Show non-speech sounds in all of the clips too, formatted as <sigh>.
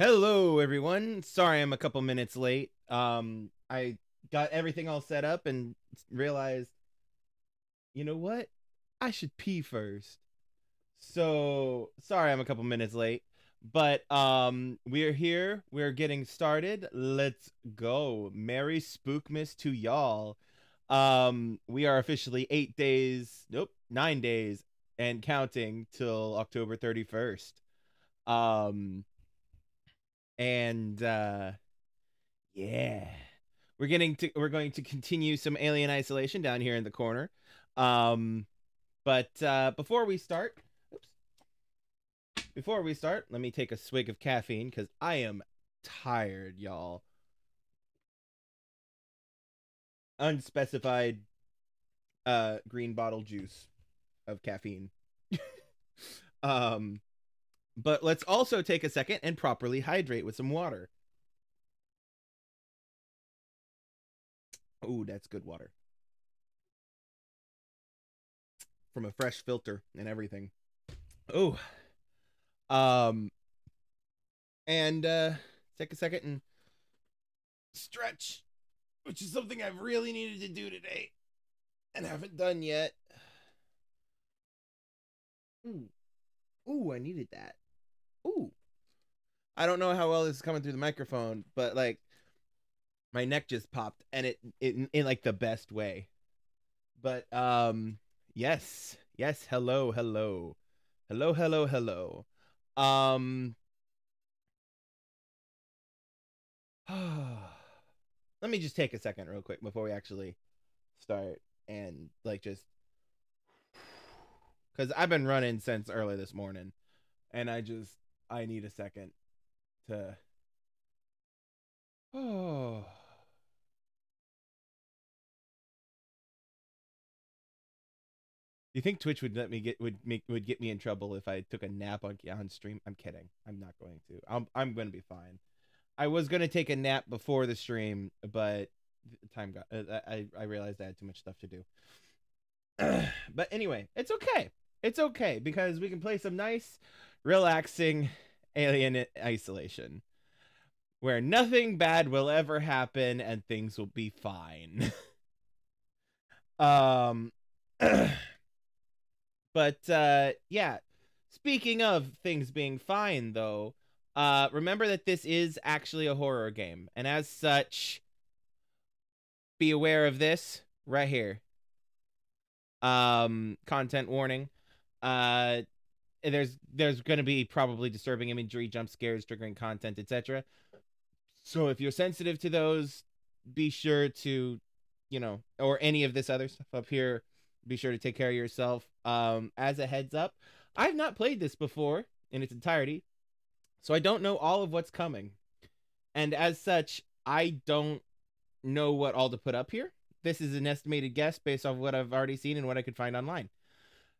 Hello, everyone. Sorry I'm a couple minutes late. Um, I got everything all set up and realized, you know what? I should pee first. So sorry I'm a couple minutes late, but um, we're here. We're getting started. Let's go. Merry Spookmas to y'all. Um, we are officially eight days. Nope, nine days and counting till October 31st. Um, and uh yeah we're getting to we're going to continue some alien isolation down here in the corner. Um but uh before we start oops. Before we start let me take a swig of caffeine because i am tired y'all. Unspecified uh green bottle juice of caffeine. <laughs> Um but let's also take a second and properly hydrate with some water. Ooh, that's good water. From a fresh filter and everything. Oh. Um and uh take a second and stretch, which is something I've really needed to do today and haven't done yet. Ooh. Ooh, I needed that. Ooh. I don't know how well this is coming through the microphone, but like my neck just popped and it, it in, like the best way. But um yes. Yes, hello, hello. Hello, hello, hello. Um <sighs> Let me just take a second real quick before we actually start and like just <sighs> cuz I've been running since early this morning and I just I need a second to. Oh. <sighs> Do you think Twitch would let me get would make would get me in trouble if I took a nap on on stream? I'm kidding. I'm not going to. I'm I'm going to be fine. I was going to take a nap before the stream, but time got uh, I I realized I had too much stuff to do. <clears throat> but anyway, it's okay. It's okay because we can play some nice relaxing alien isolation where nothing bad will ever happen and things will be fine. <laughs> um <clears throat> but uh yeah, speaking of things being fine though, uh remember that this is actually a horror game and as such be aware of this right here. Um content warning. Uh there's there's going to be probably disturbing imagery, jump scares, triggering content, etc. So if you're sensitive to those, be sure to, you know, or any of this other stuff up here, be sure to take care of yourself. Um, as a heads up, I've not played this before in its entirety, so I don't know all of what's coming, and as such, I don't know what all to put up here. This is an estimated guess based off what I've already seen and what I could find online.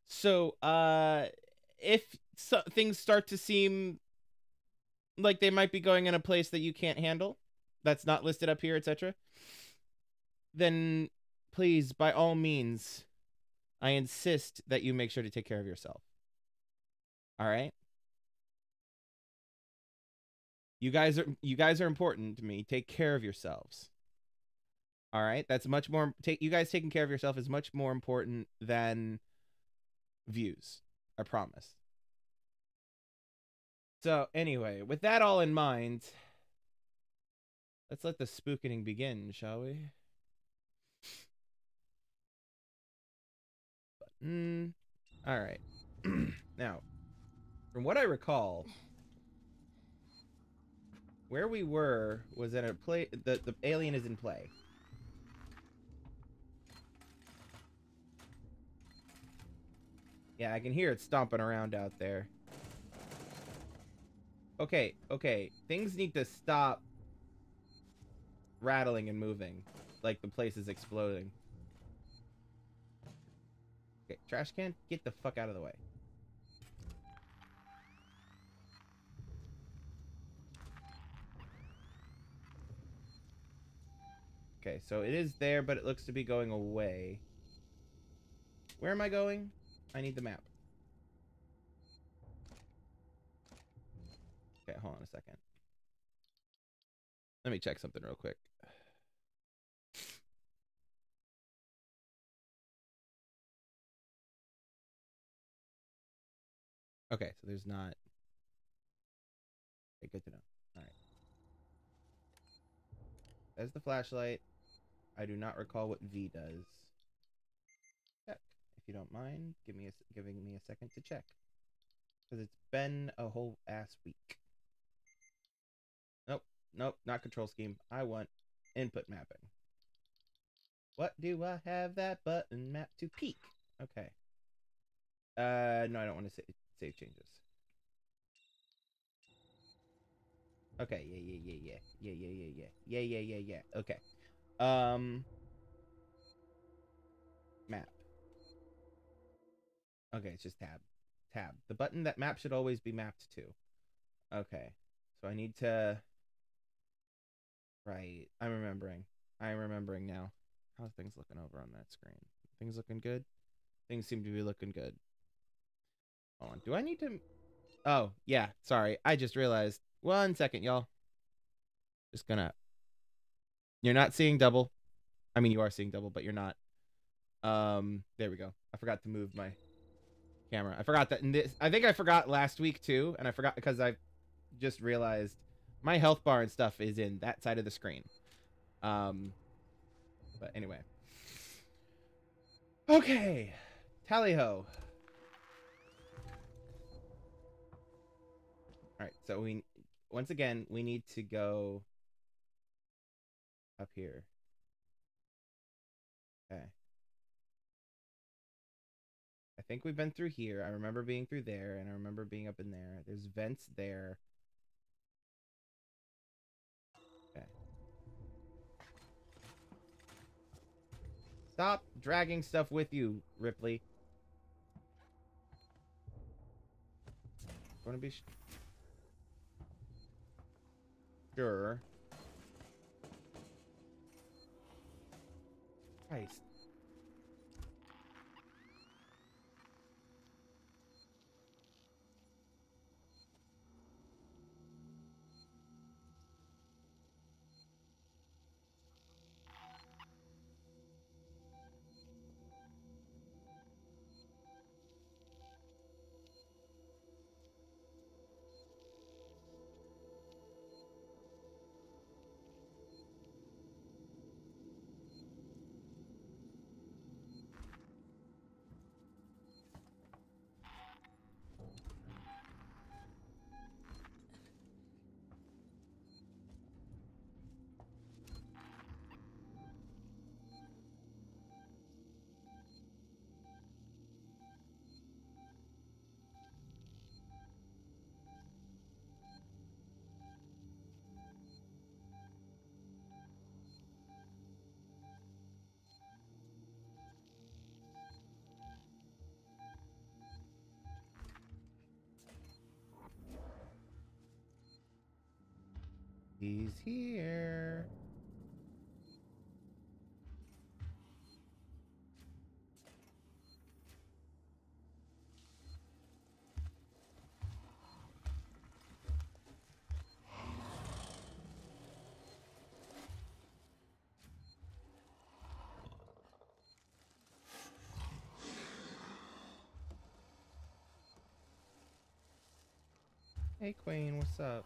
So, uh, if so, things start to seem like they might be going in a place that you can't handle, that's not listed up here, etc., then please, by all means, I insist that you make sure to take care of yourself. All right? You guys are you guys are important to me. Take care of yourselves. All right? That's much more take you guys taking care of yourself is much more important than views. I promise. So, anyway, with that all in mind, let's let the spookening begin, shall we? Mm, all right. <clears throat> now, from what I recall, where we were was in a play. The the alien is in play. Yeah, I can hear it stomping around out there. Okay, okay. Things need to stop rattling and moving. Like the place is exploding. Okay, trash can, get the fuck out of the way. Okay, so it is there, but it looks to be going away. Where am I going? I need the map. Okay, hold on a second. Let me check something real quick. Okay, so there's not. Okay, good to know. All right. There's the flashlight. I do not recall what V does. You don't mind. Give me a, giving me a second to check, because it's been a whole ass week. Nope, nope, not control scheme. I want input mapping. What do I have that button mapped to? Peek. Okay. Uh, no, I don't want to save, save changes. Okay, yeah, yeah, yeah, yeah, yeah, yeah, yeah, yeah, yeah, yeah, yeah, yeah. Okay. Um. Okay, it's just tab. Tab. The button that map should always be mapped to. Okay. So I need to. Right. I'm remembering. I'm remembering now. How's things looking over on that screen? Things looking good? Things seem to be looking good. Hold on. Do I need to. Oh, yeah. Sorry. I just realized. One second, y'all. Just gonna. You're not seeing double. I mean, you are seeing double, but you're not. Um, there we go. I forgot to move my camera. I forgot that in this. I think I forgot last week too, and I forgot because I just realized my health bar and stuff is in that side of the screen. Um, but anyway. Okay, tally ho. All right, so we once again we need to go up here. Okay. Think we've been through here. I remember being through there, and I remember being up in there. There's vents there. Stop dragging stuff with you, Ripley. To be sure. Christ. He's here. Hey, Queen, what's up?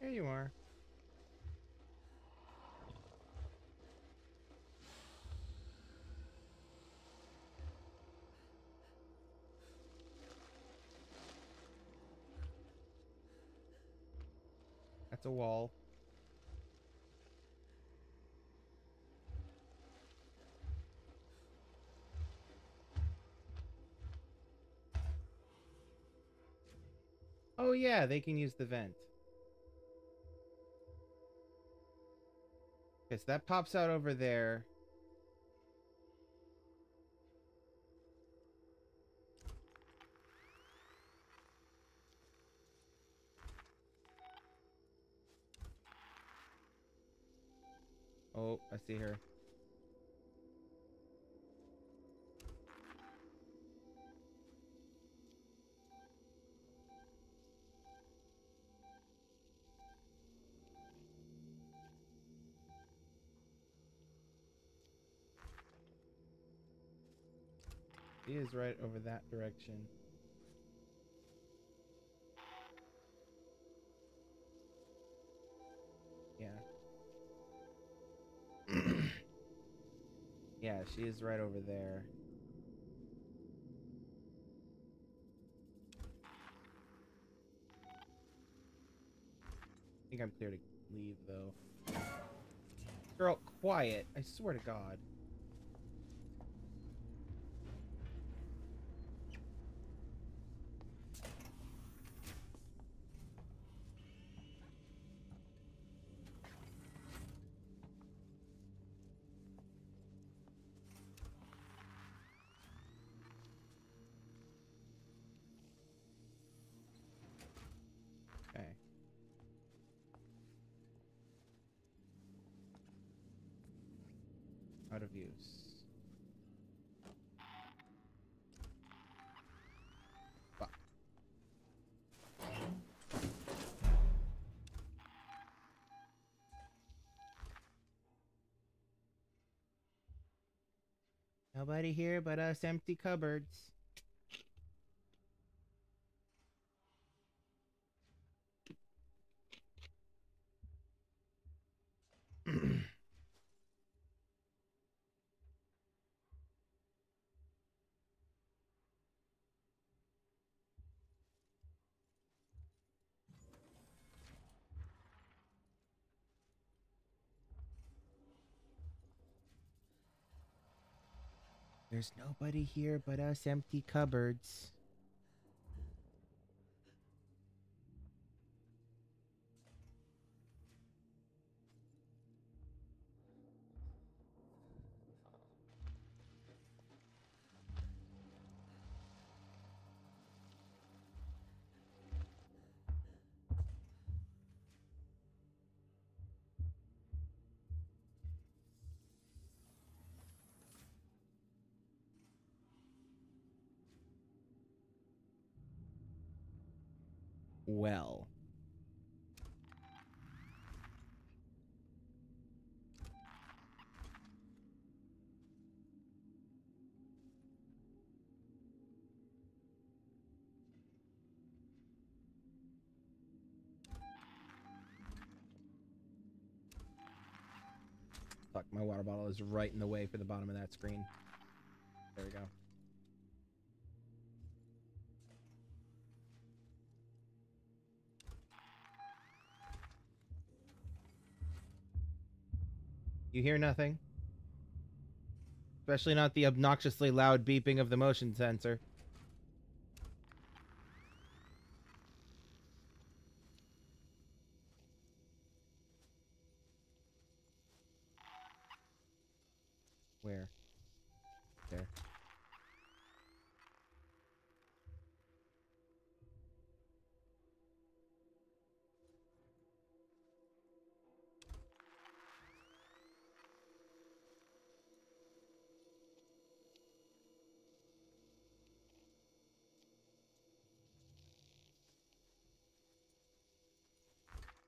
There you are. That's a wall. Oh yeah, they can use the vent. Okay, so that pops out over there. Oh, I see her. Is right over that direction. Yeah. yeah, she is right over there. I think I'm clear to leave, though. Girl, quiet. I swear to God. Nobody here but us empty cupboards. There's nobody here but us empty cupboards. Well. Fuck, my water bottle is right in the way for the bottom of that screen. There we go. You hear nothing? Especially not the obnoxiously loud beeping of the motion sensor. Where? There.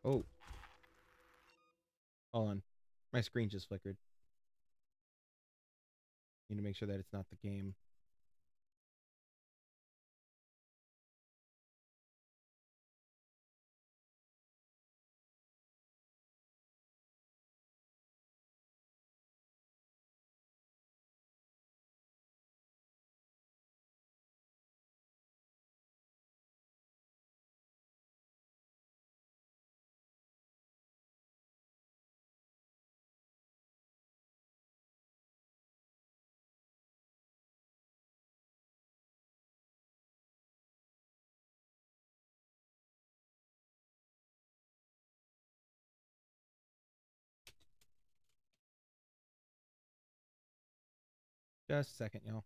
Oh. Hold on. My screen just flickered. Need to make sure that it's not the game. Just a second, y'all.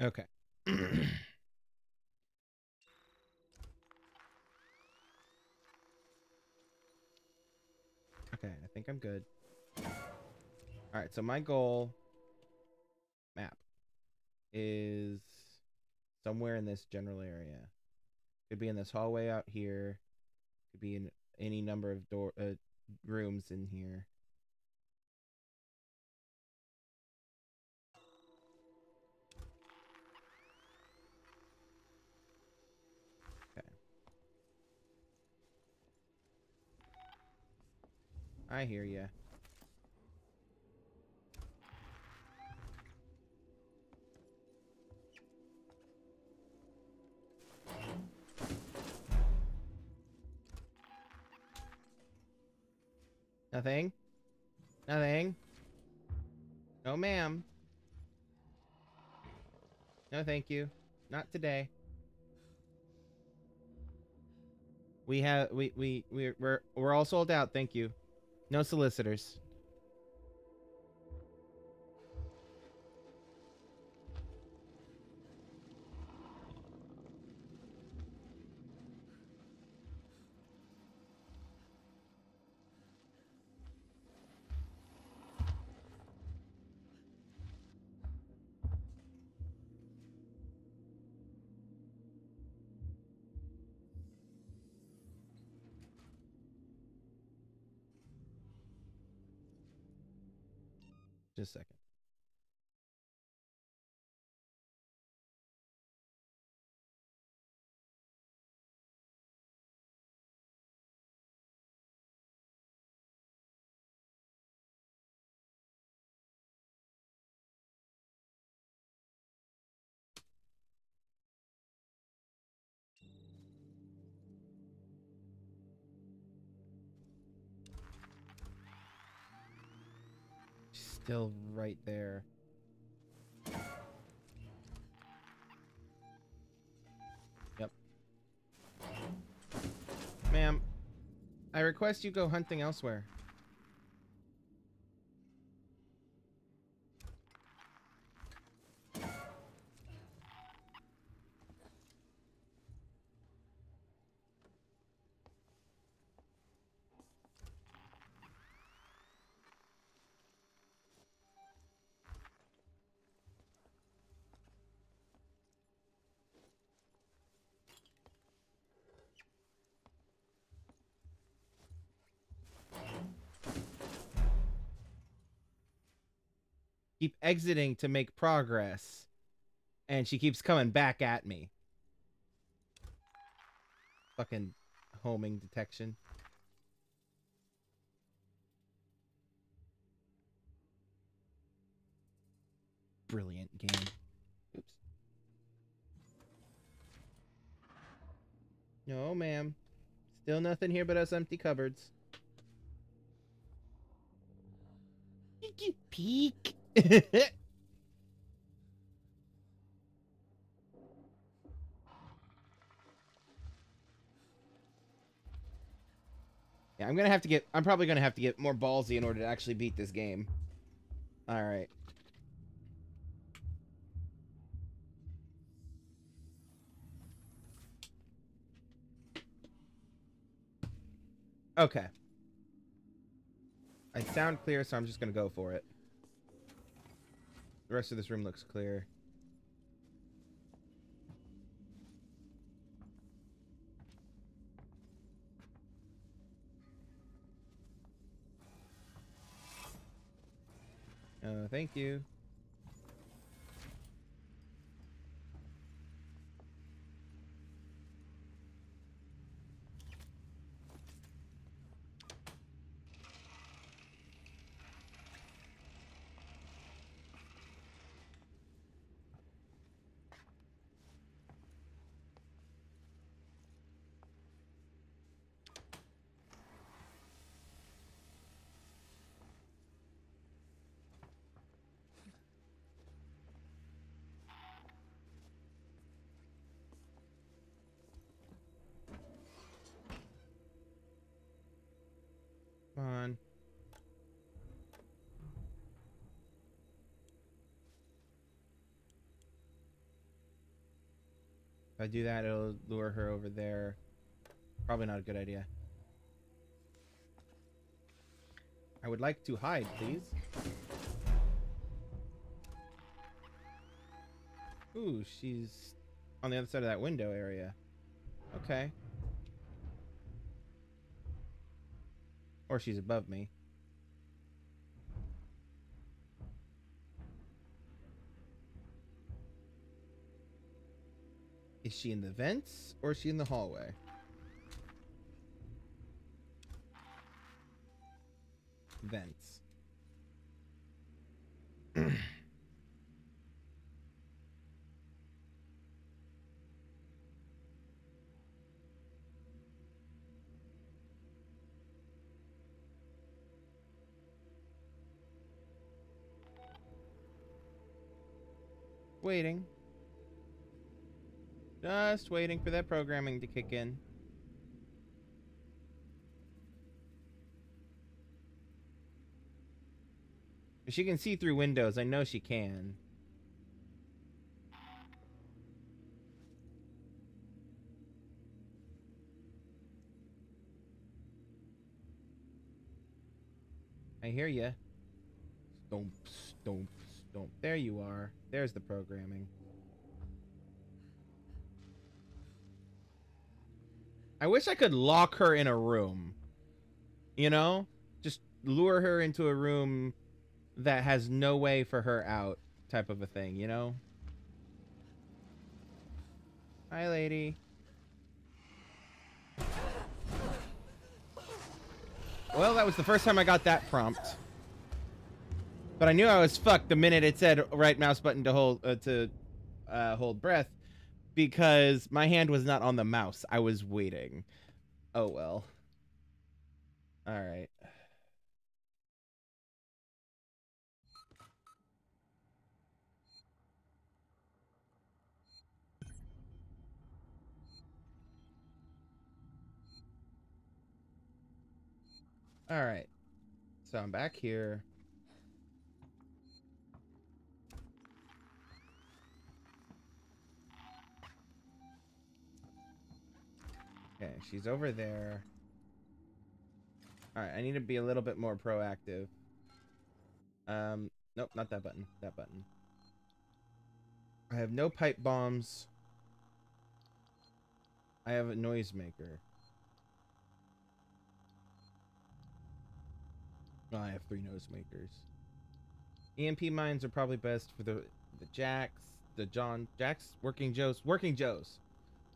Okay. <clears throat> okay, I think I'm good. All right, so my goal map is somewhere in this general area. Could be in this hallway out here. Could be in any number of door uh, rooms in here. I hear ya. Nothing. Nothing. No, ma'am. No, thank you. Not today. We have we we we we're we're all sold out. Thank you. No solicitors. Just a second. Still right there. Yep. Ma'am, I request you go hunting elsewhere. Keep exiting to make progress. And she keeps coming back at me. Fucking homing detection. Brilliant game. Oops. No, ma'am. Still nothing here but us empty cupboards. Peek. Peek. <laughs> Yeah, I'm gonna have to get. I'm probably gonna have to get more ballsy in order to actually beat this game. All right. Okay. I sound clear, so I'm just gonna go for it. The rest of this room looks clear. Uh, thank you. If I do that, it'll lure her over there. Probably not a good idea. I would like to hide, please. Ooh, she's on the other side of that window area. Okay. Or she's above me. Is she in the vents or is she in the hallway? Vents. <clears throat> Waiting. Just waiting for that programming to kick in. If she can see through windows, I know she can. I hear ya. Stomp, stomp, stomp. There you are. There's the programming. I wish I could lock her in a room. You know? Just lure her into a room that has no way for her out type of a thing, you know? Hi, lady. Well, that was the first time I got that prompt. But I knew I was fucked the minute it said right mouse button to hold uh, to uh, hold breath because my hand was not on the mouse. I was waiting. Oh well. All right. All right. So I'm back here. Okay, she's over there. Alright, I need to be a little bit more proactive. Um, nope, not that button. That button. I have no pipe bombs. I have a noisemaker. Oh, I have three noisemakers. EMP mines are probably best for the the Jacks, the John Jacks, Working Joes, Working Joes.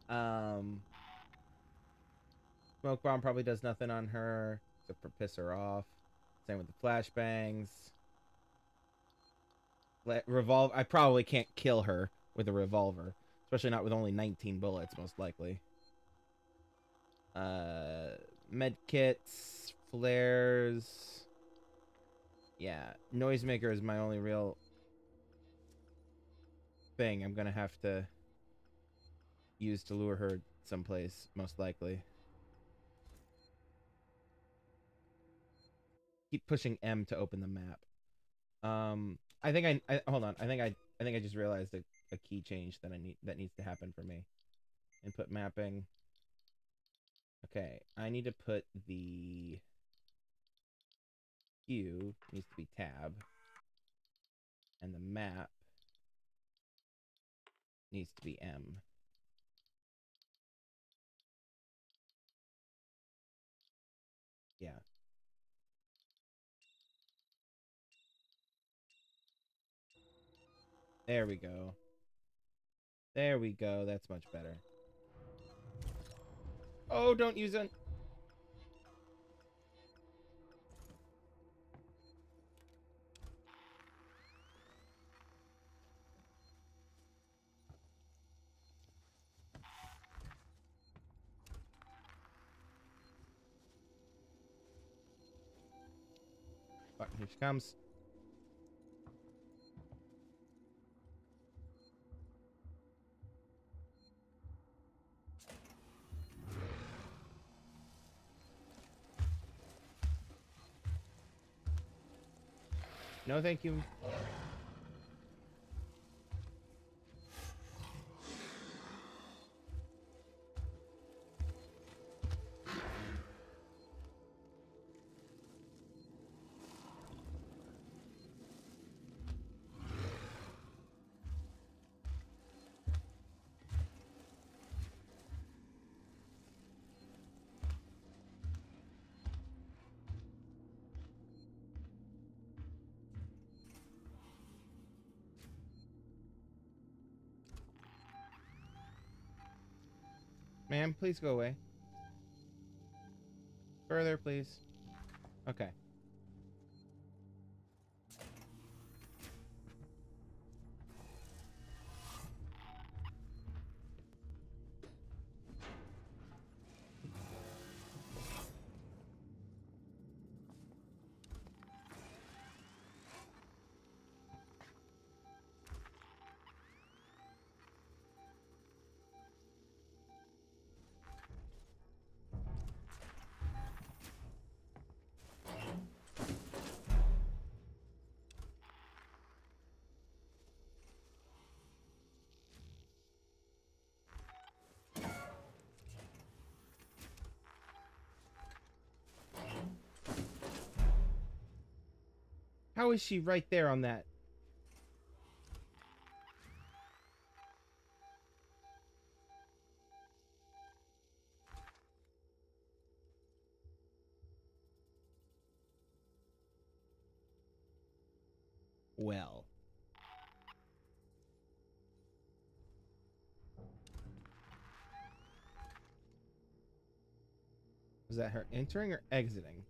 Um, Smoke bomb probably does nothing on her except for piss her off. Same with the flashbangs. Revolve. I probably can't kill her with a revolver, especially not with only 19 bullets, most likely. Uh, med kits, flares. Yeah, noisemaker is my only real thing. I'm gonna have to use to lure her someplace, most likely. Keep pushing M to open the map. Um, I think I, I hold on. I think I I think I just realized a, a key change that I need that needs to happen for me. Input mapping. Okay, I need to put the Q needs to be tab, and the map needs to be M. There we go. There we go. That's much better. Oh, don't use it. Fuck, here she comes. No, thank you. Ma'am, please go away. Further, please. Okay. How is she right there on that? Well. Was that her entering or exiting?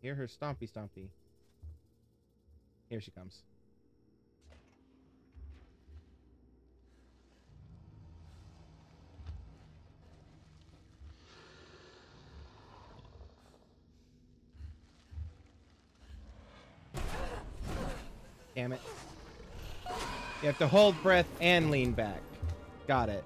Hear her stompy stompy. Here she comes. Damn it. You have to hold breath and lean back. Got it.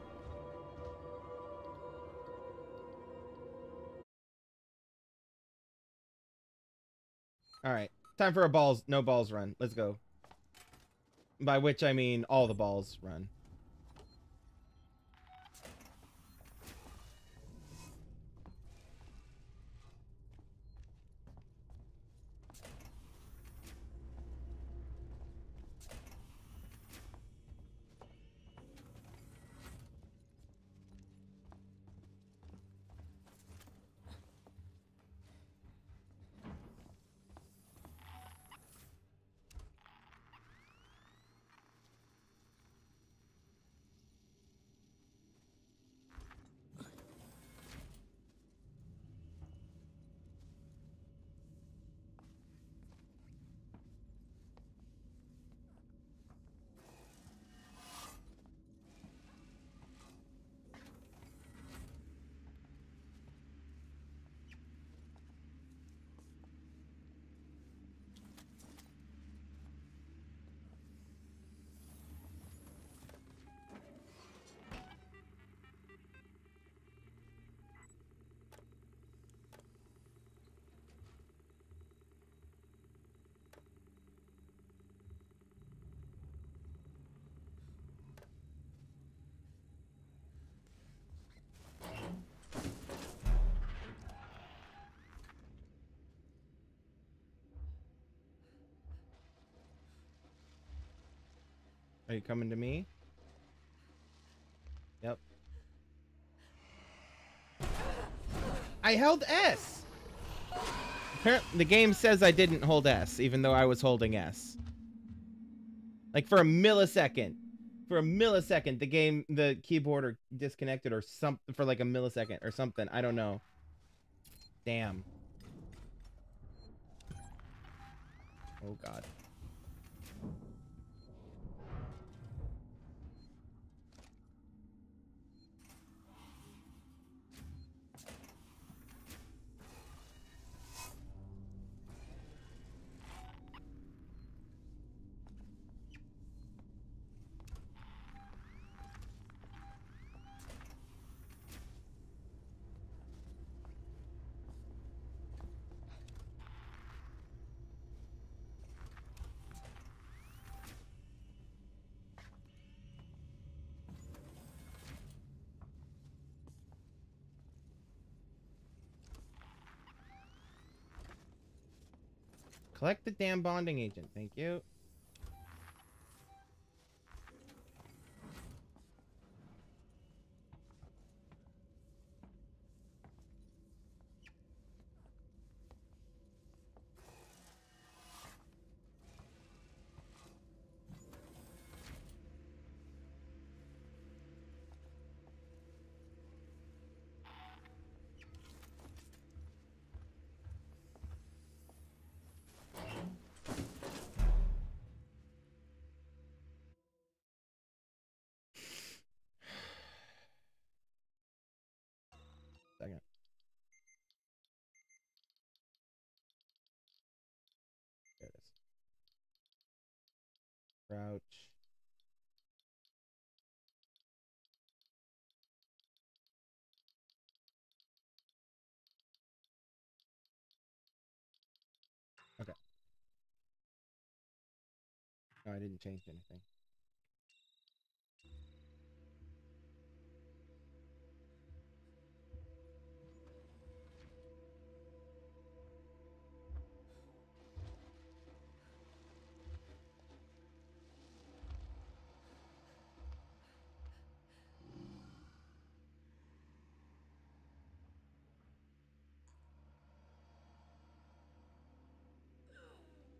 All right. Time for a balls, no balls run. Let's go. By which I mean all the balls run. Are you coming to me? Yep. I held S! Apparently, the game says I didn't hold S, even though I was holding S. Like, for a millisecond. For a millisecond, the game, the keyboard or disconnected or something, for like a millisecond or something. I don't know. Damn. Oh, God. Collect the damn bonding agent. Thank you. Crouch. Okay. No, I didn't change anything.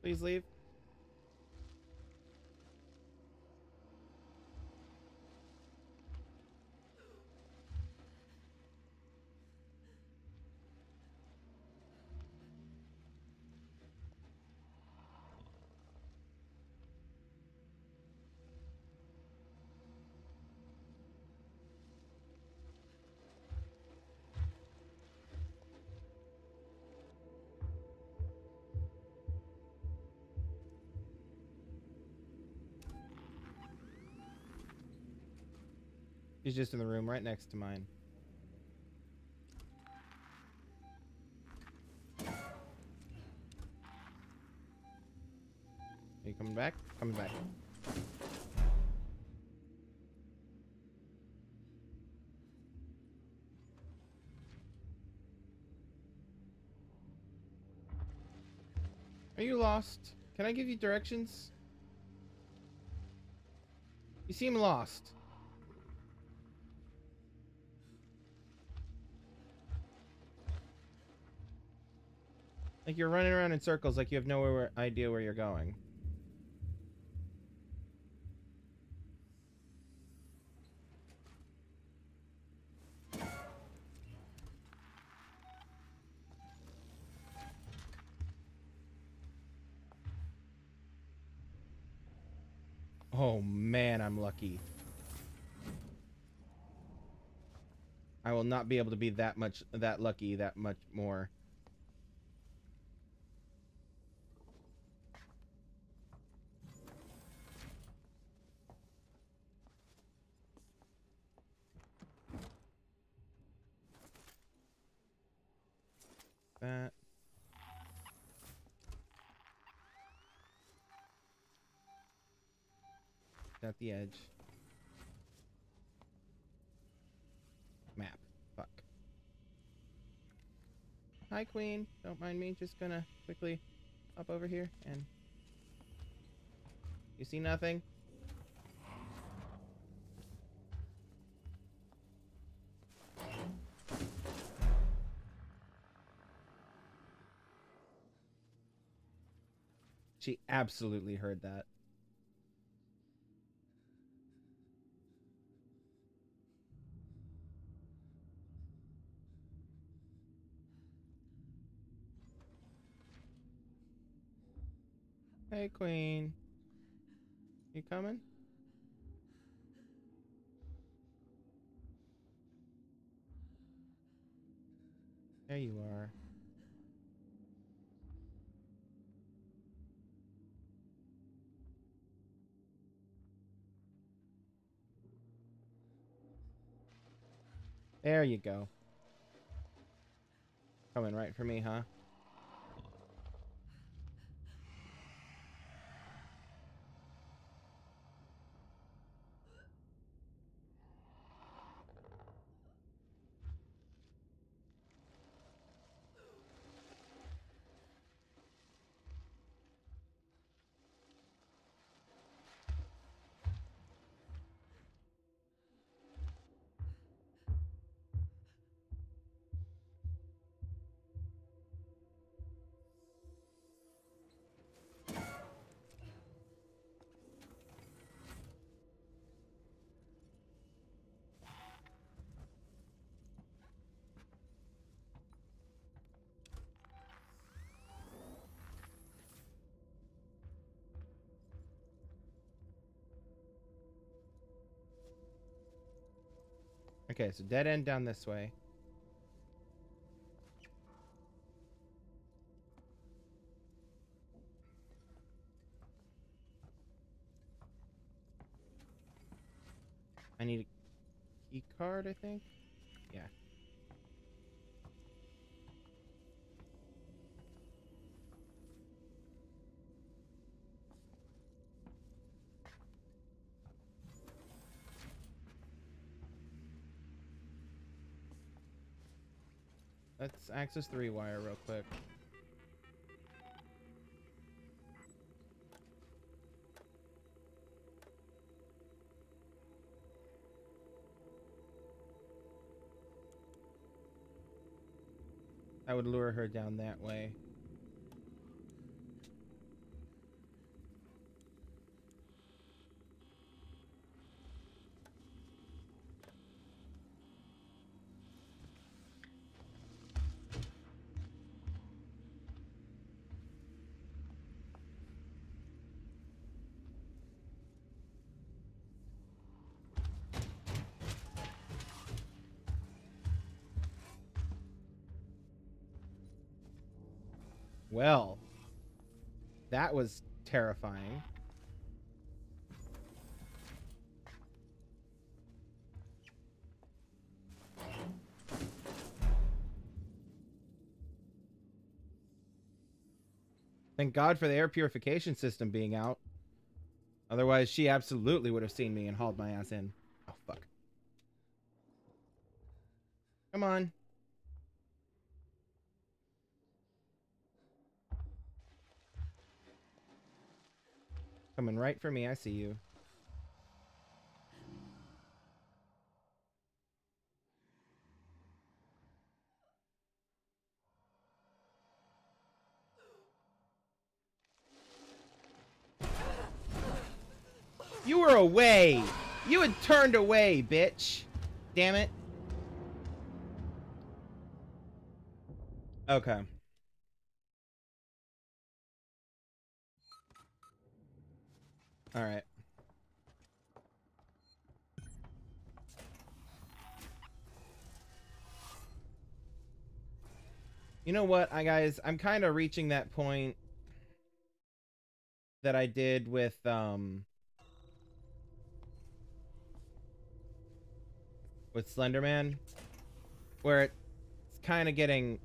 Please leave. He's just in the room right next to mine. Are you coming back? Coming back. Are you lost? Can I give you directions? You seem lost. Like you're running around in circles like you have no idea where you're going. Oh man, I'm lucky. I will not be able to be that much that lucky that much more. That. At the edge. Map. Fuck. Hi, Queen. Don't mind me. Just gonna quickly up over here and. You see nothing? She absolutely heard that. Hey, Queen. You coming? There you are. There you go. Coming right for me, huh? Okay, so dead end down this way. I need a key card, I think. Access the rewire real quick. I would lure her down that way. That was terrifying. Thank God for the air purification system being out. Otherwise, she absolutely would have seen me and hauled my ass in. Oh, fuck. Come on. Coming right for me, I see you. You were away! You had turned away, bitch! Damn it. Okay. All right. You know what, I guys, I'm kind of reaching that point that I did with um with Slenderman where it's kind of getting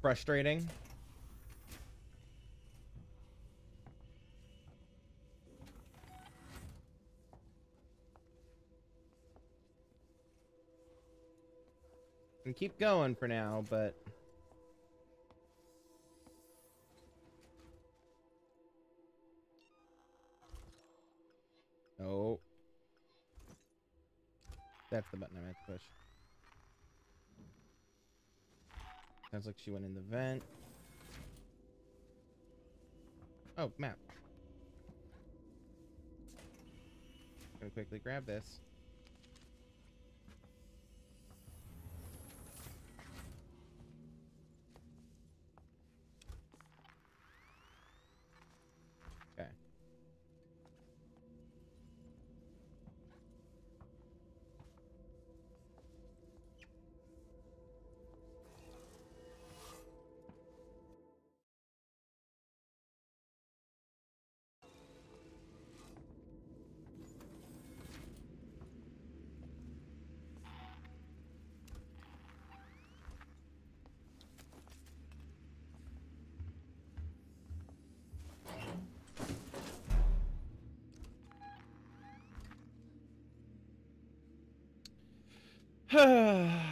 frustrating. Can keep going for now, but... Oh. That's the button I meant to push. Sounds like she went in the vent. Oh, map. Gonna quickly grab this. Ma'am. <sighs> <sighs>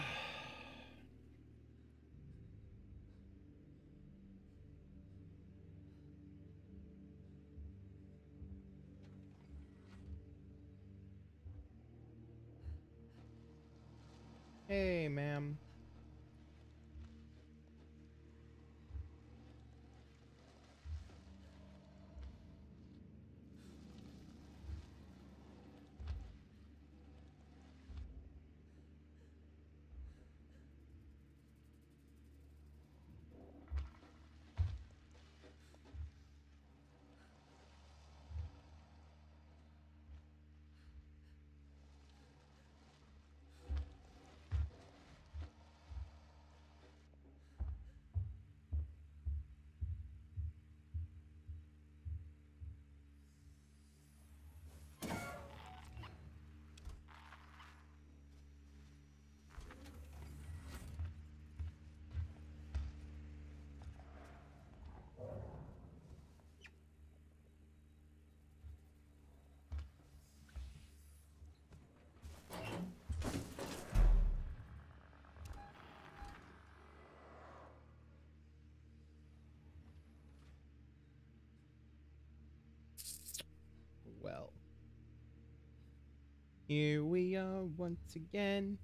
Well. Here we are once again.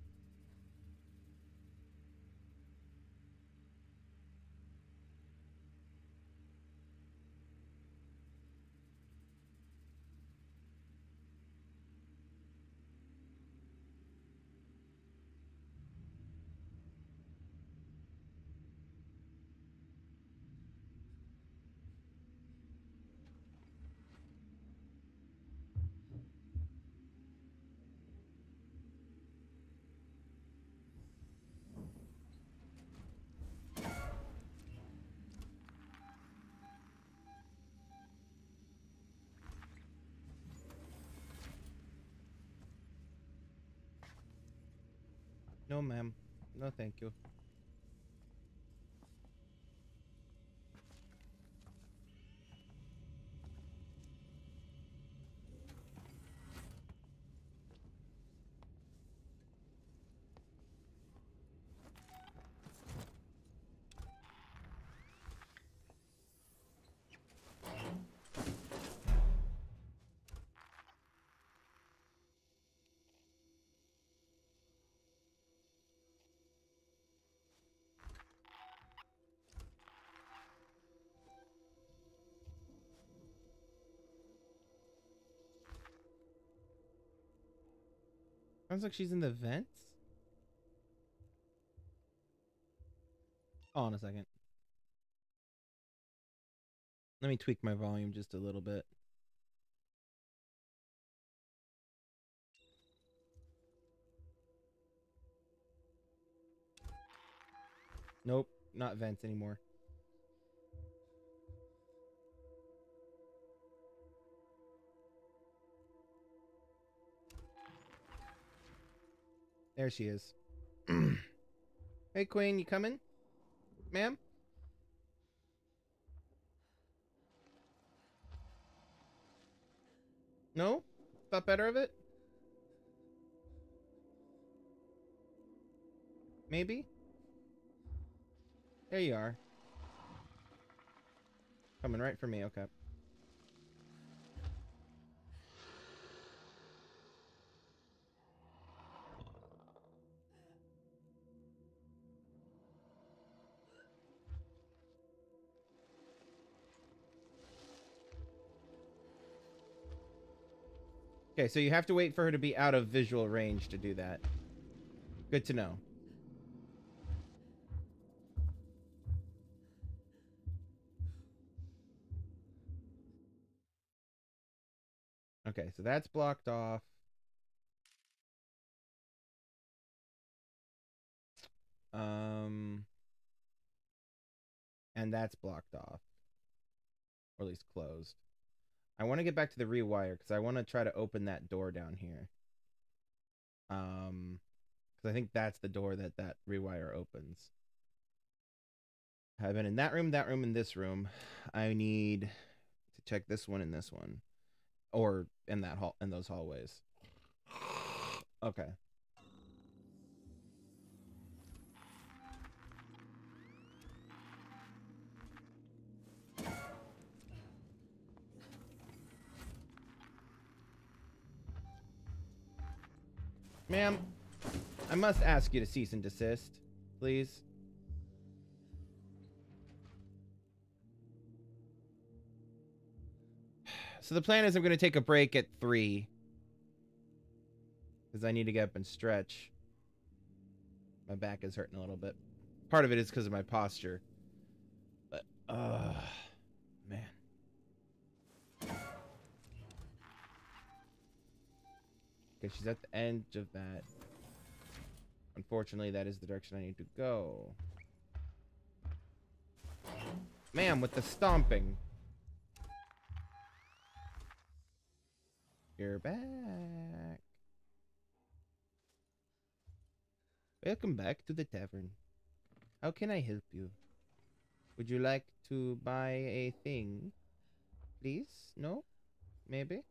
No, ma'am. No, thank you. Sounds like she's in the vents. Oh, Hold on a second. Let me tweak my volume just a little bit. Nope, not vents anymore. There she is. <clears throat> hey, Queen, you coming? Ma'am? No? Thought better of it? Maybe? There you are. Coming right for me, okay. Okay, so you have to wait for her to be out of visual range to do that. Good to know. Okay, so that's blocked off. Um, and that's blocked off, or at least closed. I want to get back to the rewire because I want to try to open that door down here. Um, because I think that's the door that that rewire opens. I've been in that room, that room, and this room. I need to check this one and this one, or in that hall in those hallways. Okay. Ma'am, I must ask you to cease and desist, please. So the plan is I'm going to take a break at 3. Because I need to get up and stretch. My back is hurting a little bit. Part of it is because of my posture. But, uh, man. Okay, she's at the end of that. Unfortunately, that is the direction I need to go. Ma'am, with the stomping. You're back. Welcome back to the tavern. How can I help you? Would you like to buy a thing? Please? No? Maybe?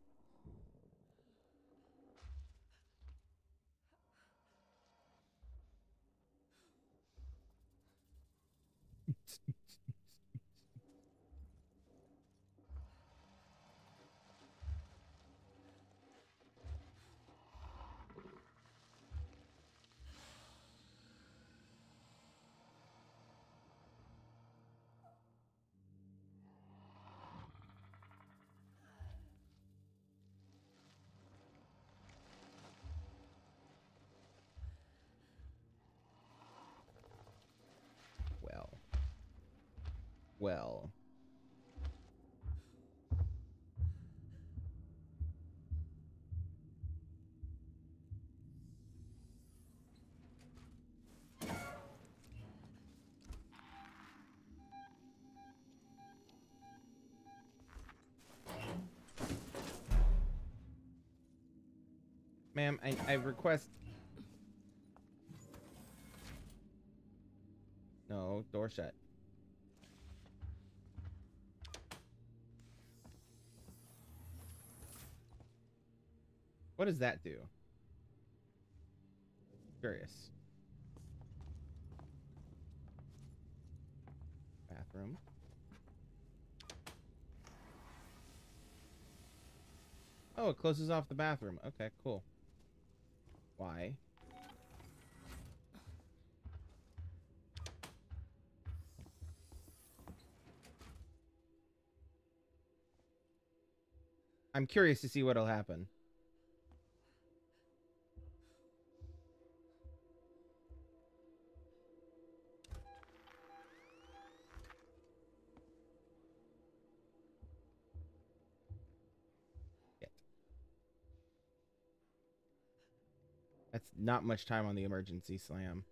Ma'am, I, I request... No, door shut. What does that do? Curious. Bathroom. Oh, it closes off the bathroom. Okay, cool. Why? I'm curious to see what'll happen. Not much time on the emergency slam.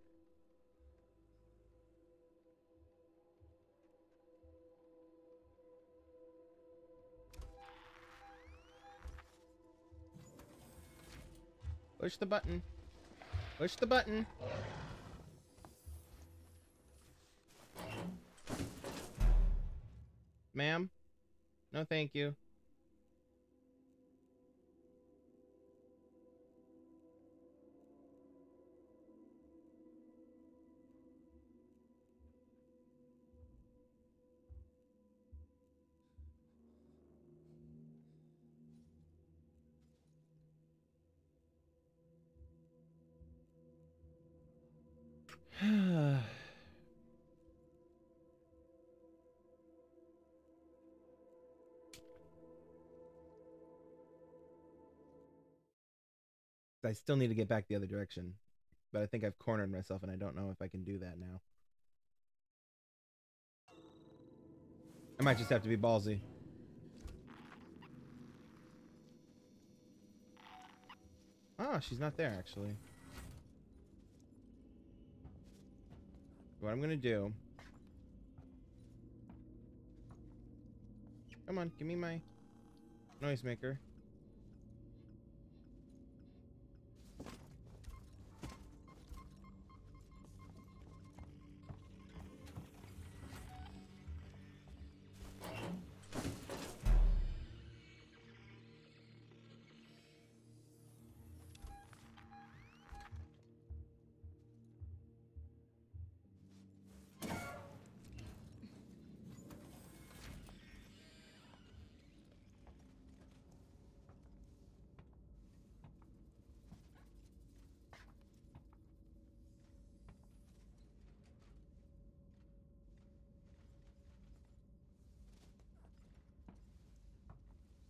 Push the button. Push the button. Ma'am? No, thank you. I still need to get back the other direction. But I think I've cornered myself and I don't know if I can do that now. I might just have to be ballsy. Oh, she's not there actually. What I'm gonna do. Come on, give me my noisemaker.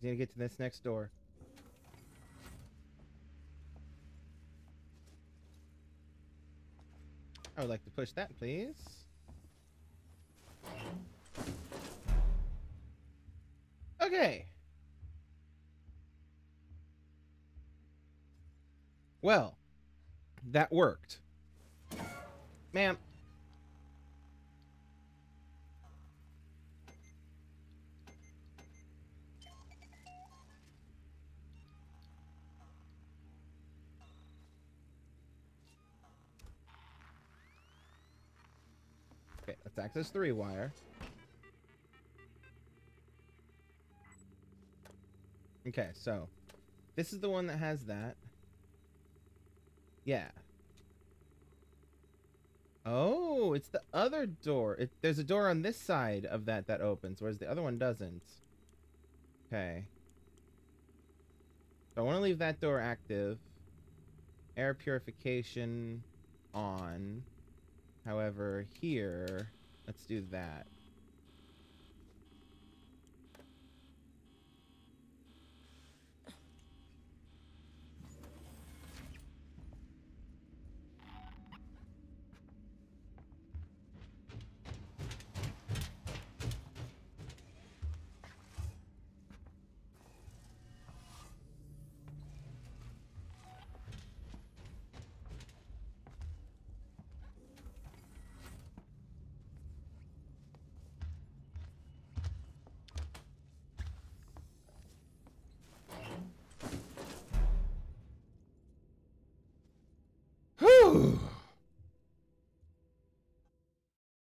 He's gonna get to this next door. I would like to push that, please. Okay. Well, that worked. Ma'am, Access the rewire. Okay, so this is the one that has that. Yeah. Oh, it's the other door. It, there's a door on this side of that that opens, whereas the other one doesn't. Okay. So I want to leave that door active. Air purification on. However, here, let's do that.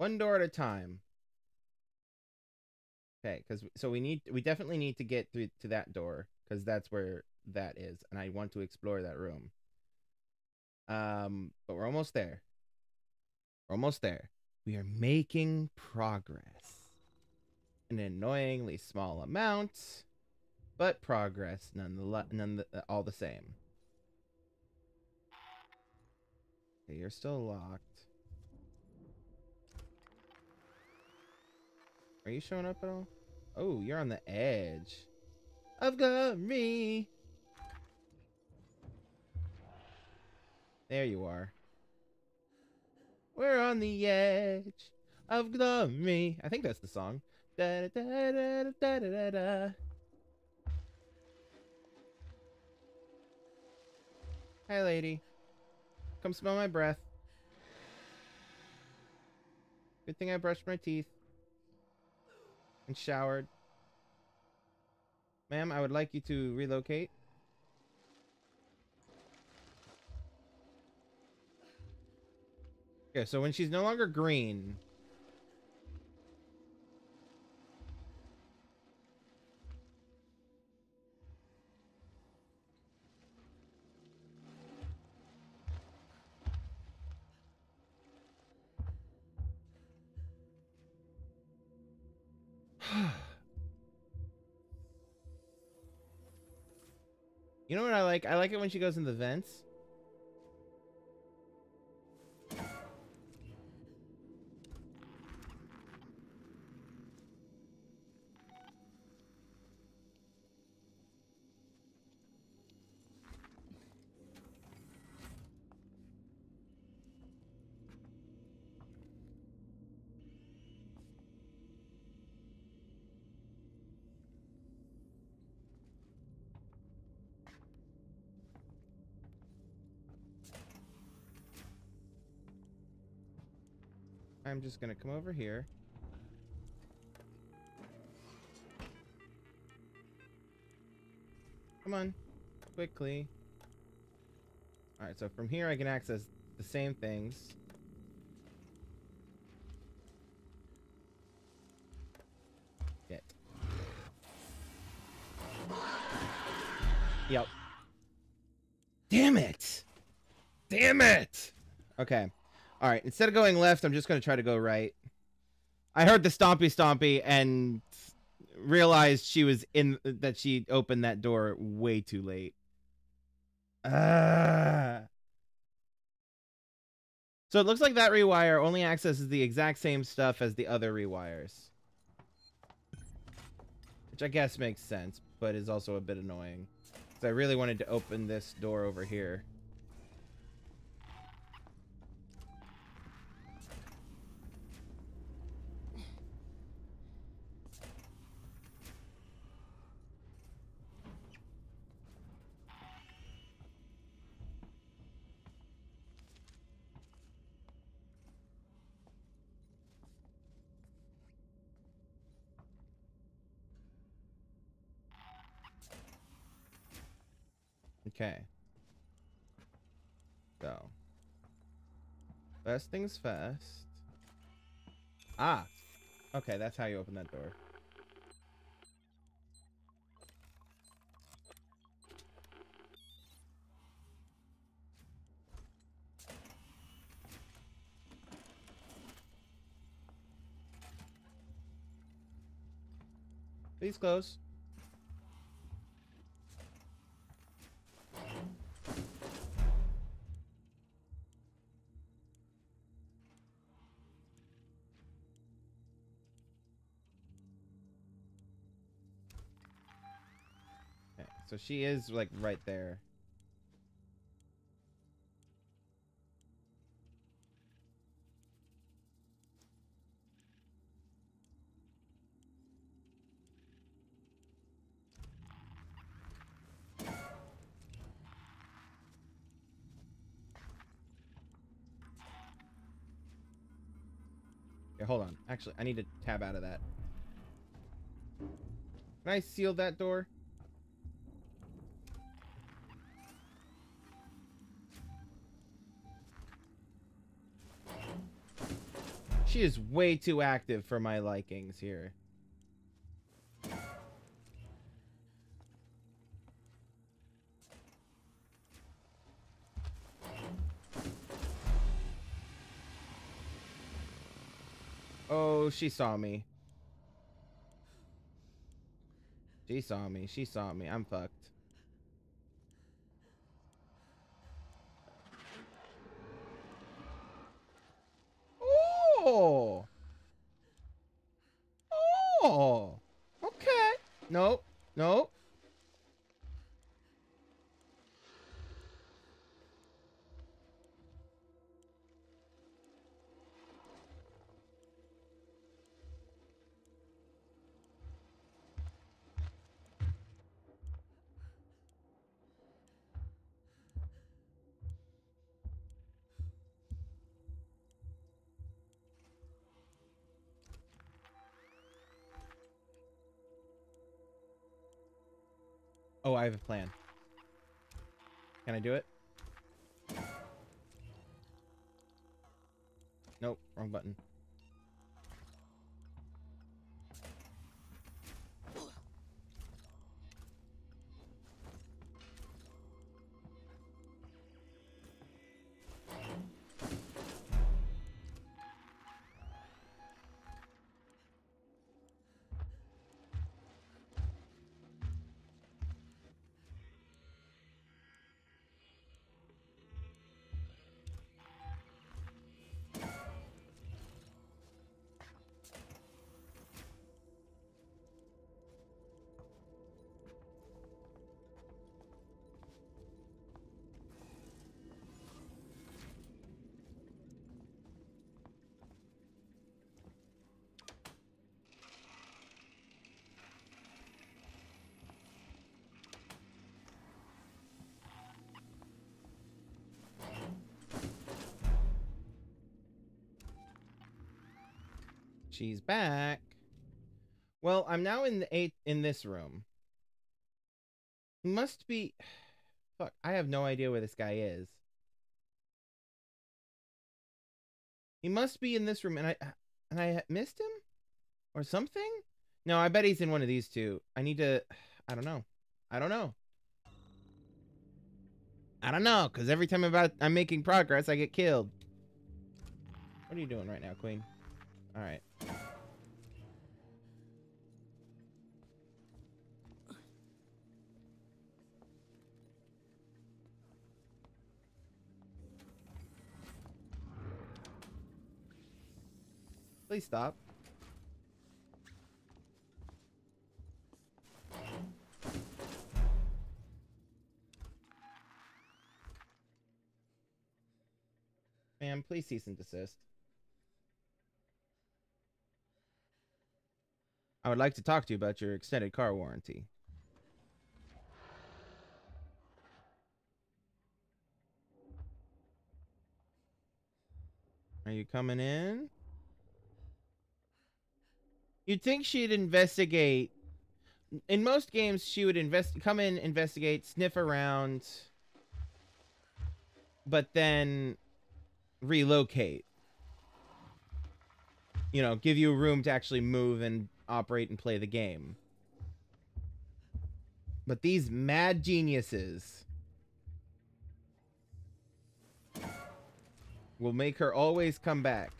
One door at a time. Okay, because so we need we definitely need to get through to that door because that's where that is, and I want to explore that room. Um, but we're almost there. We're almost there. We are making progress. An annoyingly small amount, but progress nonetheless, none the, all the same. Okay, you're still locked. Are you showing up at all? Oh, you're on the edge of glory. There you are. We're on the edge of glory. I think that's the song. Da, da, da, da, da, da, da. Hi, lady. Come smell my breath. Good thing I brushed my teeth and showered. Ma'am, I would like you to relocate. Okay, so when she's no longer green... <sighs> you know what I like? I like it when she goes in the vents. I'm just gonna come over here. Come on, quickly. Alright, so from here I can access the same things. Get. Yep. Damn it! Damn it! Okay. All right, instead of going left, I'm just going to try to go right. I heard the stompy stompy and realized she was in that she opened that door way too late. Uh. So it looks like that rewire only accesses the exact same stuff as the other rewires. Which I guess makes sense, but is also a bit annoying. Because I really wanted to open this door over here. Okay. So. First things first. Ah! Okay, that's how you open that door. Please close. She is like right there. Okay, hold on. Actually, I need to tab out of that. Can I seal that door? She is way too active for my likings here. Oh, she saw me. She saw me. She saw me. I'm fucked. I have a plan. Can I do it? Nope, wrong button. She's back. Well, I'm now in the eight in this room. Must be <sighs> fuck, I have no idea where this guy is. He must be in this room and I <sighs> and I missed him or something? No, I bet he's in one of these two. I need to <sighs> I don't know. I don't know. I don't know, because every time I'm, about, I'm making progress, I get killed. What are you doing right now, Queen? Alright. Please stop. Ma'am, please cease and desist. I would like to talk to you about your extended car warranty. Are you coming in? You'd think she'd investigate. In most games, she would invest, come in, investigate, sniff around, but then relocate. You know, give you room to actually move and operate and play the game. But these mad geniuses will make her always come back.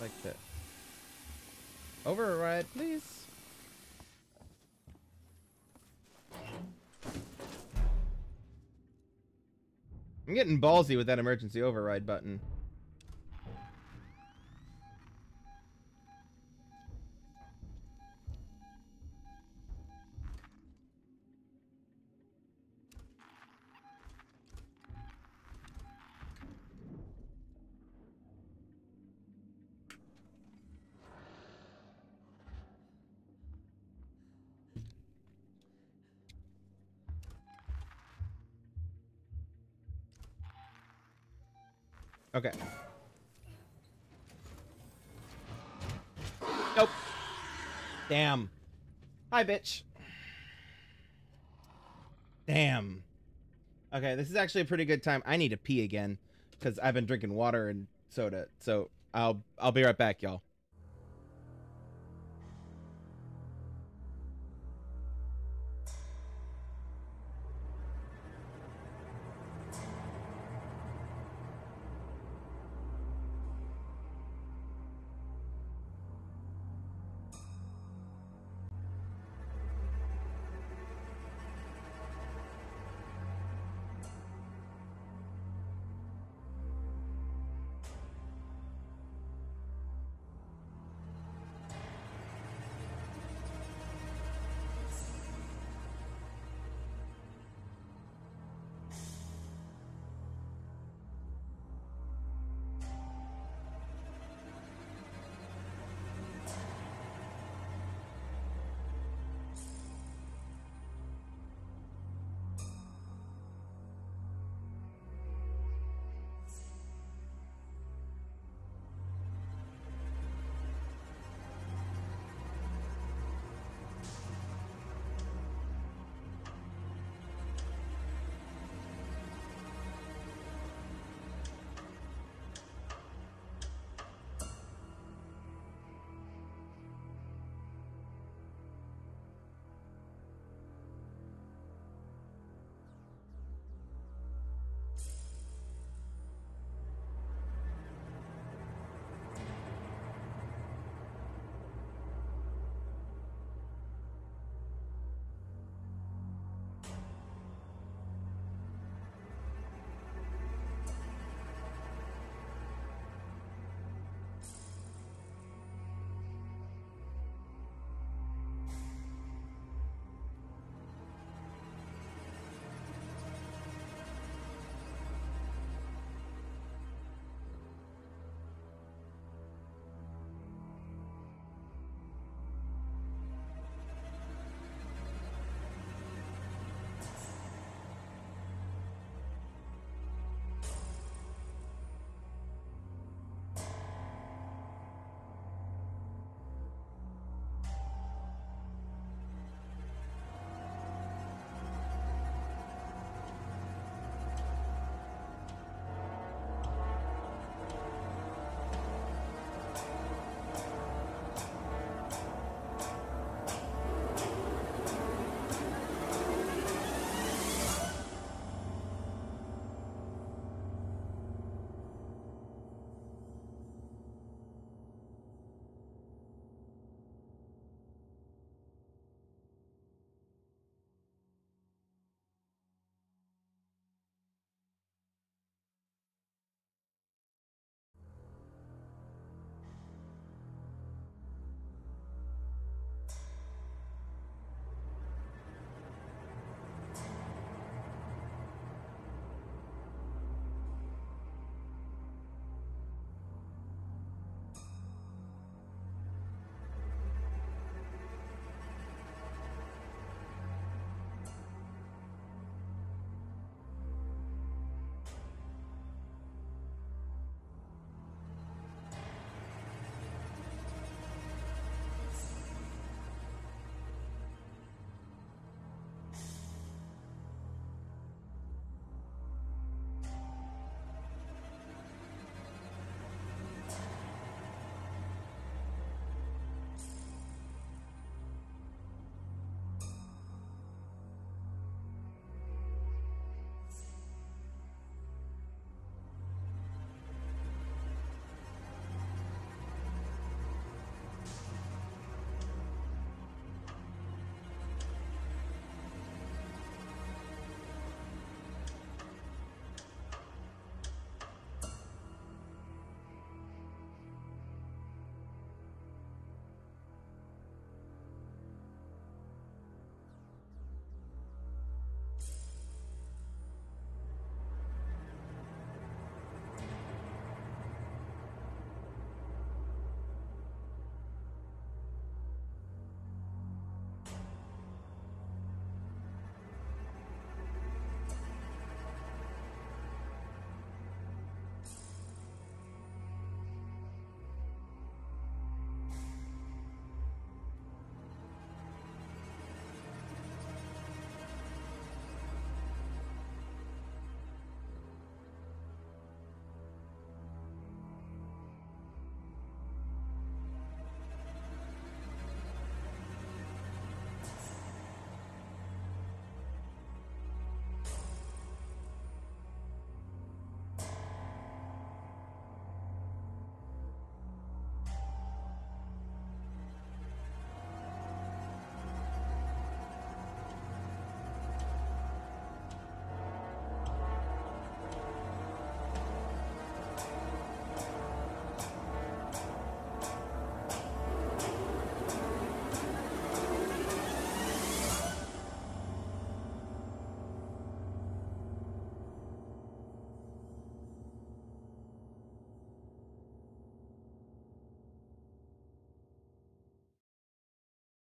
Like that. Override, please. I'm getting ballsy with that emergency override button. Okay. Nope. Damn. Hi, bitch. Damn. Okay, this is actually a pretty good time. I need to pee again because I've been drinking water and soda. So I'll I'll be right back, y'all.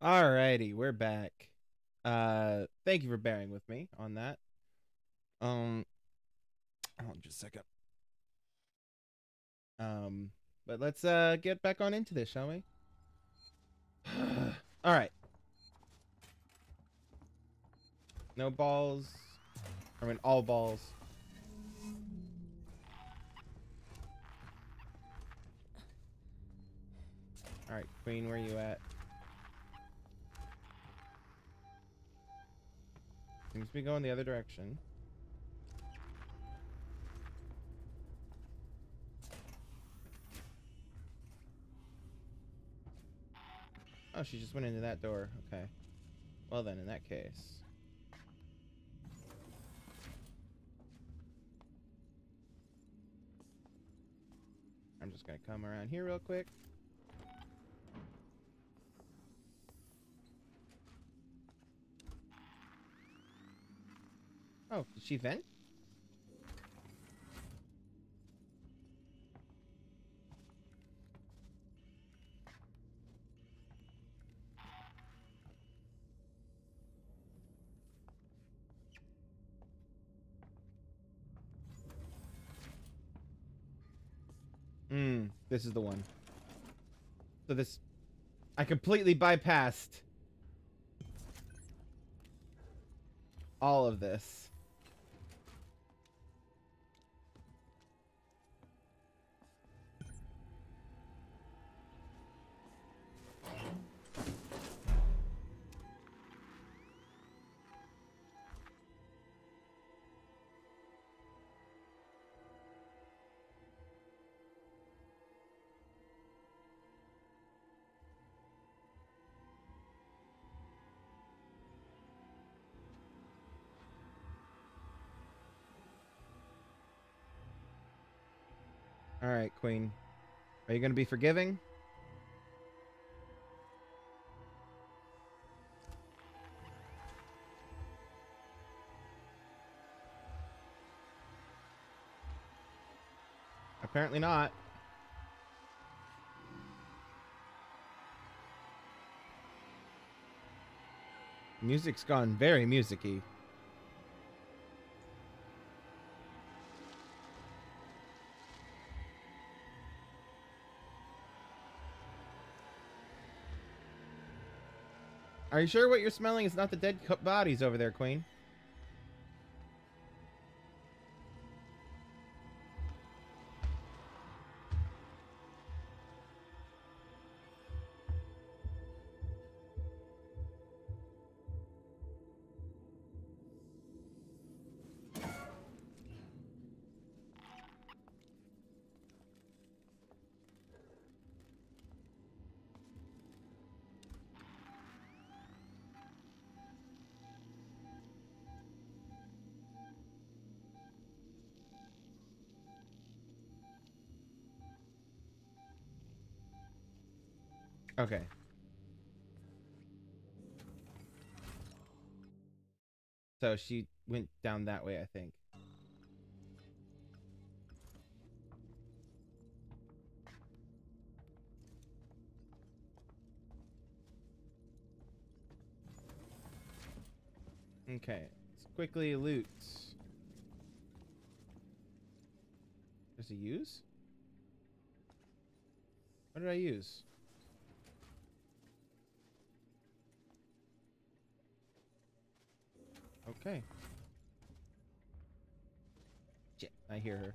Alrighty, we're back. Uh, thank you for bearing with me on that. Um, hold on just a second. Um, but let's uh get back on into this, shall we? <sighs> All right. No balls. I mean, all balls. All right, Queen, where you at? Seems to be going the other direction. Oh, she just went into that door. Okay. Well then, in that case. I'm just gonna come around here real quick. Oh, did she vent? Hmm, this is the one. So this... I completely bypassed... all of this. All right, Queen. Are you going to be forgiving? Apparently not. Music's gone very musicy. Are you sure what you're smelling is not the dead bodies over there, Queen? Okay. So she went down that way, I think. Okay, let's quickly loot. Does he use? What did I use? Okay. Shit, I hear her.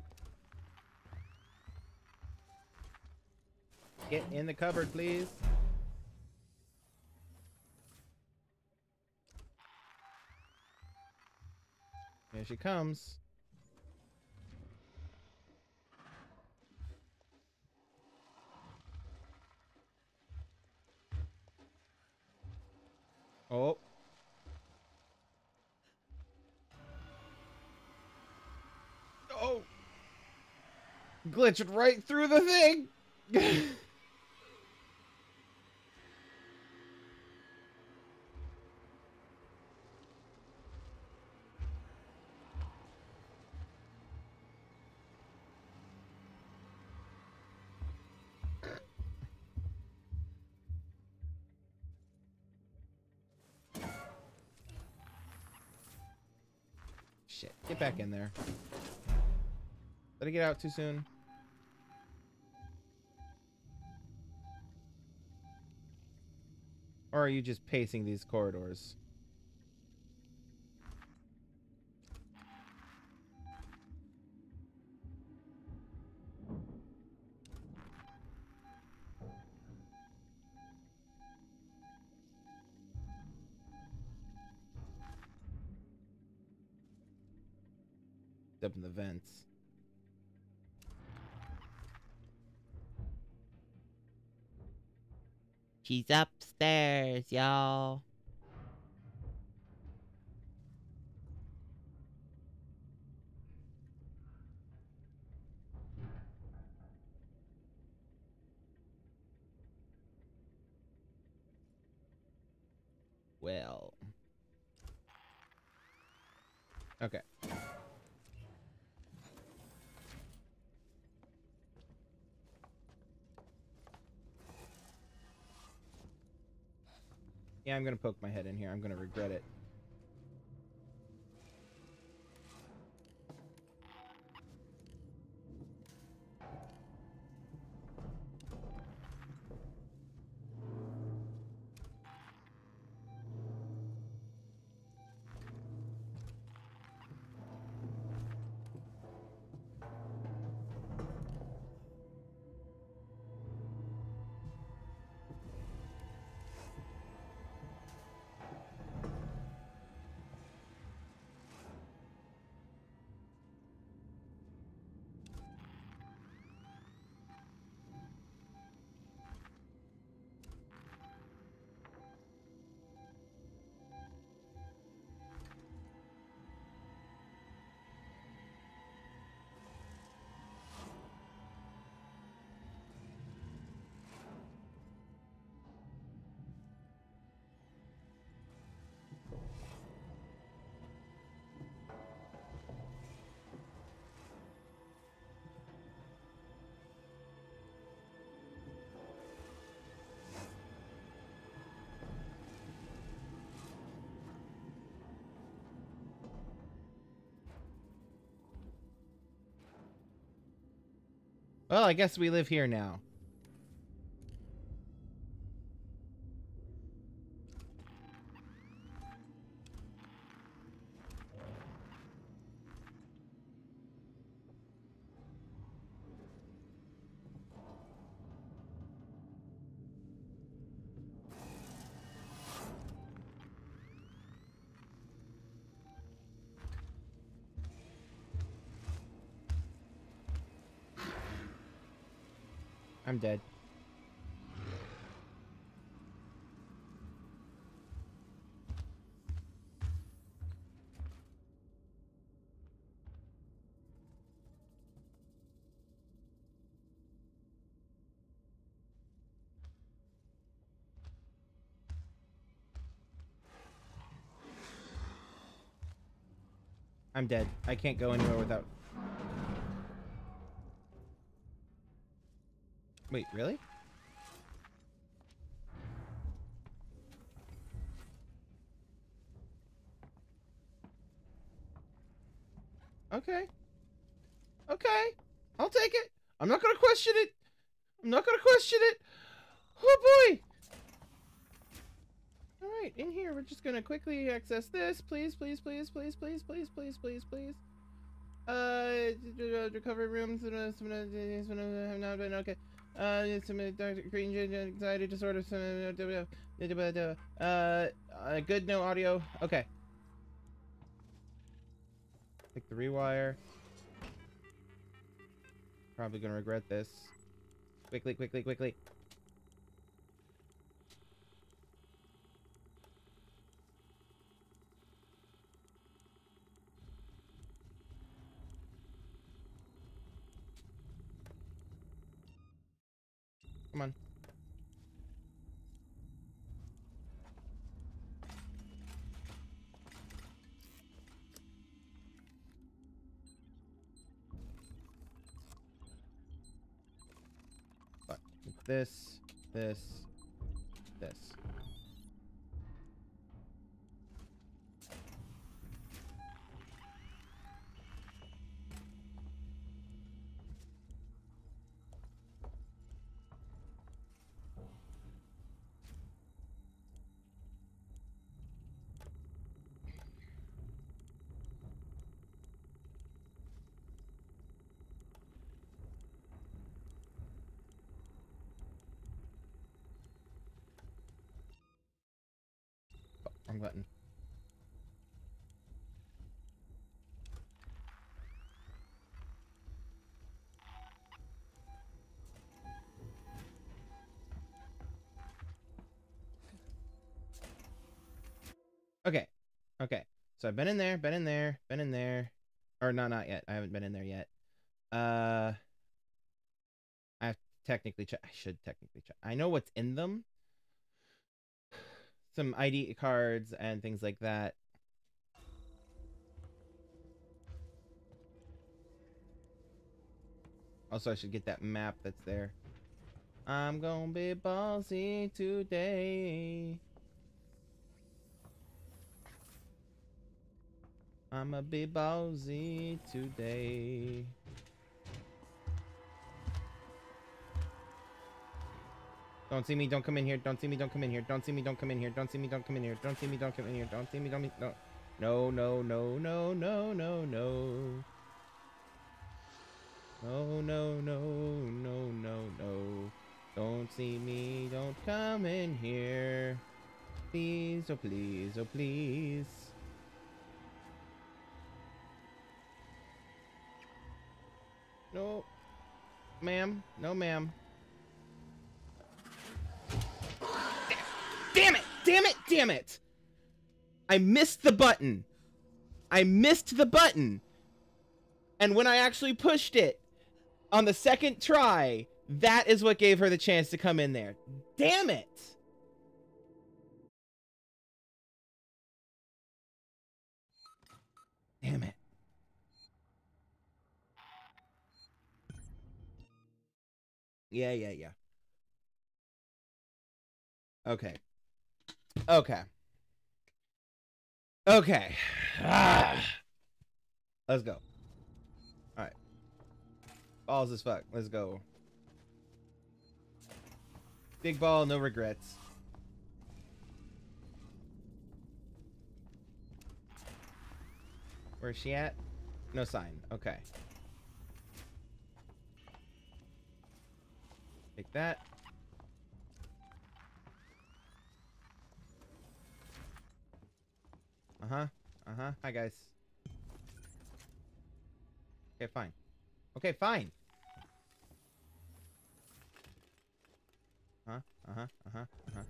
Get in the cupboard, please. Here she comes. glitched right through the thing. Shit, get back in there. Did I get out too soon? Or are you just pacing these corridors? She's upstairs, y'all. Well. Okay. Yeah, I'm gonna poke my head in here. I'm gonna regret it. Well, I guess we live here now. I'm dead. I'm dead. I can't go anywhere without... Wait, really? Okay. Okay. I'll take it. I'm not gonna question it. I'm not gonna question it. Oh boy. Alright, in here, we're just gonna quickly access this. Please, please, please, please, please, please, please, please, please. Uh, recovery been okay. Uh, some green anxiety disorder. Uh, uh, good, no audio. Okay. Take the rewire. Probably gonna regret this. Quickly, quickly, quickly. Come on. But this, this. Wrong button. Okay. Okay. So I've been in there, been in there, been in there. Or no, not yet. I haven't been in there yet. Uh I technically check. I should technically check. I know what's in them. Some ID cards and things like that. Also, I should get that map that's there. I'm gonna be ballsy today. I'ma be ballsy today. Don't see me, don't come in here. Don't see me, don't come in here. Don't see me, don't come in here. Don't see me, don't come in here. Don't see me, don't come in here. Don't see me, don't me. No, no, no, no, no, no, no, no. No, no, no, no, no, no. Don't see me, don't come in here. Please, oh please, oh please. No. Ma'am. No, ma'am. Damn it! Damn it! I missed the button. I missed the button. And when I actually pushed it on the second try, that is what gave her the chance to come in there. Damn it! Damn it. Yeah, yeah, yeah. Okay. Okay. Okay. Ah. Let's go. Alright. Balls as fuck. Let's go. Big ball, no regrets. Where's she at? No sign. Okay. Take that. Uh-huh. Uh-huh. Hi, guys. Okay, fine. Okay, fine. Huh? Uh-huh. Uh-huh. Uh-huh.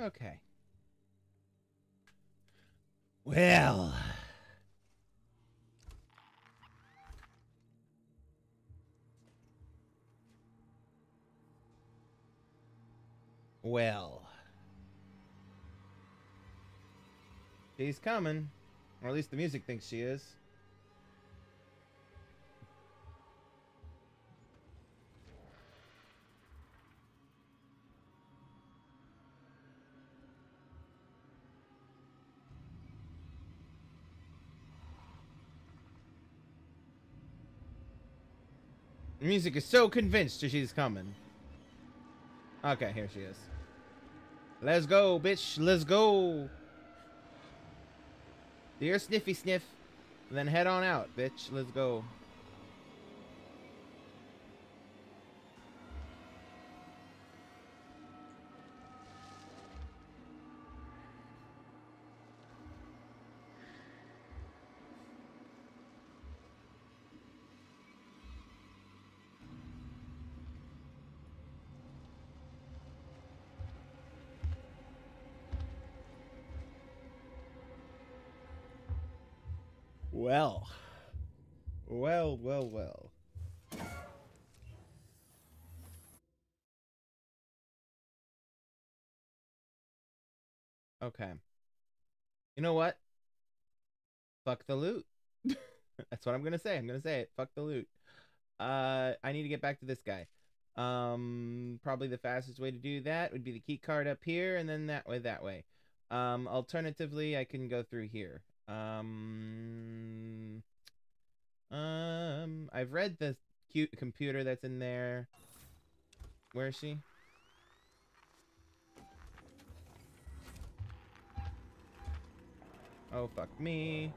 Okay. Well. Well. She's coming. Or at least the music thinks she is. The music is so convinced that she's coming. Okay, here she is. Let's go, bitch. Let's go. Dear Sniffy Sniff. Then head on out, bitch. Let's go. Okay. You know what? Fuck the loot. <laughs> That's what I'm gonna say. I'm gonna say it. Fuck the loot. Uh, I need to get back to this guy. Um, probably the fastest way to do that would be the key card up here, and then that way, that way. Um, alternatively, I can go through here. Um, um, I've read the cute computer that's in there. Where is she? Oh, fuck me.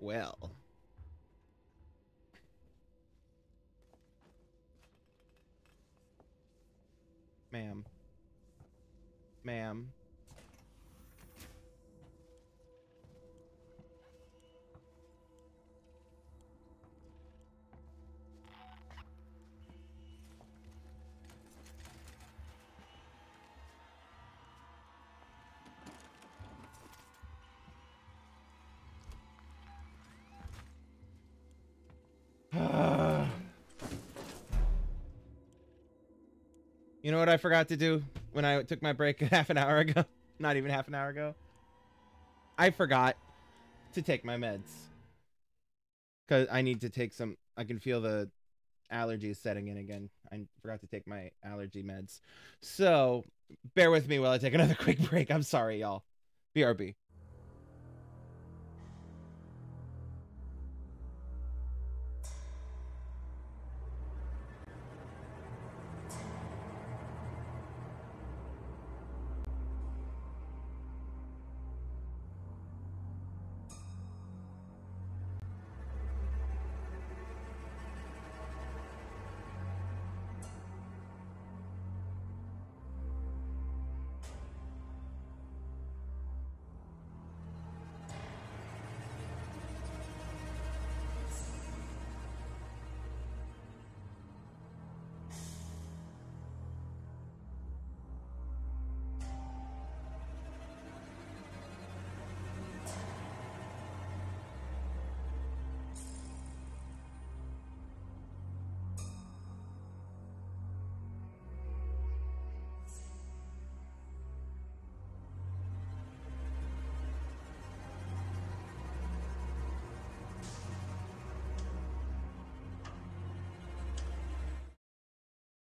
Well. Ma'am. Ma'am. You know what I forgot to do when I took my break <laughs> half an hour ago? Not even half an hour ago. I forgot to take my meds. Cuz I need to take some I can feel the allergies setting in again. I forgot to take my allergy meds. So, bear with me while I take another <laughs> quick break. I'm sorry, y'all. BRB.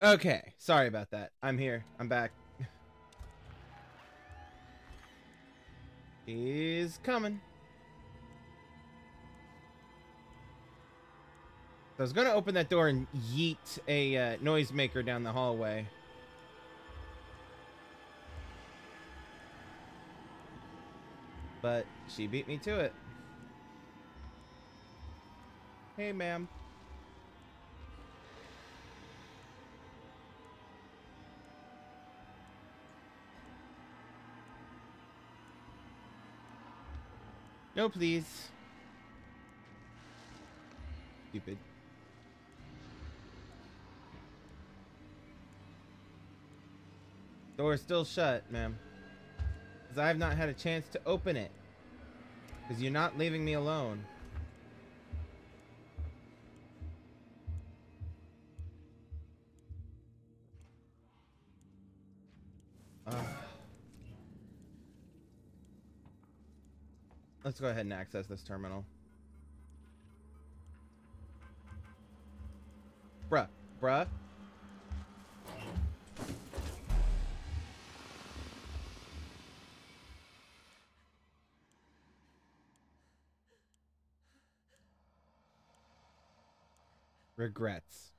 Okay, sorry about that. I'm here. I'm back. He's coming. So I was gonna open that door and yeet a uh, noisemaker down the hallway. But she beat me to it. Hey, ma'am. No, please. Stupid. Door is still shut, ma'am. Because I have not had a chance to open it. Because you're not leaving me alone. Let's go ahead and access this terminal. Bruh. Bruh. Regrets.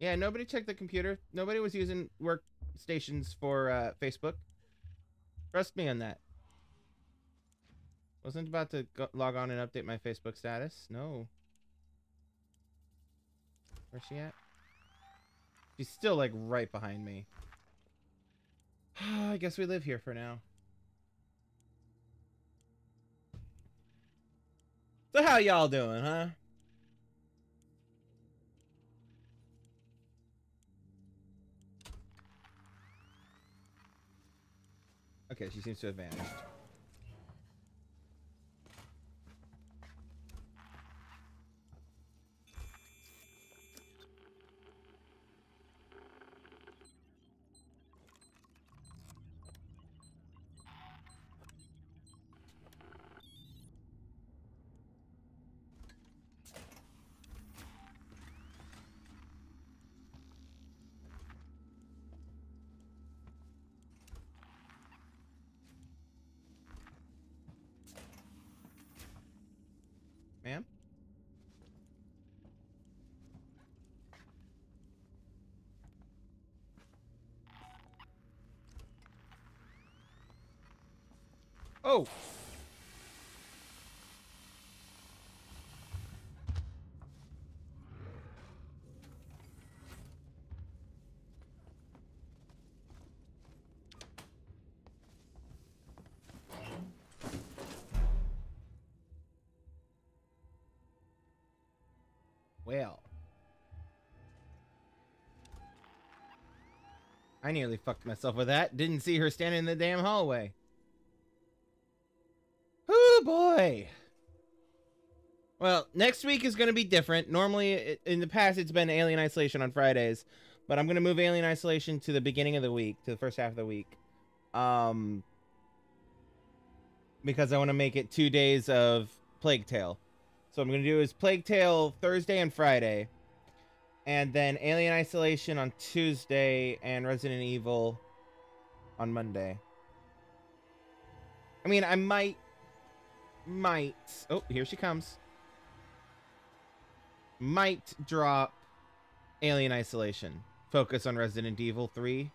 Yeah, nobody checked the computer. Nobody was using workstations for uh, Facebook. Trust me on that. Wasn't about to go log on and update my Facebook status. No. Where's she at? She's still like right behind me. <sighs> I guess we live here for now. So how y'all doing, huh? Okay, she seems to have vanished. Well. I nearly fucked myself with that. Didn't see her standing in the damn hallway. Boy. Well, next week is going to be different. Normally, in the past, it's been Alien Isolation on Fridays, but I'm going to move Alien Isolation to the beginning of the week, to the first half of the week, um, because I want to make it two days of Plague Tale. So I'm going to do is Plague Tale Thursday and Friday, and then Alien Isolation on Tuesday and Resident Evil on Monday. I mean, I might might. Oh here she comes. Might drop alien isolation. Focus on resident evil 3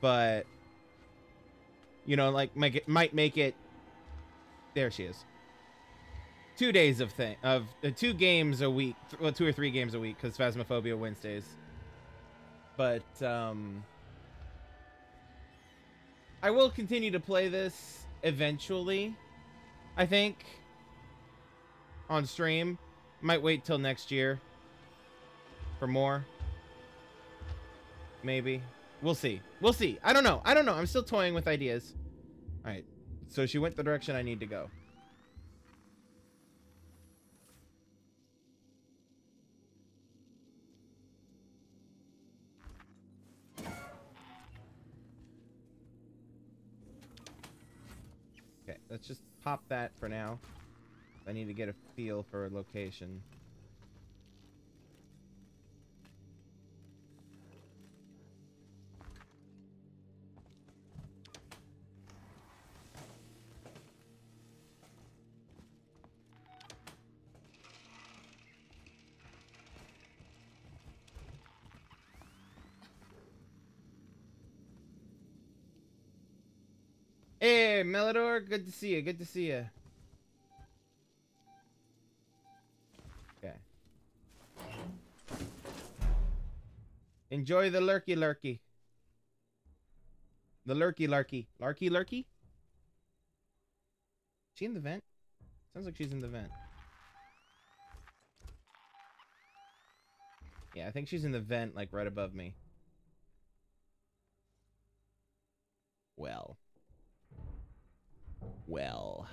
but you know like make it might make it there she is. Two days of thing of uh, two games a week well two or three games a week because phasmophobia wednesdays. But um I will continue to play this eventually. I think on stream. Might wait till next year for more. Maybe. We'll see. We'll see. I don't know. I don't know. I'm still toying with ideas. All right. So she went the direction I need to go. Let's just pop that for now. I need to get a feel for a location. Hey, Melodor, good to see you. Good to see you. Okay. Enjoy the lurky lurky. The lurky lurky. Larky lurky? She in the vent? Sounds like she's in the vent. Yeah, I think she's in the vent, like right above me. Well. Well.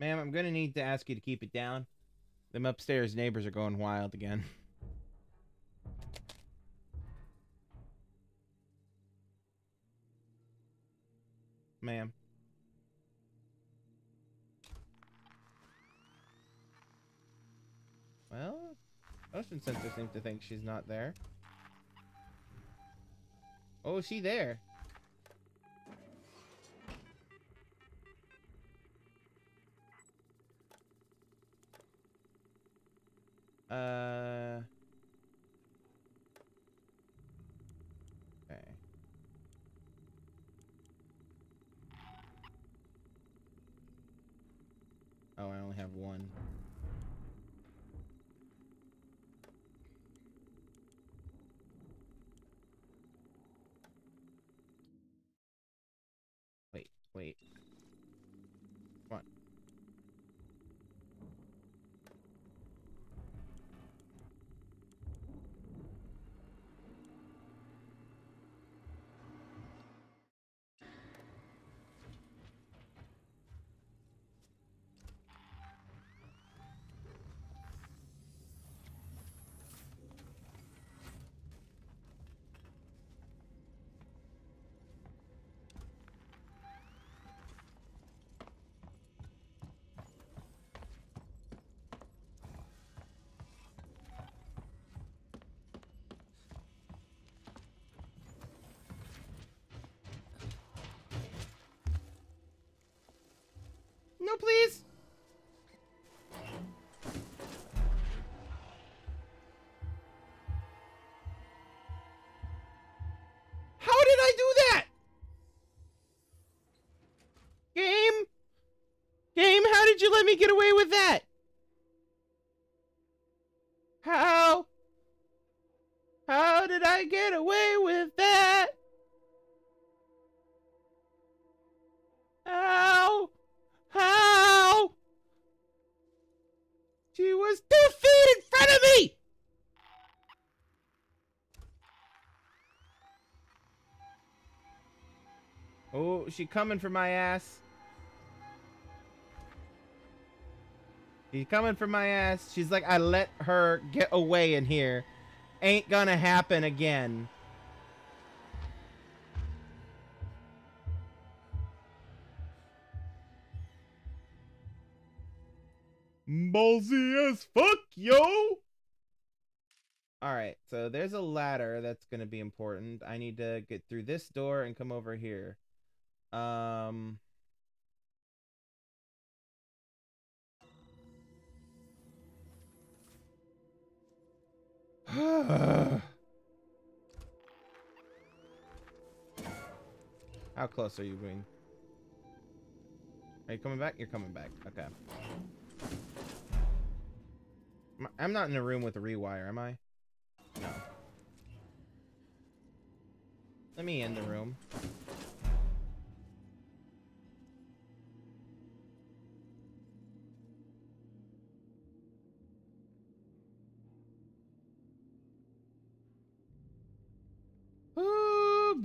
Ma'am, I'm gonna need to ask you to keep it down. Them upstairs neighbors are going wild again. <laughs> Ma'am. Well, Motion sensor seems to think she's not there. Oh, she there? Uh. Okay. Oh, I only have one. Wait, please? How did I do that? Game? Game, how did you let me get away with that? She coming for my ass. She's coming for my ass. She's like, I let her get away in here. Ain't gonna happen again. Ballsy as fuck, yo! Alright, so there's a ladder that's gonna be important. I need to get through this door and come over here. Um... <sighs> How close are you being? Are you coming back? You're coming back. Okay. I'm not in a room with a rewire, am I? No. Let me in the room.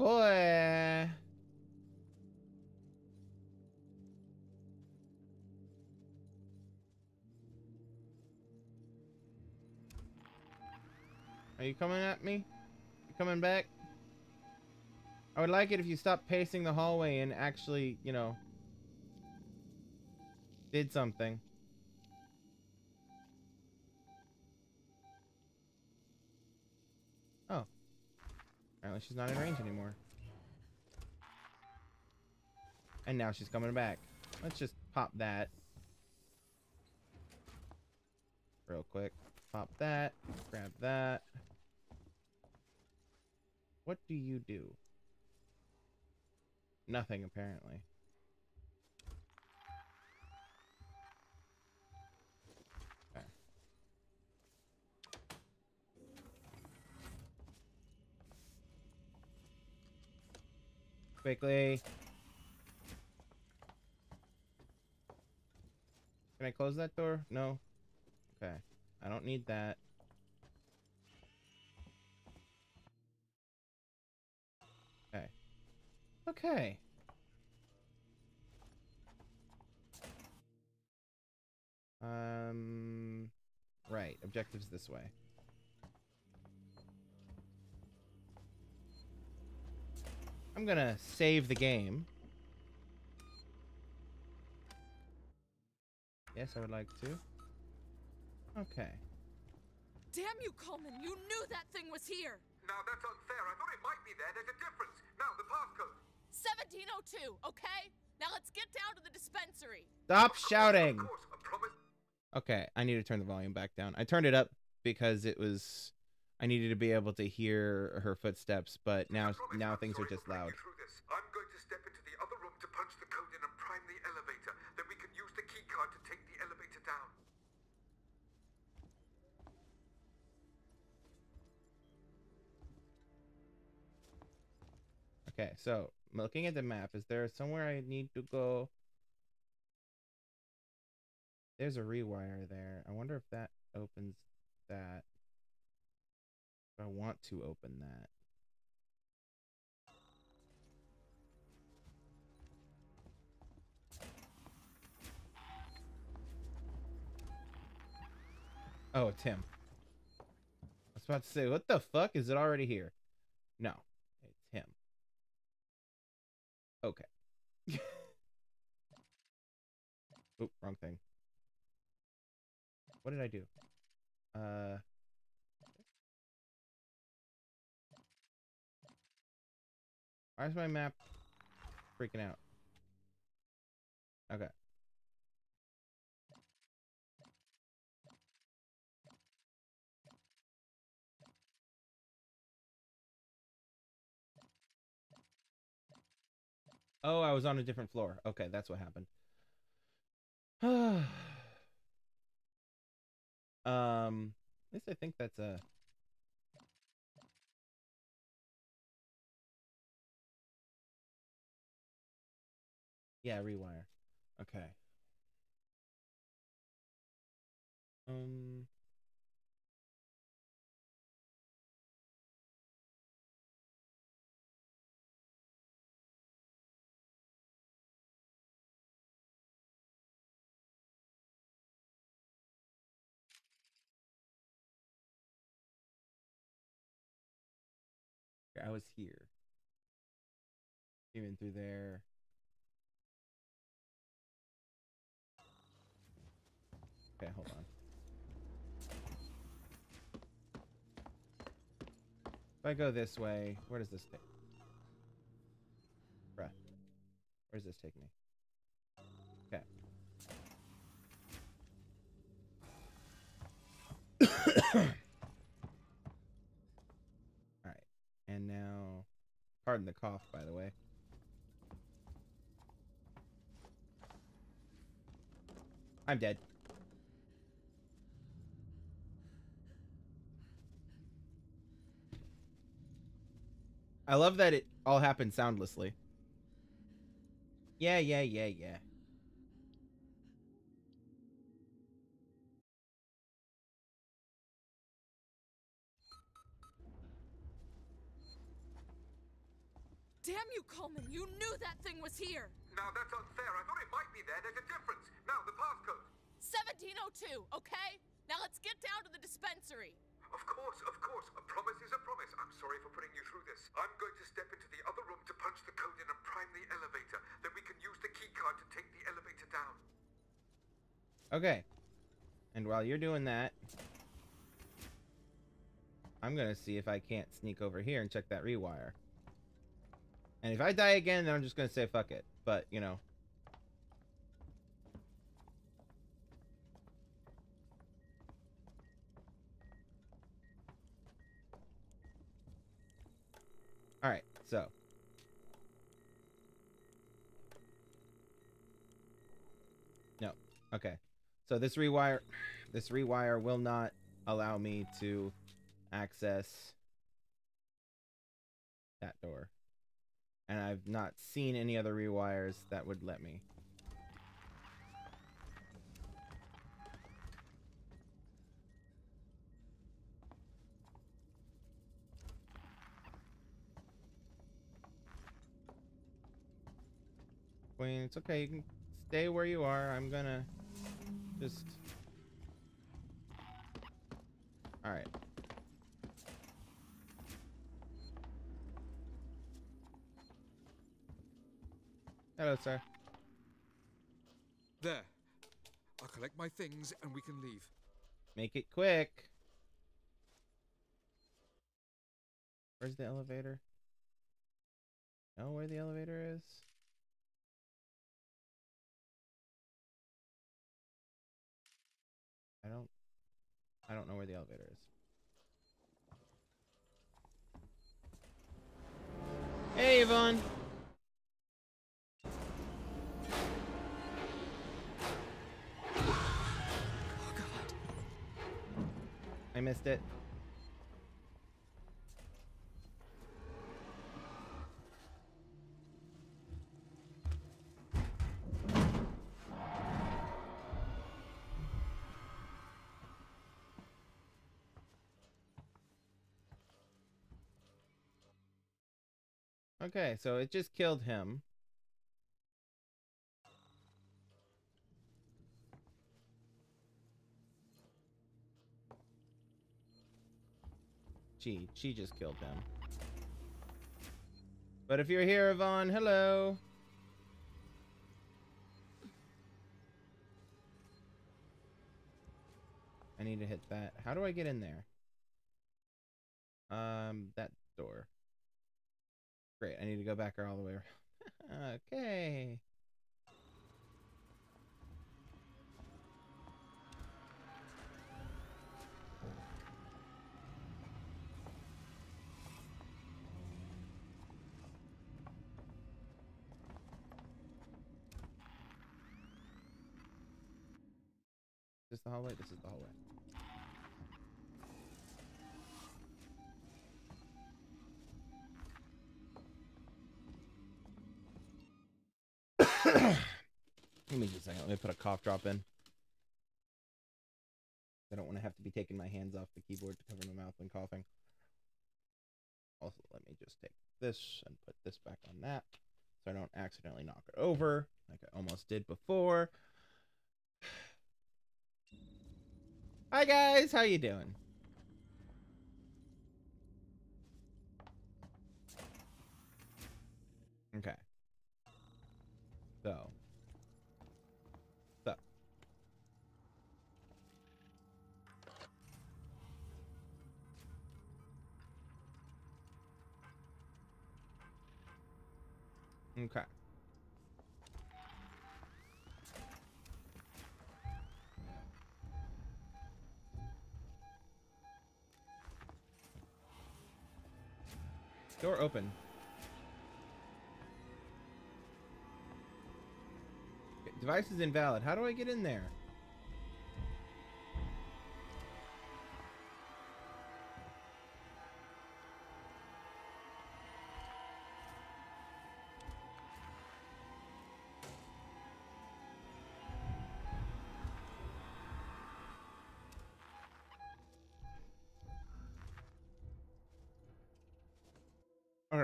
Boy. Are you coming at me? You coming back? I would like it if you stopped pacing the hallway and actually, you know, did something. Apparently she's not in range anymore. And now she's coming back. Let's just pop that. Real quick. Pop that. Grab that. What do you do? Nothing, apparently. Quickly. Can I close that door? No? Okay. I don't need that. Okay. Okay. Um, right. Objectives this way. I'm gonna save the game. Yes, I would like to. Okay. Damn you, Kuhlman! You knew that thing was here! Now that's unfair. I thought it might be there. There's a difference. Now the passcode. 1702, okay? Now let's get down to the dispensary. Stop shouting. Of course, I promise. Okay, I need to turn the volume back down. I turned it up because it was I needed to be able to hear her footsteps, but now now things are just loud. you through this. I'm going to step into the other room to punch the code in and prime the elevator. Then we can use the key card to take the elevator down. Okay, so looking at the map, is there somewhere I need to go? There's a rewire there. I wonder if that opens that. I want to open that. Oh, it's him. I was about to say, what the fuck? Is it already here? No, it's him. Okay. <laughs> Oop, wrong thing. What did I do? Uh. Why is my map freaking out? Okay. Oh, I was on a different floor. Okay, that's what happened. <sighs> um, at least I think that's a. Yeah, rewire. Okay. Um. I was here. Even through there. Okay, hold on. If I go this way, where does this take? Bruh. Where does this take me? Okay. <coughs> Alright. And now, pardon the cough, by the way. I'm dead. I love that it all happened soundlessly. Yeah, yeah, yeah, yeah. Damn you, Kuhlman! You knew that thing was here! Now that's unfair. I thought it might be there. There's a difference. Now, the passcode. 1702, okay? Now let's get down to the dispensary. Of course, of course. A promise is a promise. I'm sorry for putting you through this. I'm going to step into the other room to punch the code in and prime the elevator. Then we can use the keycard to take the elevator down. Okay. And while you're doing that, I'm gonna see if I can't sneak over here and check that rewire. And if I die again, then I'm just gonna say fuck it. But, you know. Alright, so. No. Okay. So this rewire this rewire will not allow me to access that door. And I've not seen any other rewires that would let me. Queen, it's okay. You can stay where you are. I'm gonna just. Alright. Hello, sir. There. I'll collect my things and we can leave. Make it quick. Where's the elevator? Know where the elevator is? I don't I don't know where the elevator is. Hey Yvonne! Oh god. I missed it. Okay, so it just killed him. Gee, she just killed him. But if you're here, Yvonne, hello. I need to hit that. How do I get in there? Um, that door. Great, I need to go back all the way around. okay. this the hallway? This is the hallway. Me just a second. Let me put a cough drop in. I don't want to have to be taking my hands off the keyboard to cover my mouth when coughing. Also, let me just take this and put this back on that so I don't accidentally knock it over like I almost did before. Hi guys, how you doing? Okay. So. Okay. Door open. Device is invalid. How do I get in there?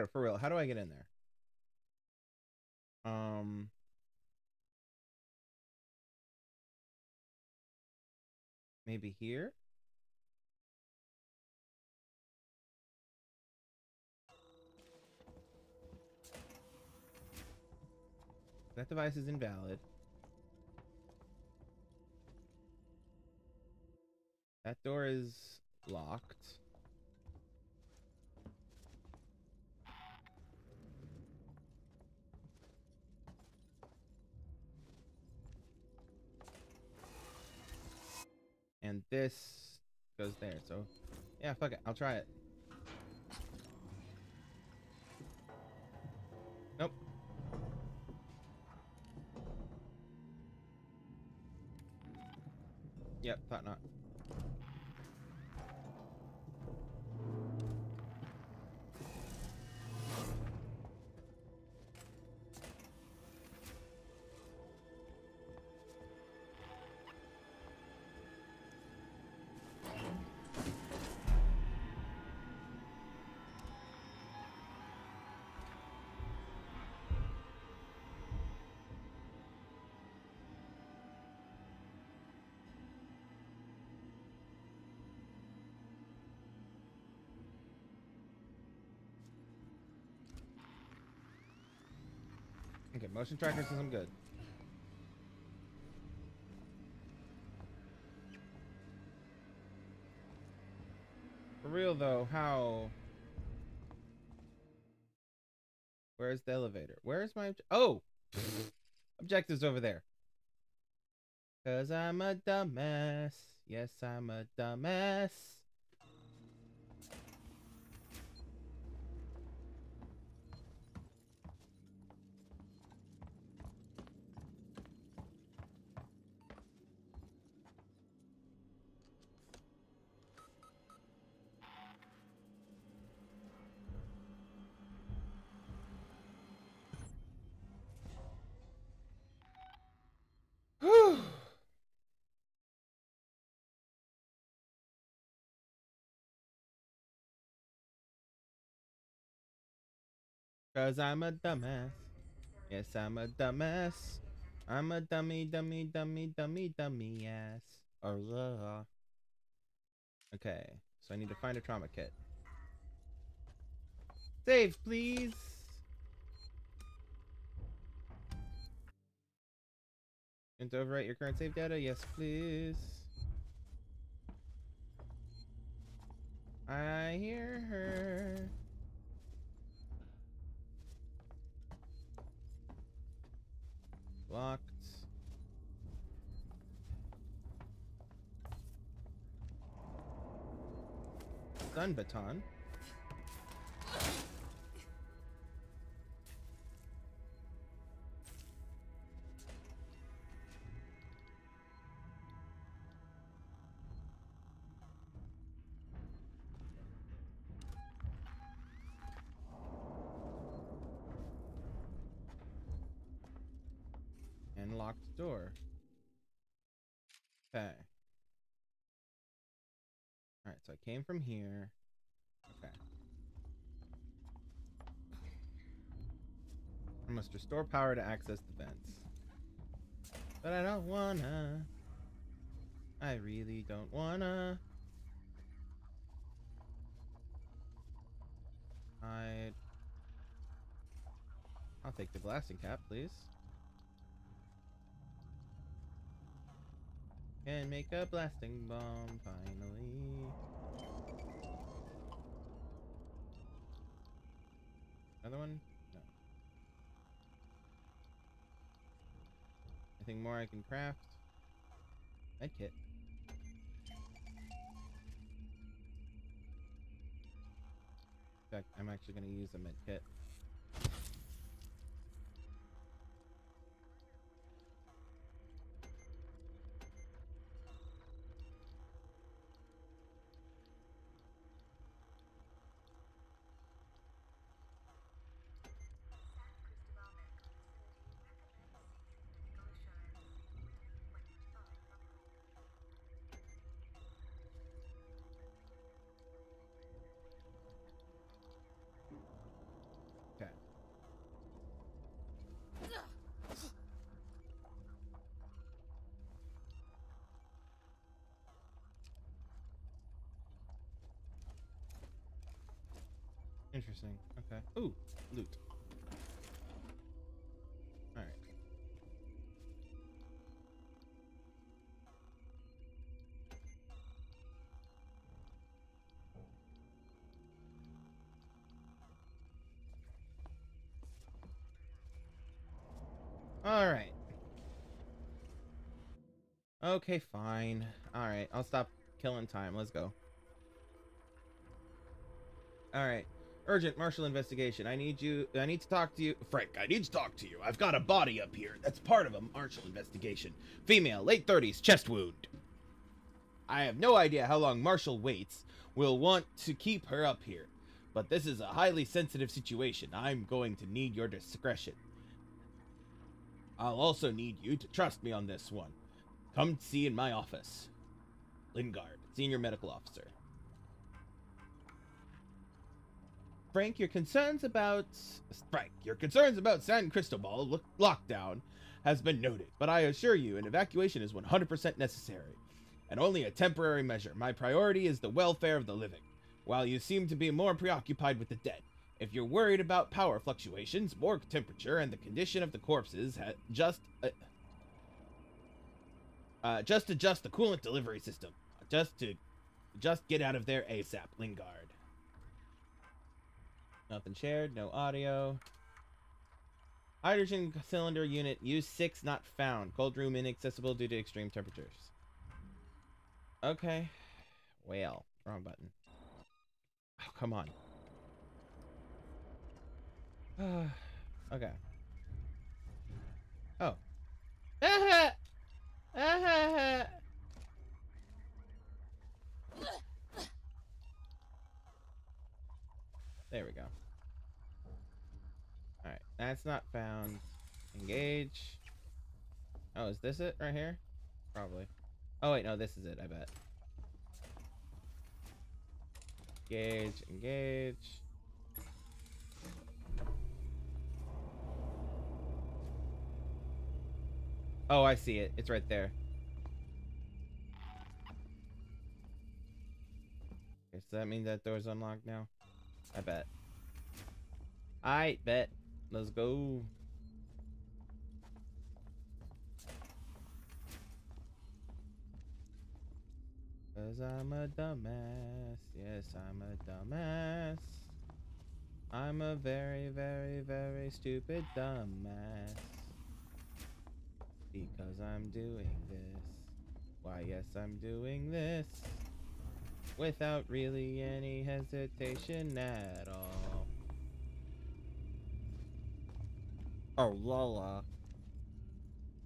For real. How do I get in there? Um. Maybe here? That device is invalid. That door is locked. And this goes there. So, yeah, fuck it. I'll try it. Nope. Yep, thought not. Motion tracker says I'm good. For real though, how? Where's the elevator? Where's my oh? <laughs> Objectives over there. Cause I'm a dumbass. Yes, I'm a dumbass. Cause I'm a dumbass. Yes, I'm a dumbass. I'm a dummy, dummy, dummy, dummy, dummy ass. Uh. Okay, so I need to find a trauma kit. Save, please. And to overwrite your current save data? Yes, please. I hear her. Locked. Stun baton. Door. Okay. Alright, so I came from here. Okay. I must restore power to access the vents. But I don't wanna. I really don't wanna. I. I'll take the blasting cap, please. Can make a blasting bomb finally. Another one? No. Anything more I can craft? Medkit. In fact, I'm actually going to use a medkit. Interesting. Okay. Ooh, loot. All right. All right. Okay, fine. All right, I'll stop killing time. Let's go. All right. Urgent marshal investigation. I need you. I need to talk to you. Frank, I need to talk to you. I've got a body up here. That's part of a marshal investigation. Female, late 30s, chest wound. I have no idea how long Marshal Waits will want to keep her up here, but this is a highly sensitive situation. I'm going to need your discretion. I'll also need you to trust me on this one. Come see in my office. Lingard, Senior Medical Officer. Frank, your concerns about Frank, your concerns about San Cristobal lo- lockdown has been noted, but I assure you an evacuation is 100% necessary, and only a temporary measure. My priority is the welfare of the living, while you seem to be more preoccupied with the dead. If you're worried about power fluctuations, more temperature, and the condition of the corpses, just uh, uh, just adjust the coolant delivery system. Just to just get out of there ASAP, Lingard. Nothing shared, no audio. Hydrogen cylinder unit U6 not found. Cold room inaccessible due to extreme temperatures. Okay. Well, wrong button. Oh, come on. <sighs> okay. Oh. <laughs> there we go. Alright, that's not found. Engage. Oh, is this it right here? Probably. Oh, wait, no, this is it, I bet. Engage, engage. Oh, I see it. It's right there. Okay, so that means that door's unlocked now? I bet. I bet. Let's go. Cause I'm a dumbass. Yes, I'm a dumbass. I'm a very, very, very stupid dumbass. Because I'm doing this. Why, yes, I'm doing this. Without really any hesitation at all. Oh, Lola.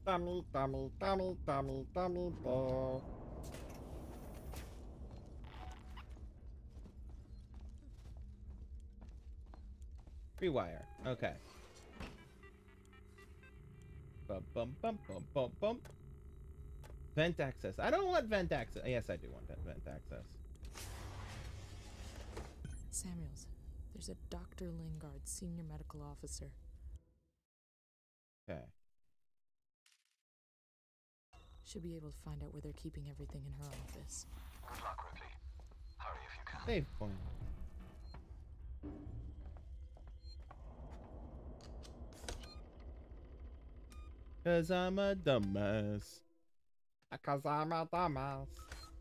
Dummy, dummy, dummy, dummy, dummy bear. Rewire. Okay. bum bum bum bum bum bum. Vent access. I don't want vent access. Yes, I do want vent access. Samuels, there's a Dr. Lingard, senior medical officer. Okay. Should be able to find out where they're keeping everything in her office. Good luck, Ripley. Hurry if you can. Save point. Cause I'm a dumbass. Cause I'm a dumbass.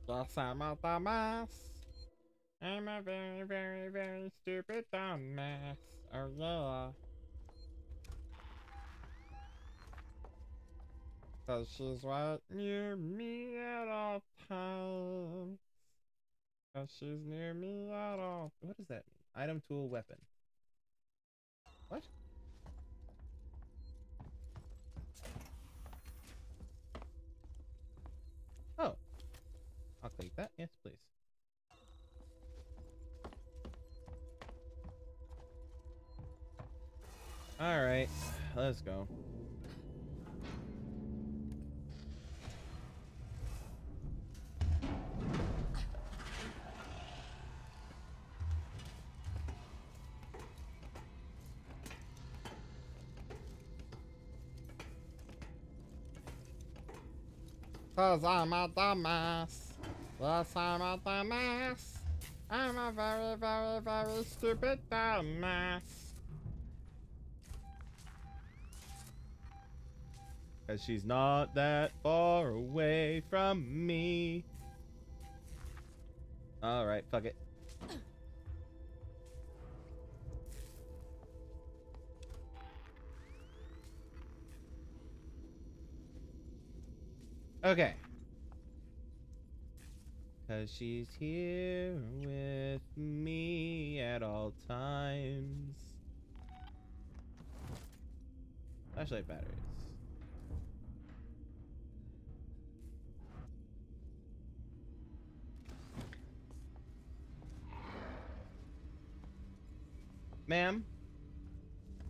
Yes, I'm a dumbass. I'm a very, very, very stupid dumbass. Oh yeah. Cause she's right near me at all times. Cause she's near me at all. What does that mean? Item, tool, weapon. What? Oh. I'll click that. Yes, please. Alright. Let's go. Cause I'm a dumbass. Yes, I'm a dumbass. I'm a very, very, very stupid dumbass. Cause she's not that far away from me. Alright, fuck it. Okay. Cause she's here with me at all times. Flashlight batteries. Ma'am,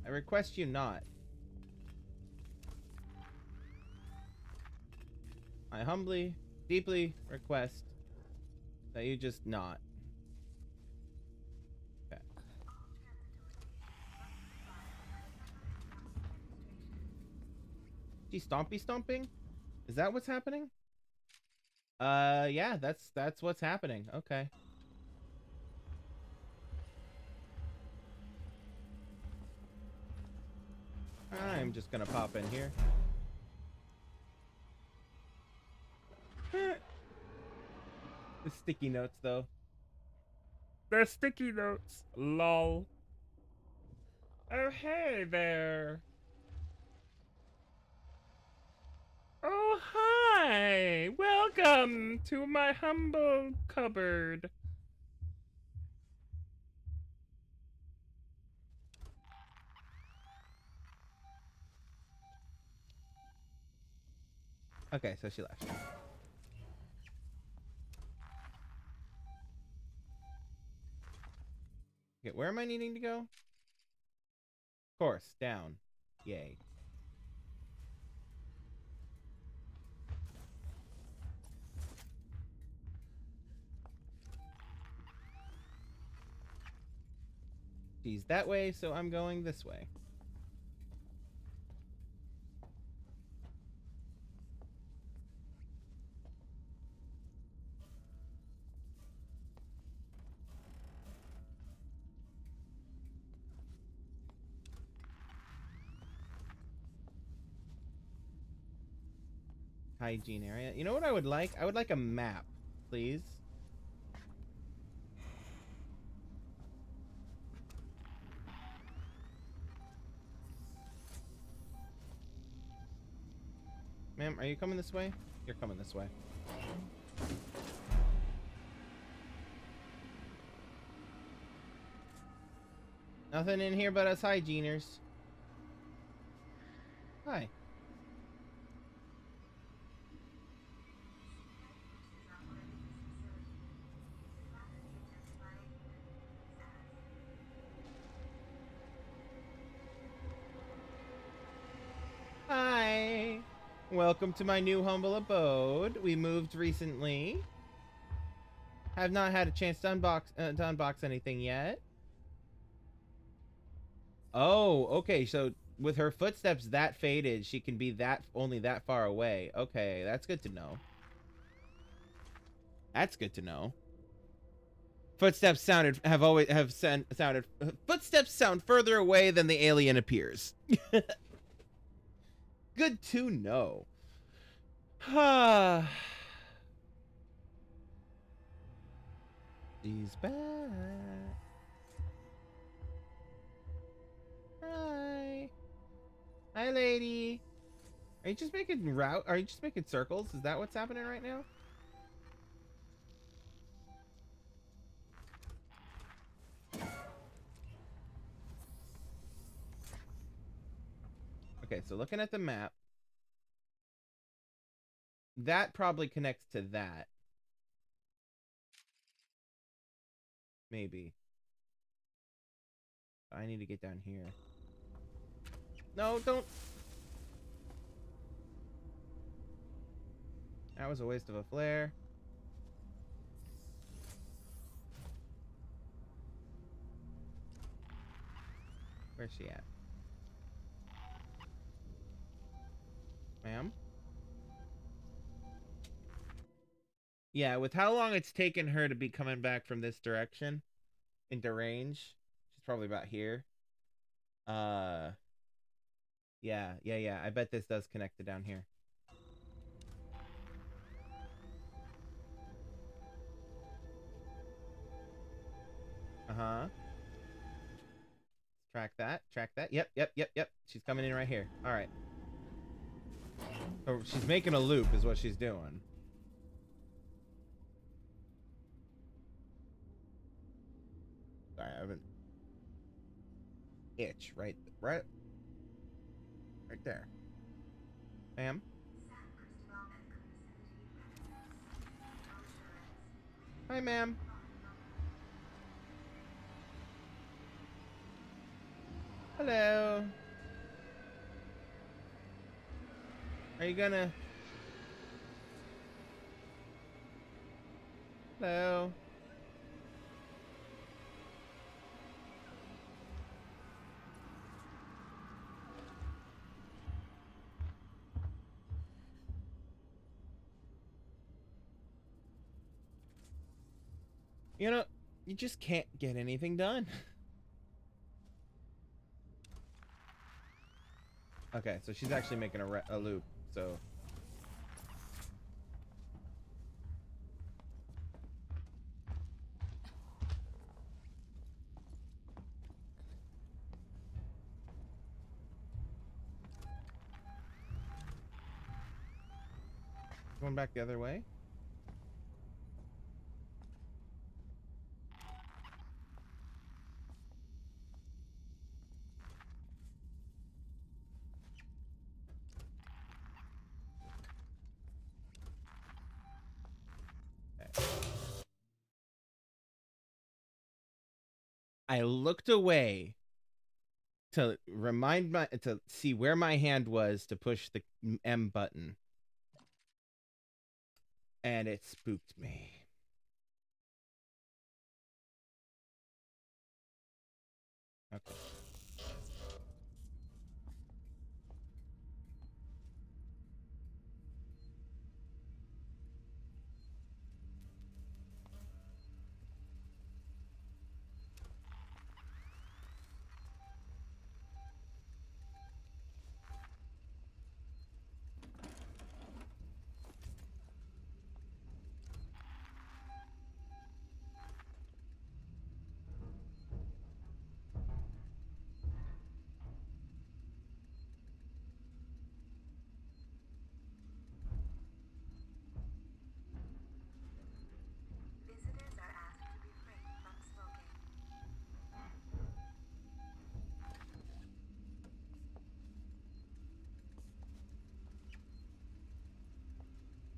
I request you not. I humbly, deeply request that you just not. Okay. Stompy stomping? Is that what's happening? Uh, yeah, that's that's what's happening. Okay. I'm just gonna pop in here. <laughs> the sticky notes, though. The sticky notes. Lol. Oh, hey there. Oh, hi. Welcome to my humble cupboard. Okay, so she left. Okay, where am I needing to go? Of course, down. Yay. She's that way, so I'm going this way. Hygiene area. You know what I would like? I would like a map, please. Ma'am, are you coming this way? You're coming this way. Nothing in here but us hygieners. Hi. Welcome to my new humble abode. We moved recently. Have not had a chance to unbox uh, to unbox anything yet. Oh, okay. So with her footsteps that faded, she can be that only that far away. Okay, that's good to know. That's good to know. Footsteps sounded have always have sound, sounded footsteps sound further away than the alien appears. <laughs> good to know. <sighs> She's back. Hi. Hi, lady. Are you just making route? Are you just making circles? Is that what's happening right now? Okay, so looking at the map, that probably connects to that. Maybe. I need to get down here. No, don't. That was a waste of a flare. Where's she at? Ma'am? Yeah, with how long it's taken her to be coming back from this direction into range, she's probably about here. Uh, yeah, yeah, yeah. I bet this does connect to down here. Uh huh. Track that. Track that. Yep, yep, yep, yep. She's coming in right here. All right. Oh, she's making a loop, is what she's doing. I haven't. Itch right, right, right there. Ma'am. Hi, ma'am. Hello. Are you gonna? Hello. You know, you just can't get anything done. okay, so she's actually making a, a loop, so... Going back the other way? I looked away to remind my to see where my hand was to push the M button. And it spooked me. Okay.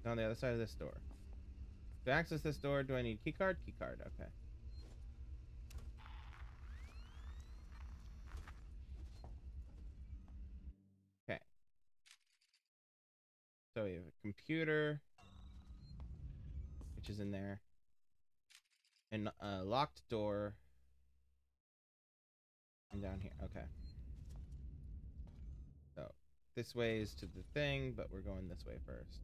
On the other side of this door. To access this door, do I need key card? Key card, okay. Okay. So we have a computer, which is in there, and a locked door, and down here. Okay. So this way is to the thing, but we're going this way first.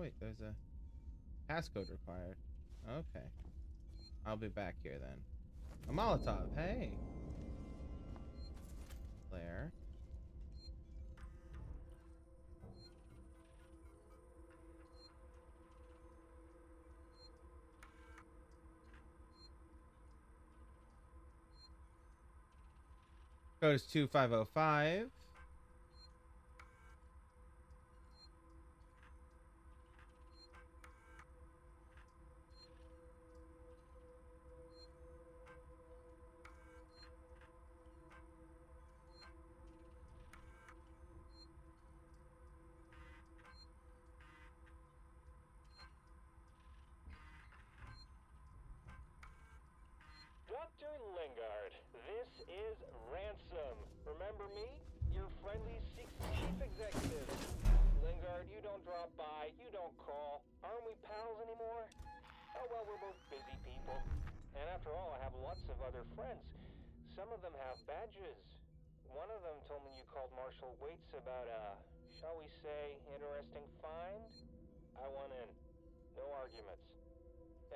Wait, there's a passcode required. Okay. I'll be back here then. A Molotov, hey! Claire. Code is 2505.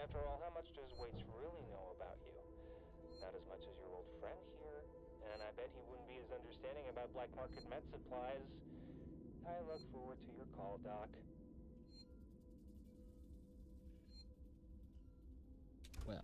After all, how much does Waits really know about you? Not as much as your old friend here, and I bet he wouldn't be as understanding about black market med supplies. I look forward to your call, Doc. Well.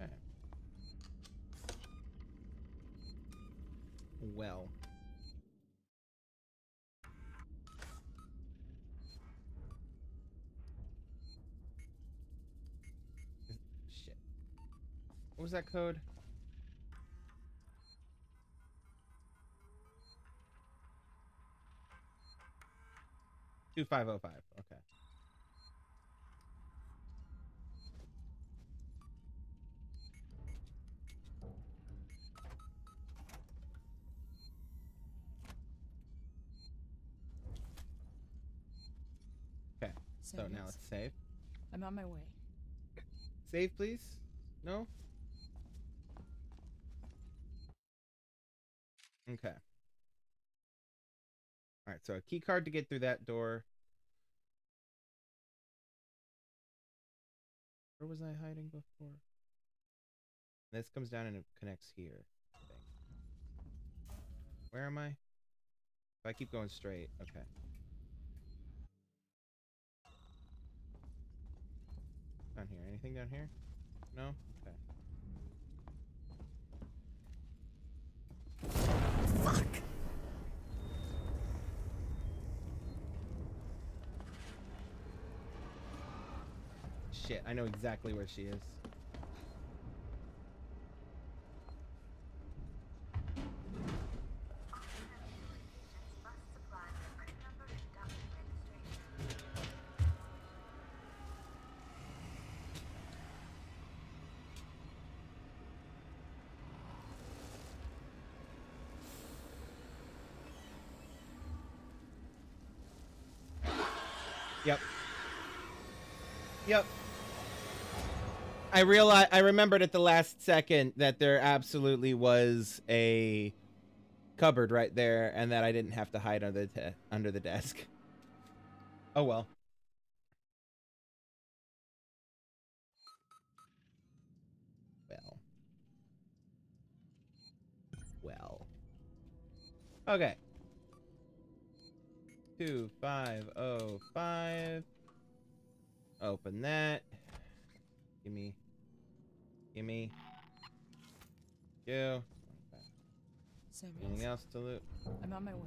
Okay. Well. Shit. What was that code? Two five oh five. Okay. Okay. So now Savings. it's save. I'm on my way. Save, please. No. Okay. All right. So a key card to get through that door. Where was I hiding before? This comes down and it connects here. I think. Where am I? If I keep going straight, okay. Down here. Anything down here? No? Okay. Shit, I know exactly where she is. I realized I remembered at the last second that there absolutely was a cupboard right there and that I didn't have to hide under the under the desk. Oh well. Well. Well. Okay. Two five oh five. Open that. Give me Gimme. You. Samuels, Anything else to loot? I'm on my way.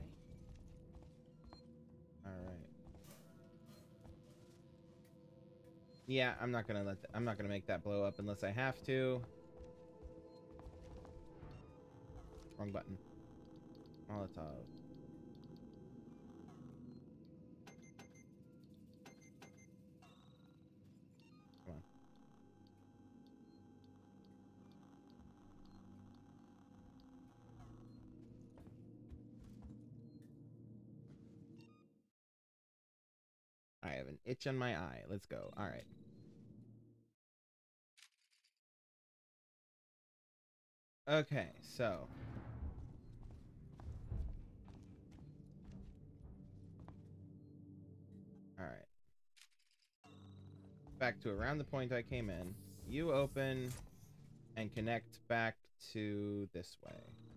Alright. Yeah, I'm not gonna let th- I'm not gonna make that blow up unless I have to. Wrong button. Molotov. Have an itch on my eye. Let's go. All right. Okay, so. All right. Back to around the point I came in. You open and connect back to this way.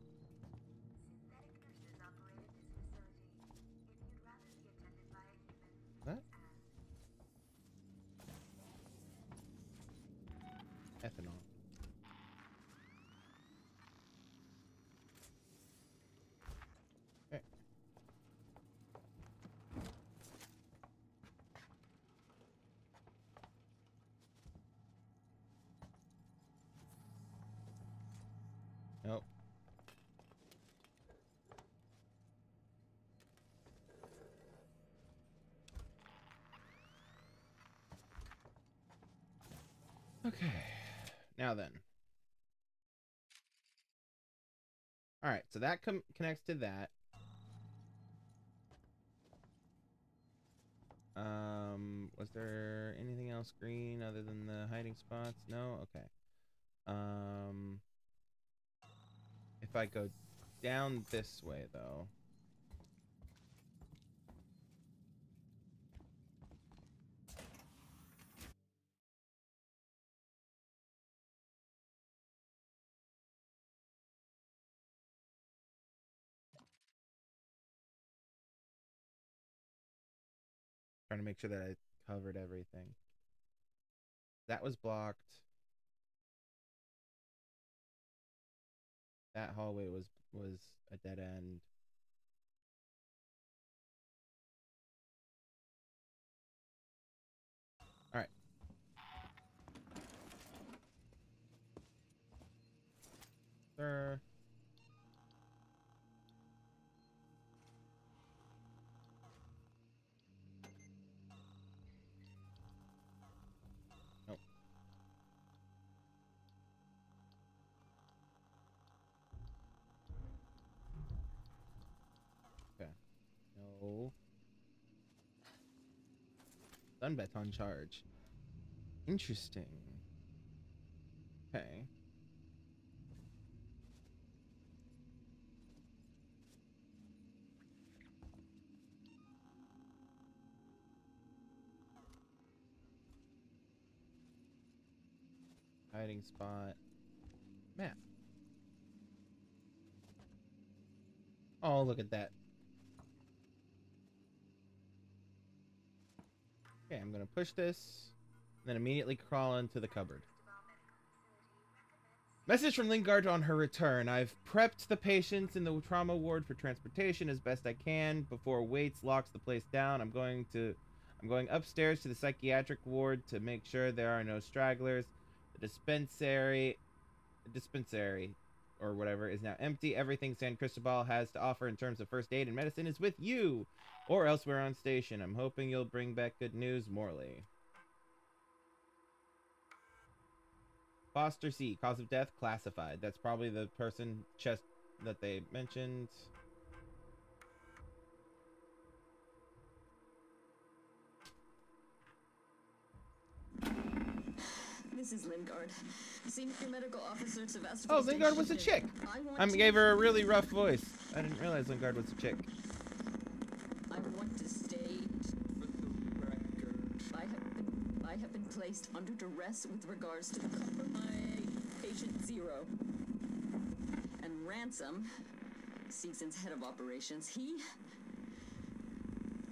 Right, so that connects to that. Um, was there anything else green other than the hiding spots? No. Okay. Um, if I go down this way though. Trying to make sure that I covered everything. That was blocked. That hallway was was a dead end. All right. Sir. Sunbet on charge. Interesting. Okay. Hiding spot. Map. Oh, look at that. Okay, I'm gonna push this, and then immediately crawl into the cupboard. Message from Lingard on her return. I've prepped the patients in the trauma ward for transportation as best I can before Waits locks the place down. I'm going to I'm going upstairs to the psychiatric ward to make sure there are no stragglers. The dispensary dispensary or whatever is now empty. Everything San Cristobal has to offer in terms of first aid and medicine is with you or elsewhere on station. I'm hoping you'll bring back good news, Morley. Foster C, cause of death classified. That's probably the person chest that they mentioned. This is Lingard, Senior Medical Officer Sevastopol Oh, Lingard was a chick. I I gave her a really rough voice. I didn't realize Lingard was a chick. I want to state For the record. I have been, I have been placed under duress with regards to the compromise patient zero. And Ransom, Seegson's head of operations, he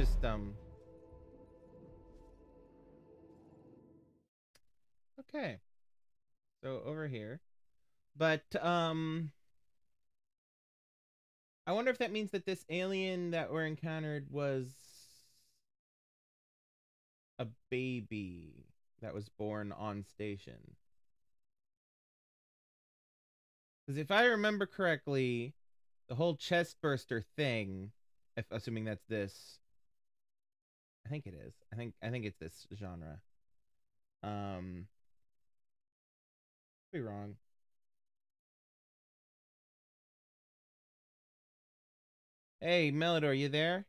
Just um. Okay. So over here, but um. I wonder if that means that this alien that we're encountered was a baby that was born on station. Because if I remember correctly, the whole chest burster thing, if assuming that's this, I think it is. I think I think it's this genre. Um, be wrong. Hey, Melodor, you there?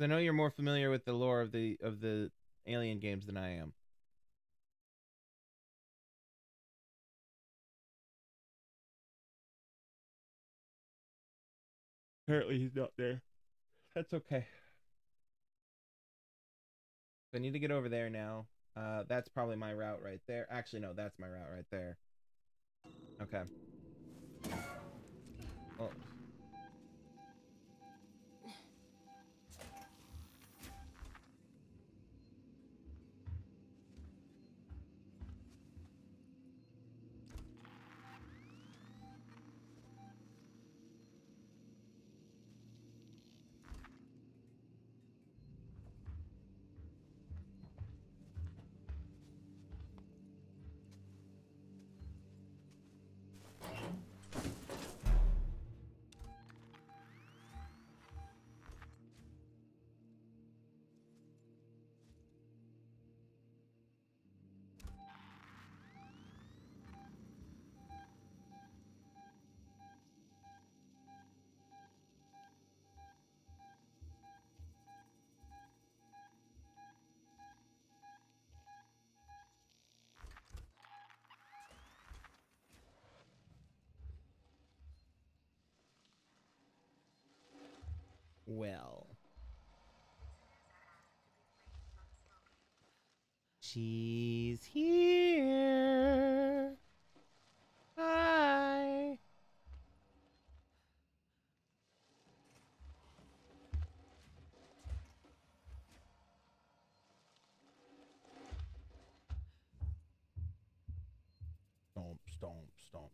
I know you're more familiar with the lore of the of the Alien games than I am. Apparently he's not there. That's okay. I need to get over there now. Uh, that's probably my route right there. Actually, no, that's my route right there. Okay. Well, well. She's here. Hi. Stomp, stomp, stomp,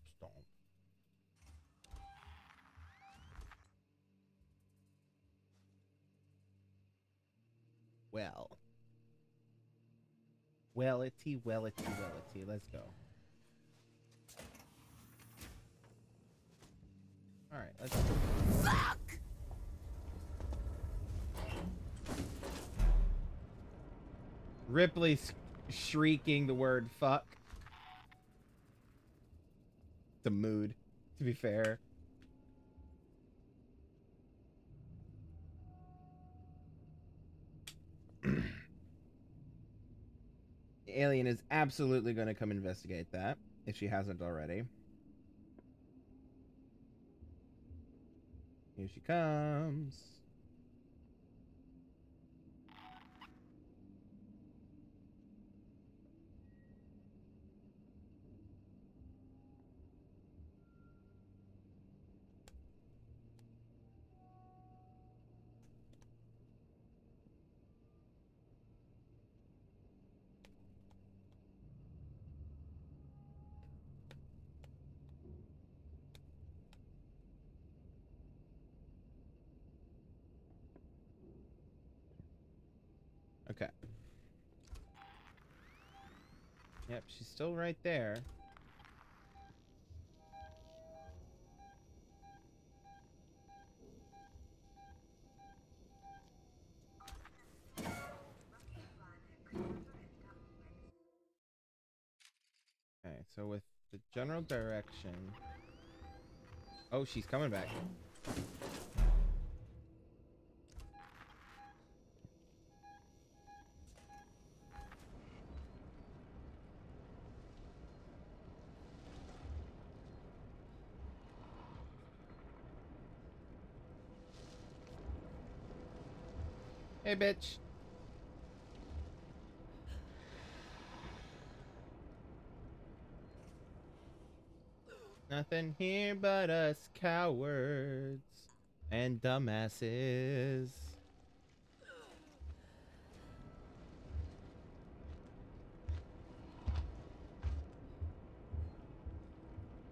Wellity, wellity, wellity. Let's go. Alright, let's Fuck! Ripley shrieking the word fuck. The mood, to be fair. Alien is absolutely going to come investigate that if she hasn't already. Here she comes. Okay. Yep, she's still right there. Okay, so with the general direction. Oh, she's coming back. Bitch. Nothing here but us cowards and dumbasses.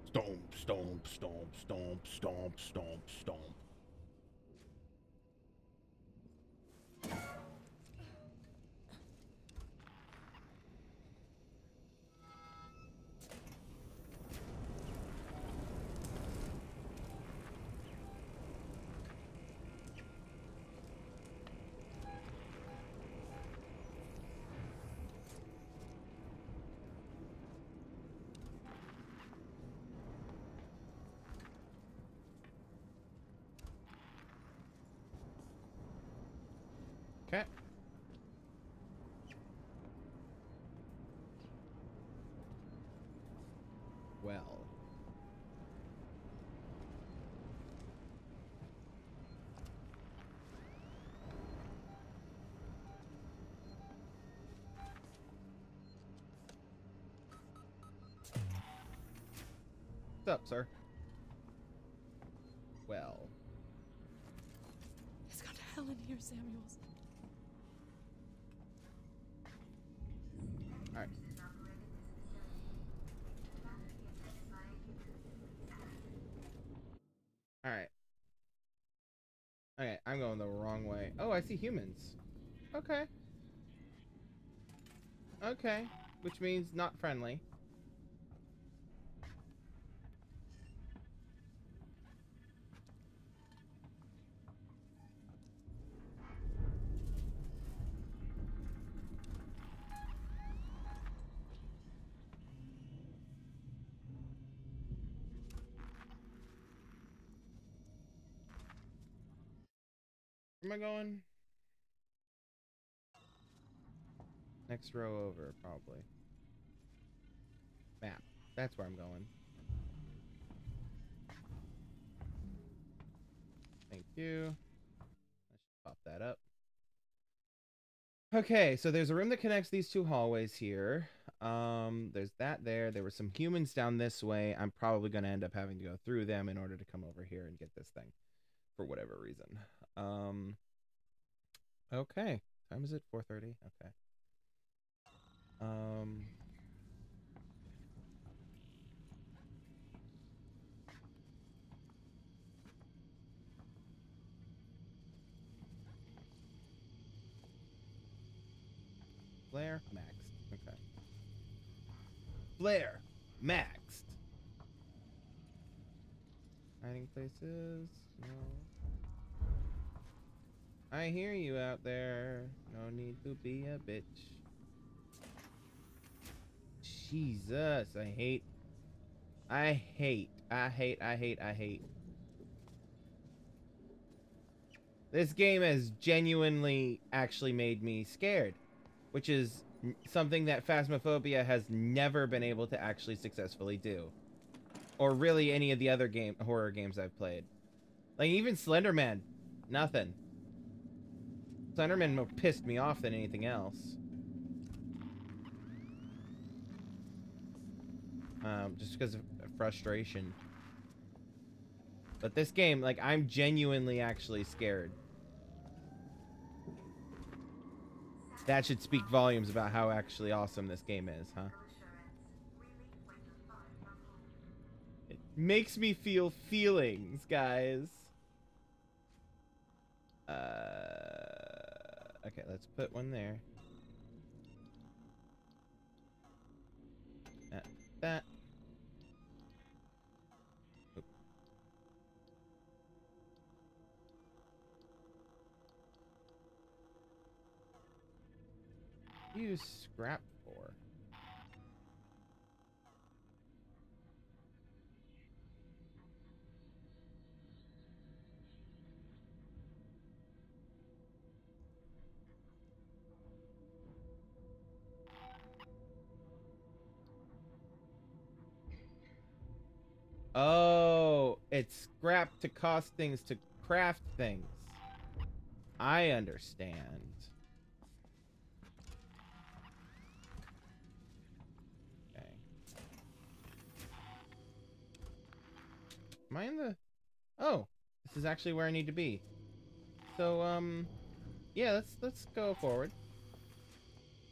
Stomp, stomp, stomp, stomp, stomp, stomp, stomp. Okay. Well. What's up, sir? Well. It's gone to hell in here, Samuels. Alright. Alright. Okay, I'm going the wrong way. Oh, I see humans. Okay. Okay. Which means not friendly. Am I going? Next row over, probably. Map. That's where I'm going. Thank you. Let's pop that up. Okay, so there's a room that connects these two hallways here. Um, there's that there. There were some humans down this way. I'm probably going to end up having to go through them in order to come over here and get this thing for whatever reason. Um, okay. Time is it? 4:30. Okay. Um. Flare maxed. Okay. Flare maxed. Hiding places. I hear you out there. No need to be a bitch. Jesus, I hate. I hate. I hate. I hate. I hate. This game has genuinely actually made me scared, which is something that Phasmophobia has never been able to actually successfully do. Or really any of the other game horror games I've played. Like even Slenderman, nothing. Slenderman more pissed me off than anything else. Um, just because of frustration. But this game, like, I'm genuinely actually scared. That should speak volumes about how actually awesome this game is, huh? It makes me feel feelings, guys. Uh, okay, let's put one there. That. that. Oop. Use scrap scrap to cost things to craft things. I understand. Okay. Am I in the... Oh, this is actually where I need to be. So, um, yeah, let's let's go forward.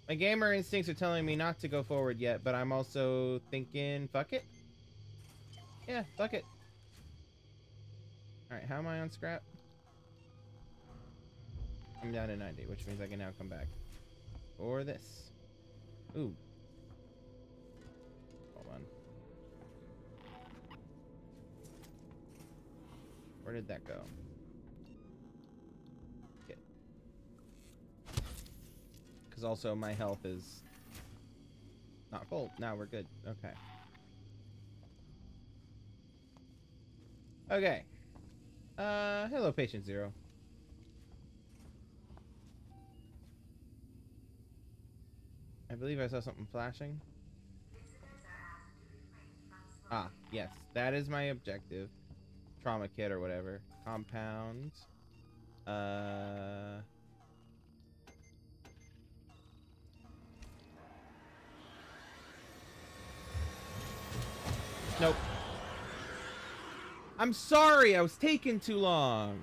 My gamer instincts are telling me not to go forward yet, but I'm also thinking, fuck it. Yeah, fuck it. Alright, how am I on scrap? I'm down to 90, which means I can now come back. Or this. Ooh. Hold on. Where did that go? Okay. Because also my health is not full. Now we're good. Okay. Okay. Uh, hello, patient zero. I believe I saw something flashing. Ah, yes, that is my objective. Trauma kit or whatever. Compound. Uh. Nope. I'm sorry, I was taking too long.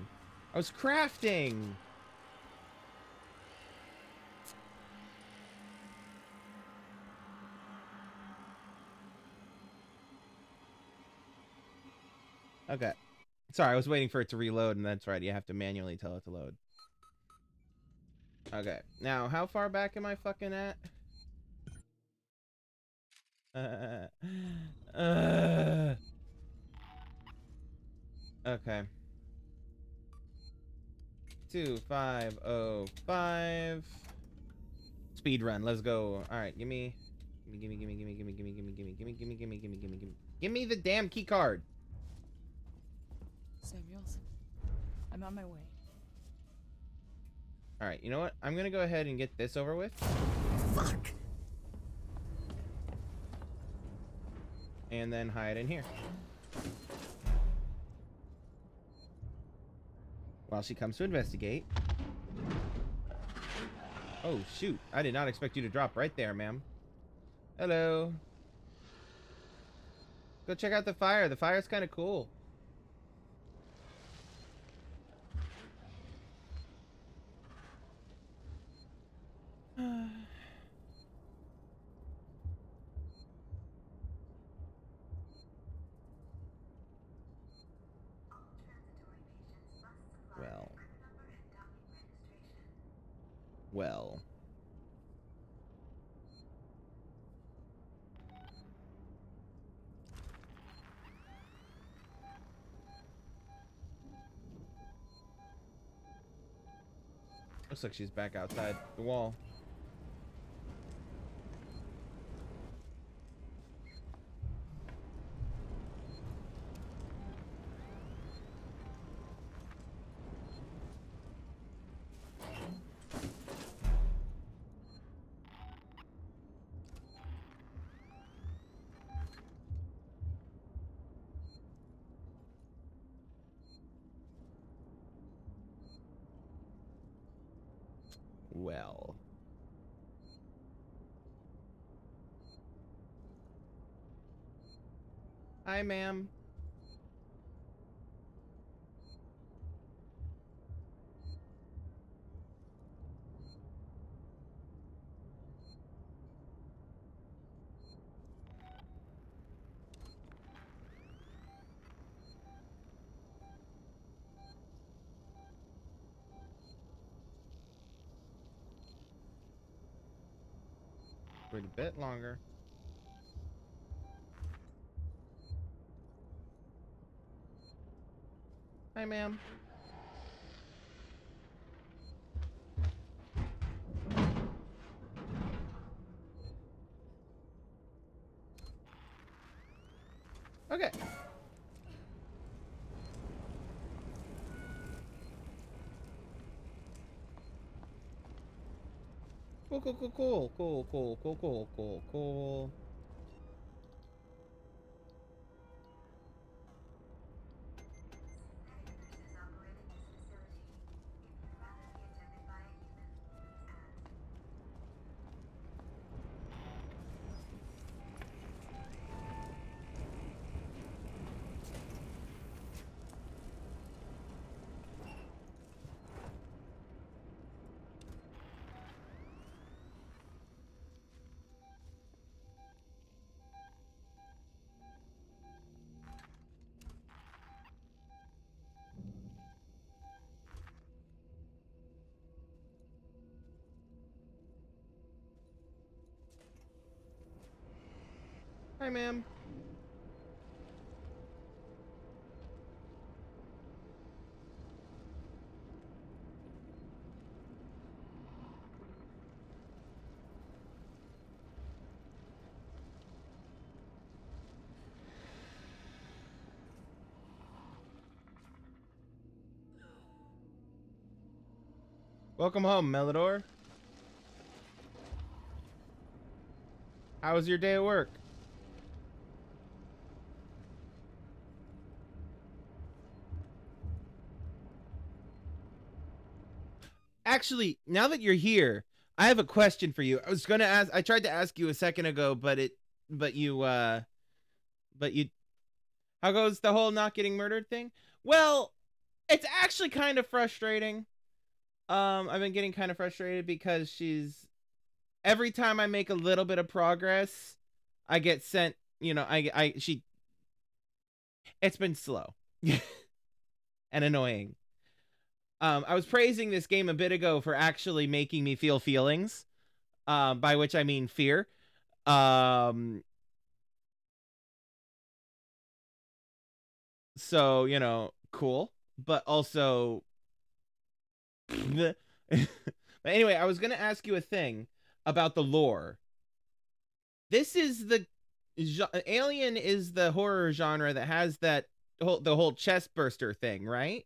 I was crafting. Okay. Sorry, I was waiting for it to reload, and that's right. You have to manually tell it to load. Okay. Now, how far back am I fucking at? <laughs> Uh, uh, okay. Two five oh five. Speed run. Let's go. All right. Give me. Give me. Give me. Give me. Give me. Give me. Give me. Give me. Give me. Give me. Give me. Give me. Give me. Give me. Give me the damn key card. Samuels, I'm on my way. All right. You know what? I'm gonna go ahead and get this over with. Fuck. And then hide in here. While she comes to investigate. Oh, shoot. I did not expect you to drop right there, ma'am. Hello. Go check out the fire. The fire's kind of cool. <sighs> Well. Looks like she's back outside the wall. Hi, ma'am. Wait a bit longer. Hi, ma'am. Okay. Cool, cool, cool, cool, cool, cool, cool, cool, cool, cool. Hi, ma'am. Welcome home, Melidor. How was your day at work? Actually, now that you're here, I have a question for you. I was going to ask I tried to ask you a second ago, but it but you uh but you How goes the whole not getting murdered thing? Well, it's actually kind of frustrating. Um I've been getting kind of frustrated because she's every time I make a little bit of progress, I get sent, you know, I I she it's been slow <laughs> and annoying. Um I was praising this game a bit ago for actually making me feel feelings, um by which I mean fear. Um so, you know, cool, but also <laughs> but anyway, I was going to ask you a thing about the lore. This is the Alien is the horror genre that has that whole the whole chest burster thing, right?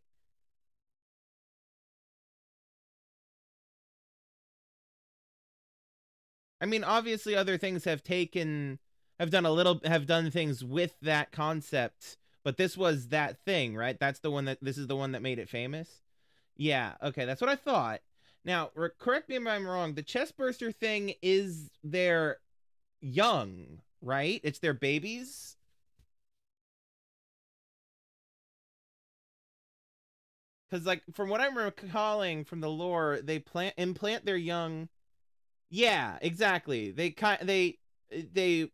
I mean, obviously other things have taken have done a little have done things with that concept, but this was that thing, right? That's the one that this is the one that made it famous. Yeah, okay, that's what I thought. Now, correct me if I'm wrong. The chest burster thing is their young, right? It's their babies. Because, like, from what I'm recalling from the lore, they plant implant their young. Yeah, exactly. They kind they they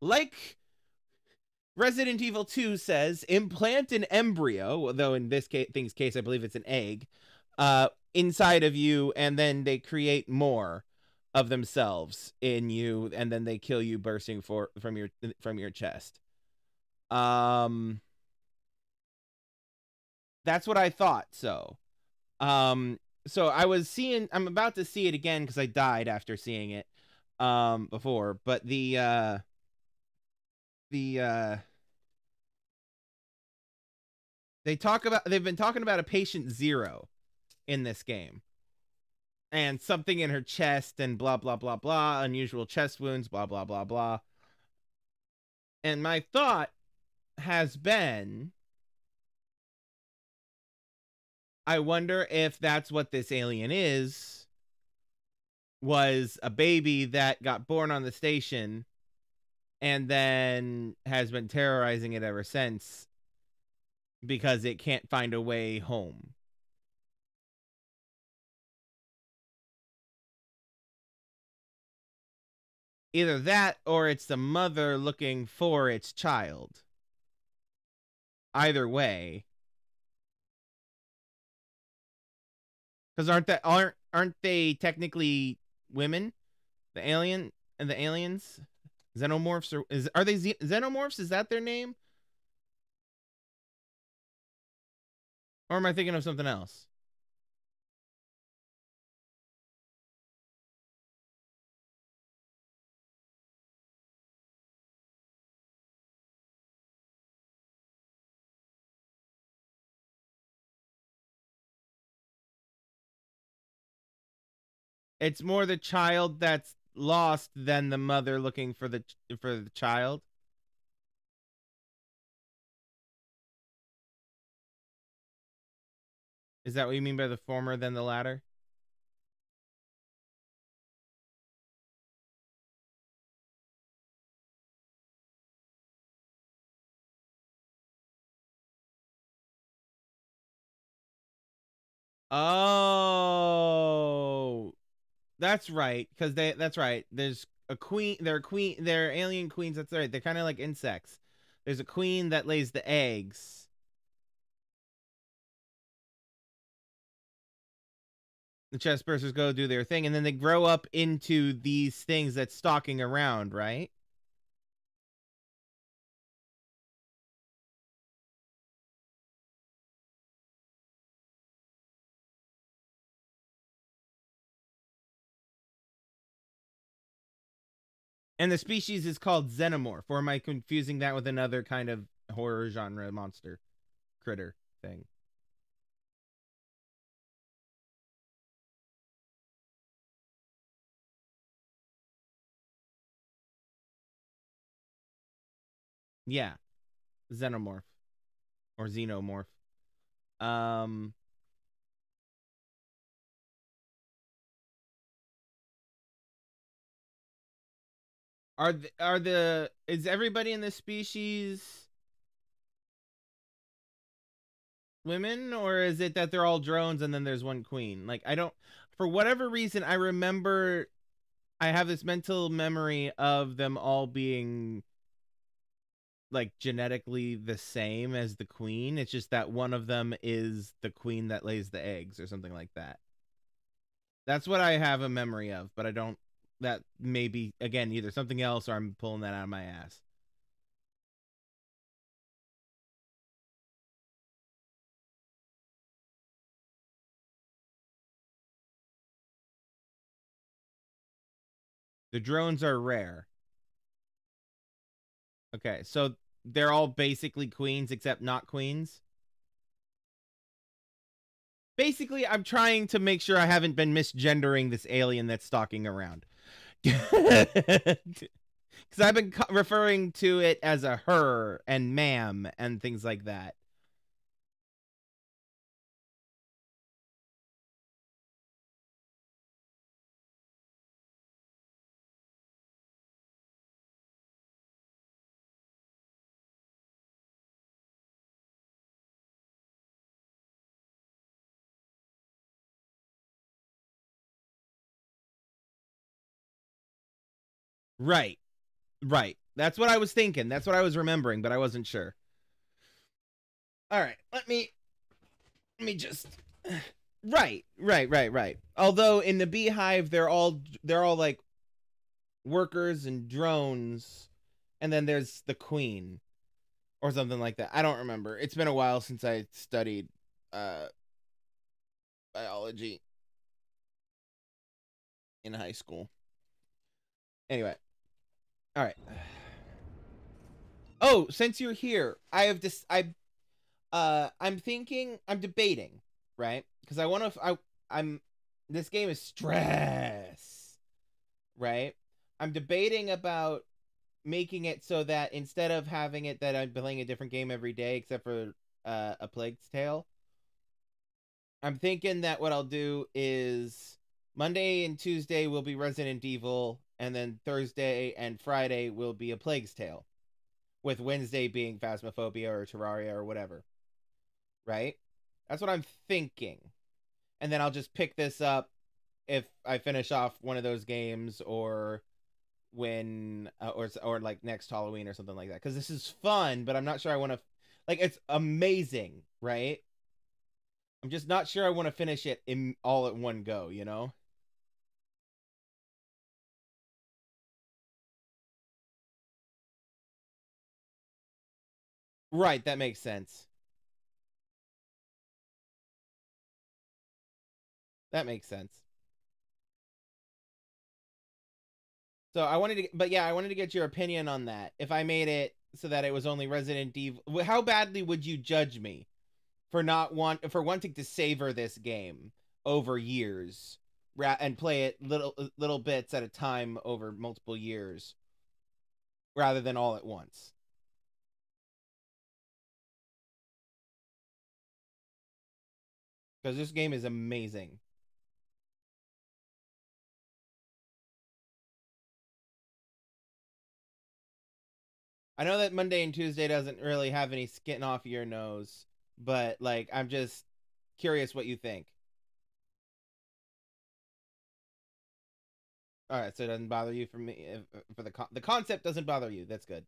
like Resident Evil 2 says implant an embryo, though in this case, thing's case, I believe it's an egg, uh, inside of you, and then they create more of themselves in you, and then they kill you bursting for from your from your chest. Um, that's what I thought. So, um, so I was seeing. I'm about to see it again because I died after seeing it, um, before. But the uh the uh they talk about they've been talking about a patient zero in this game and something in her chest and blah blah blah blah unusual chest wounds blah blah blah blah and my thought has been i wonder if that's what this alien is was a baby that got born on the station and then has been terrorizing it ever since because it can't find a way home. Either that or it's the mother looking for its child. Either way. Cuz aren't that aren't aren't they technically women? The alien and the aliens? Xenomorphs or is are they xenomorphs? Is that their name? Or am I thinking of something else? It's more the child that's lost than the mother looking for the for the child. Is that what you mean by the former than the latter? Oh, that's right. Because they, that's right. There's a queen. They're queen. They're alien queens. That's right. They're kind of like insects. There's a queen that lays the eggs the chest bursters go do their thing and then they grow up into these things that's stalking around right And the species is called xenomorph, or am I confusing that with another kind of horror genre monster critter thing? Yeah. Xenomorph. Or xenomorph. Um Are the, are the is everybody in this species women or is it that they're all drones and then there's one queen? Like I don't for whatever reason I remember I have this mental memory of them all being like genetically the same as the queen. It's just that one of them is the queen that lays the eggs or something like that. That's what I have a memory of, but I don't that may be again either something else or I'm pulling that out of my ass. The drones are rare. Okay, so they're all basically queens except not queens. Basically, I'm trying to make sure I haven't been misgendering this alien that's stalking around. <laughs> Because I've been referring to it as a her and ma'am and things like that. Right. Right. That's what I was thinking. That's what I was remembering, but I wasn't sure. All right. Let me let me just <sighs> Right. Right, right, right. Although in the beehive they're all they're all like workers and drones and then there's the queen or something like that. I don't remember. It's been a while since I studied uh biology in high school. Anyway. All right. Oh, since you're here, I have this I uh I'm thinking I'm debating, right? Cuz I want to I I'm this game is stress. Right? I'm debating about making it so that instead of having it that I'm playing a different game every day except for uh, a Plague's Tale, I'm thinking that what I'll do is Monday and Tuesday will be Resident Evil, and then Thursday and Friday will be a Plague's Tale, with Wednesday being Phasmophobia or Terraria or whatever. Right? That's what I'm thinking. And then I'll just pick this up if I finish off one of those games or when uh, or or like next Halloween or something like that cuz this is fun, but I'm not sure I want to like it's amazing, right? I'm just not sure I want to finish it in all at one go, you know? Right, that makes sense. That makes sense. So I wanted to, but yeah, I wanted to get your opinion on that. If I made it so that it was only Resident Evil, how badly would you judge me for not want for wanting to savor this game over years and play it little little bits at a time over multiple years rather than all at once? Because this game is amazing. I know that Monday and Tuesday doesn't really have any skin off your nose, but like I'm just curious what you think. All right, so it doesn't bother you for me if, for the con- the concept doesn't bother you. That's good.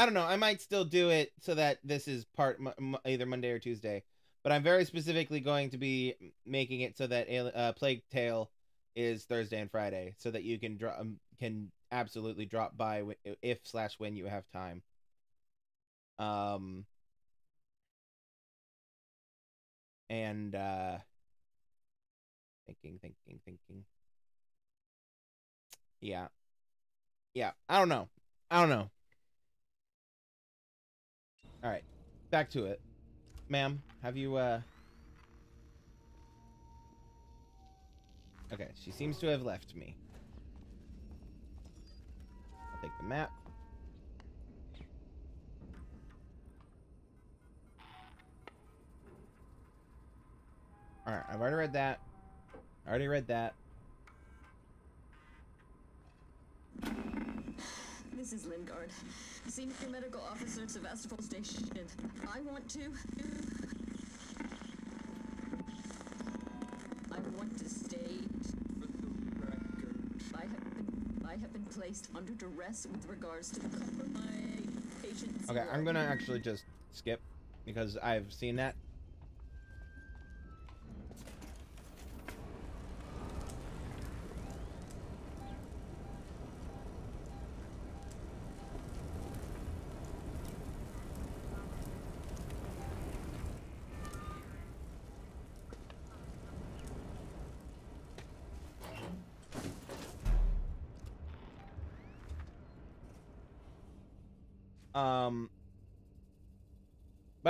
I don't know. I might still do it so that this is part either Monday or Tuesday, but I'm very specifically going to be making it so that uh, Plague Tale is Thursday and Friday, so that you can drop um, can absolutely drop by if slash when you have time. Um, and uh, Thinking, thinking, thinking. Yeah. Yeah. I don't know. I don't know. All right. Back to it. Ma'am, have you, uh. Okay, she seems to have left me. I'll take the map. Alright, I've already read that. I already read that. This is Lingard, Senior Medical Officer at Sevastopol Station. I want to. I want to state. I have been. I have been placed under duress with regards to the my patient. Okay. I'm gonna actually just skip because I've seen that.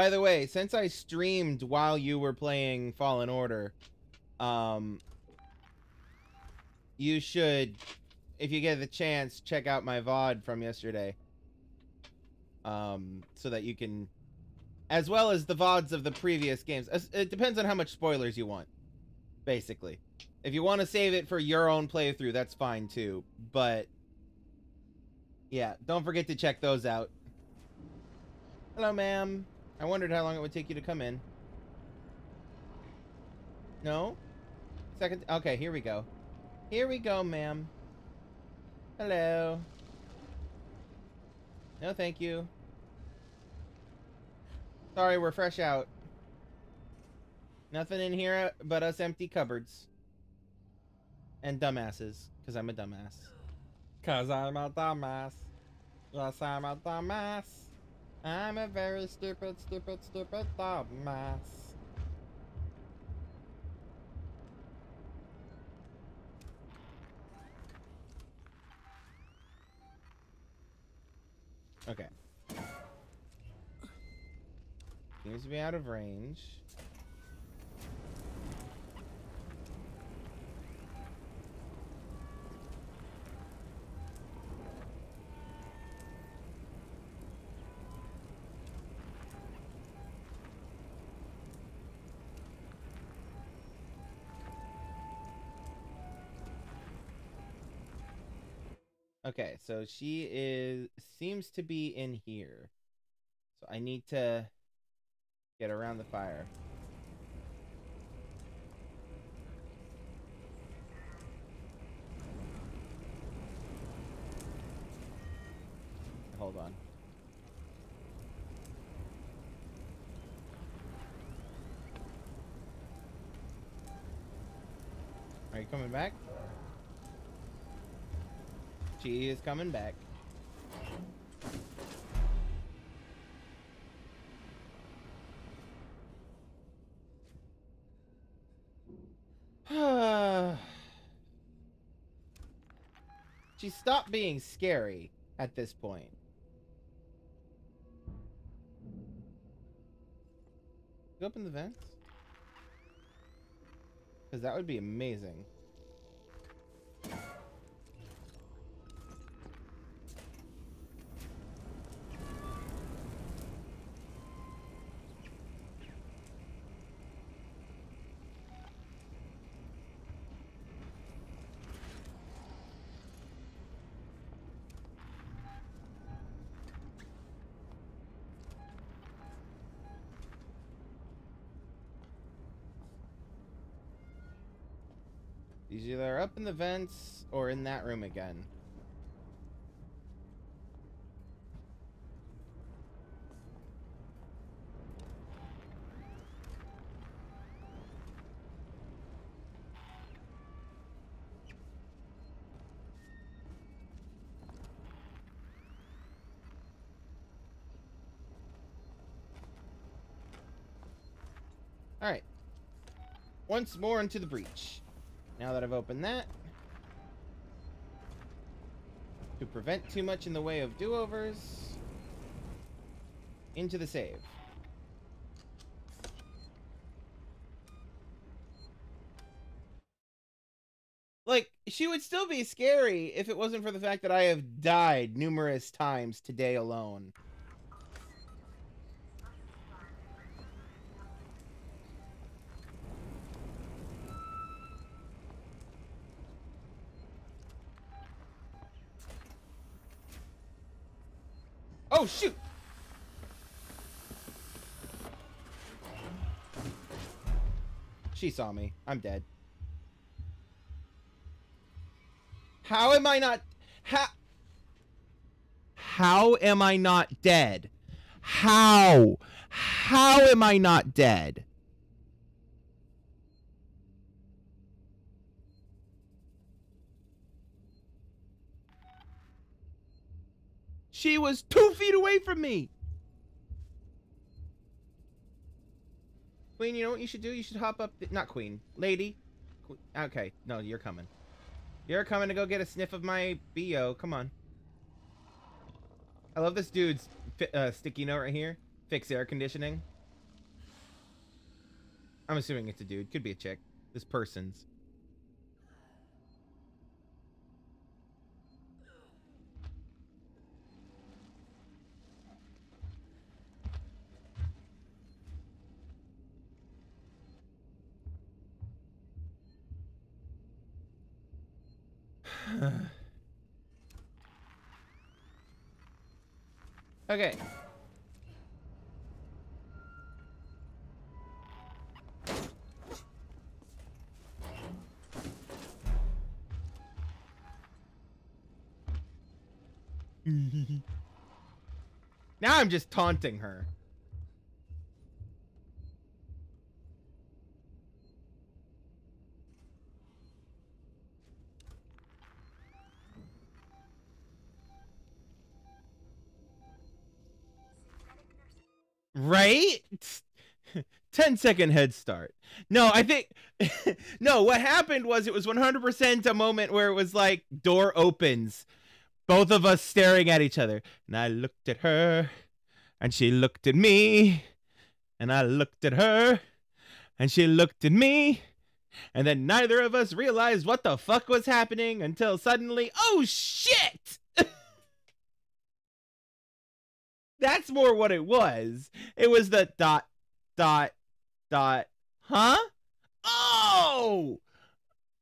By the way, since I streamed while you were playing Fallen Order, um, you should, if you get the chance, check out my VOD from yesterday. Um, so that you can, as well as the VODs of the previous games. It depends on how much spoilers you want, basically. If you want to save it for your own playthrough, that's fine too. But, yeah, don't forget to check those out. Hello, ma'am. I wondered how long it would take you to come in. No? Second. Okay, here we go. Here we go, ma'am. Hello. No, thank you. Sorry, we're fresh out. Nothing in here but us empty cupboards. And dumbasses, because I'm a dumbass. Cause I'm a dumbass. Yes, I'm a dumbass. I'm a very stupid, stupid, stupid dumbass. Okay. Seems to be out of range. Okay, so she is seems to be in here. So I need to get around the fire. Hold on. Are you coming back? She is coming back. <sighs> she stopped being scary at this point. Open the vents? Because that would be amazing. He's either up in the vents or in that room again. Alright. Once more into the breach. Now that I've opened that, to prevent too much in the way of do-overs, into the save. Like, she would still be scary if it wasn't for the fact that I have died numerous times today alone. Oh, shoot! She saw me. I'm dead. How am I not... How... How am I not dead? How? How am I not dead? She was two feet away from me. Queen, you know what you should do? You should hop up. Not Queen. Lady. Que- okay. No, you're coming. You're coming to go get a sniff of my BO. Come on. I love this dude's uh, sticky note right here. Fix air conditioning. I'm assuming it's a dude. Could be a chick. This person's. <sighs> okay. <laughs> now I'm just taunting her. Right? <laughs> 10 second head start. No, I think <laughs> no, what happened was it was 100% a moment where it was like door opens. Both of us staring at each other. And I looked at her and she looked at me and I looked at her and she looked at me. And then neither of us realized what the fuck was happening until suddenly, oh shit! That's more what it was. It was the dot, dot, dot, huh? Oh!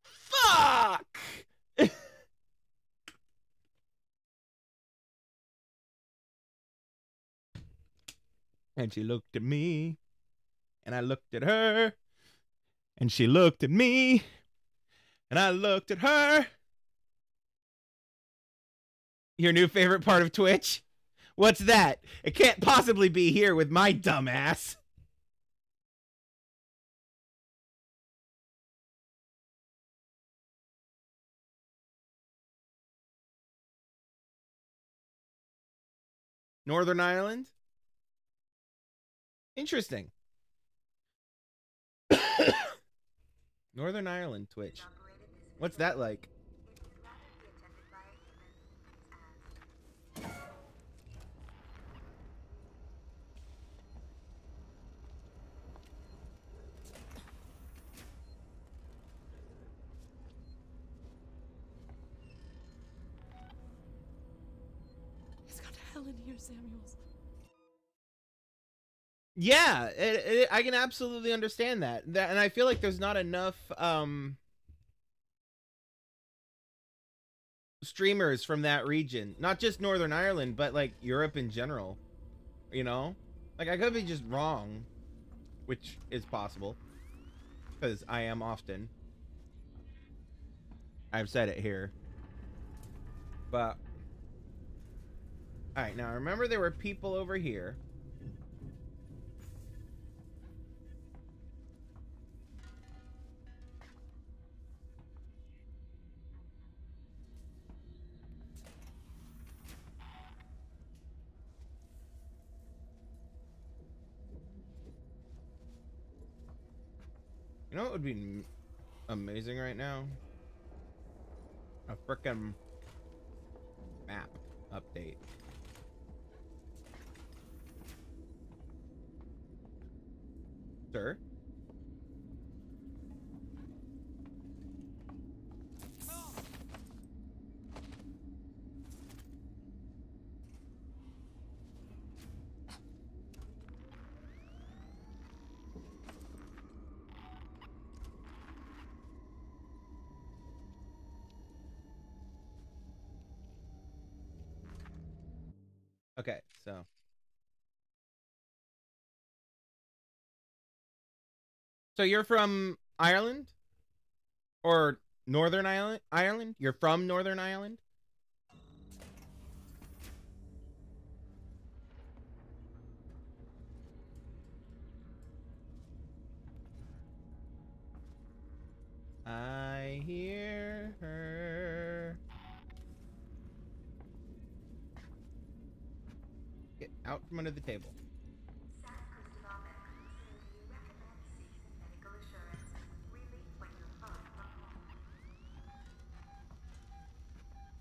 Fuck! <laughs> and she looked at me, and I looked at her, and she looked at me, and I looked at her. Your new favorite part of Twitch? What's that? It can't possibly be here with my dumb ass. Northern Ireland? Interesting. <coughs> Northern Ireland Twitch. What's that like? It's got hell in here, Samuels. Yeah, it, it, I can absolutely understand that. that. And I feel like there's not enough um streamers from that region. Not just Northern Ireland, but like Europe in general. You know? Like I could be just wrong, which is possible because I am often. I've said it here. But All right, now remember there were people over here. You know what would be amazing right now. A frickin' map update. Sir? Okay, so So you're from Ireland? Or Northern Ireland? Ireland? You're from Northern Ireland? I hear her. Get out from under the table.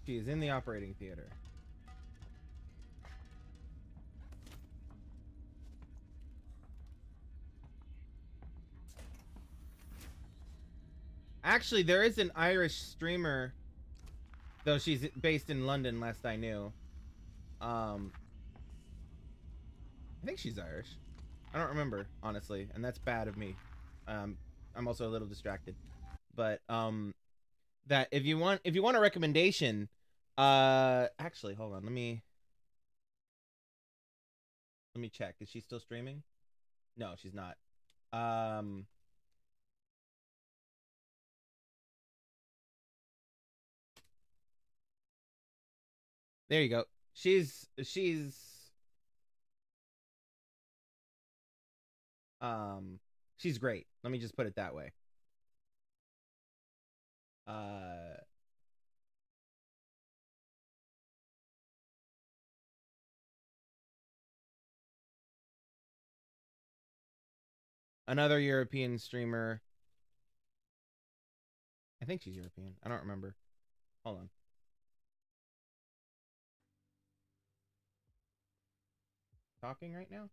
She is in the operating theater. Actually, there is an Irish streamer, though she's based in London, last I knew. Um, I think she's Irish. I don't remember, honestly, and that's bad of me. Um, I'm also a little distracted. But, um, that if you want if you want a recommendation uh actually hold on let me let me check is she still streaming? No she's not. Um there you go. She's she's um she's great. Let me just put it that way. Uh another European streamer. I think she's European. I don't remember. Hold on. Talking right now?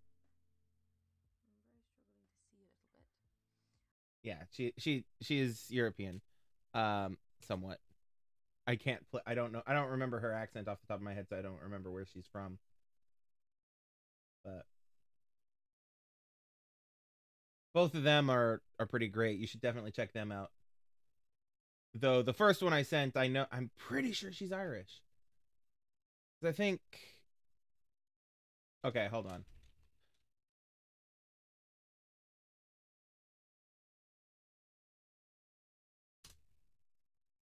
Yeah, she she she is European, um, somewhat. I can't pl- I don't know. I don't remember her accent off the top of my head, so I don't remember where she's from. But both of them are are pretty great. You should definitely check them out. Though the first one I sent, I know I'm pretty sure she's Irish. I think. Okay, hold on.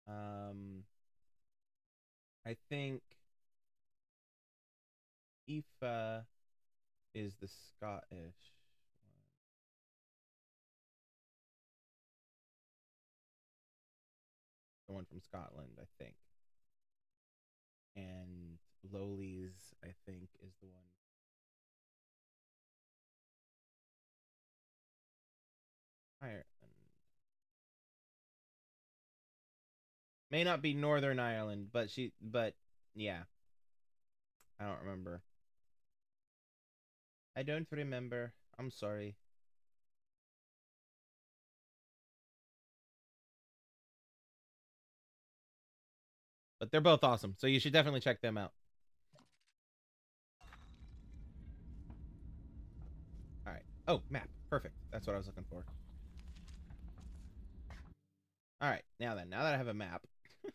Um, I think Aoife is the Scottish. Scotland, I think. And Lowly's, I think, is the one. Ireland. May not be Northern Ireland, but she, but yeah. I don't remember. I don't remember. I'm sorry. But they're both awesome, so you should definitely check them out. All right. Oh, map. Perfect. That's what I was looking for. All right. Now then, now that I have a map, <laughs>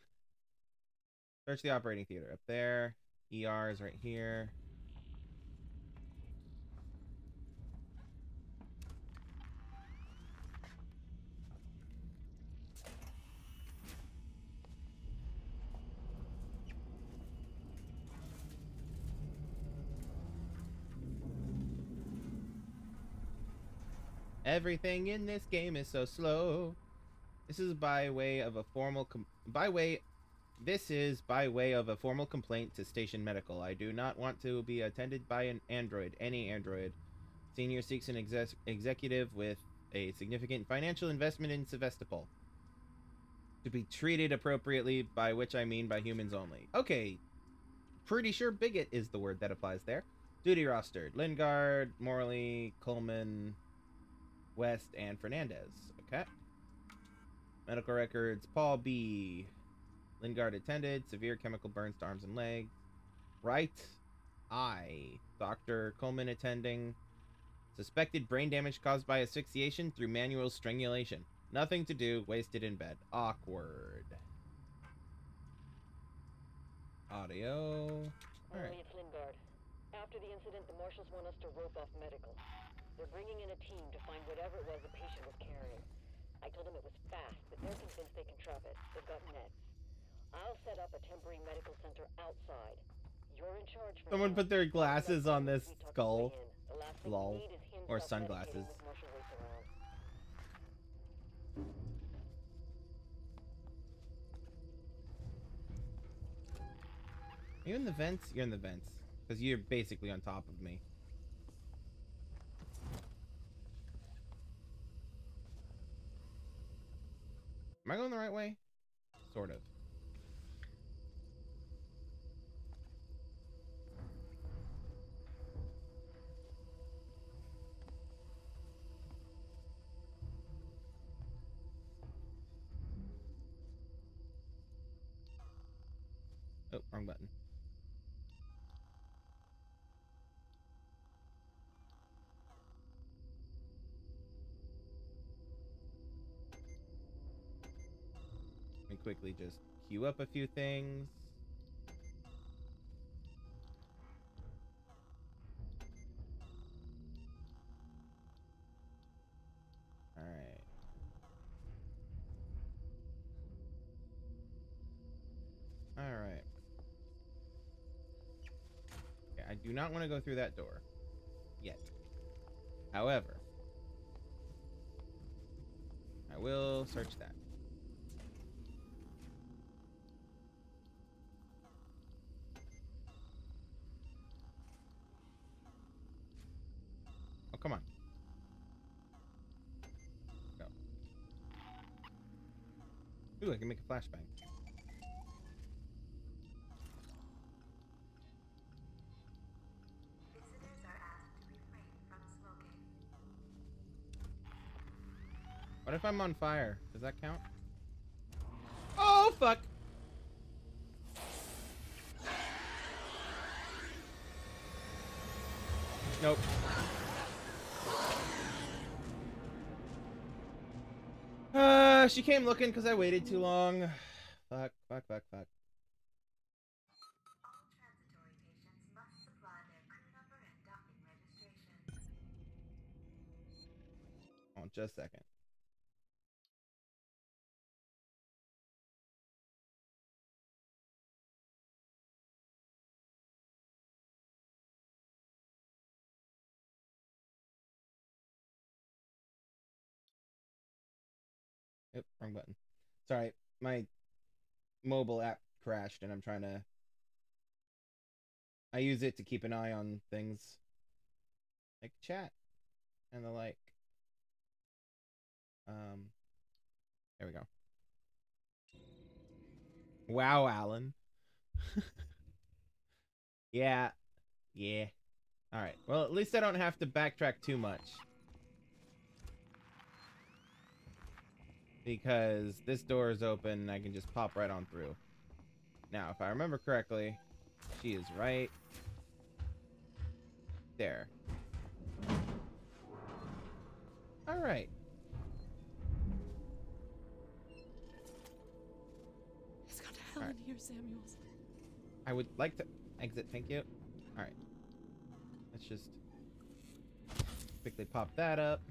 search the operating theater up there. ER is right here. Everything in this game is so slow. This is by way of a formal by way this is by way of a formal complaint to Station Medical. I do not want to be attended by an android, any android. Senior Seegson exec- executive with a significant financial investment in Sevastopol. To be treated appropriately, by which I mean by humans only. Okay. Pretty sure bigot is the word that applies there. Duty rostered. Lingard, Morley, Coleman, West, and Fernandez. Okay. Medical records. Paul B. Lingard attended. Severe chemical burns to arms and legs. Right eye. Dr. Coleman attending. Suspected brain damage caused by asphyxiation through manual strangulation. Nothing to do. Wasted in bed. Awkward. Audio. Alright. Only it's Lingard. After the incident, the marshals want us to rope off medical. They're bringing in a team to find whatever it was the patient was carrying. I told them it was fast, but they're convinced they can trap it. They've got nets. I'll set up a temporary medical center outside. You're in charge for Someone now. put their glasses on this skull. The last thing Lol. need is him Or sunglasses. with Marshal Waits around. Are you in the vents? You're in the vents. Because you're basically on top of me. Am I going the right way? Sort of. Oh, wrong button. Queue up a few things. Alright. Alright. Okay, I do not want to go through that door. Yet. However, I will search that. Come on. Go. Ooh, I can make a flashbang. What if I'm on fire? Does that count? Oh, fuck! Nope. Uh, she came looking because I waited too long. Fuck, fuck, fuck, fuck. Registration. Oh, just a second. Yep, wrong button. Sorry, my mobile app crashed and I'm trying to I use it to keep an eye on things like chat and the like. Um there we go. Wow, Alan. <laughs> yeah. Yeah. All right. Well, at least I don't have to backtrack too much. Because this door is open and I can just pop right on through. Now, if I remember correctly, she is right there. All right. It's got hell Alright. in here, Samuels. I would like to exit. Thank you. All right. Let's just quickly pop that up.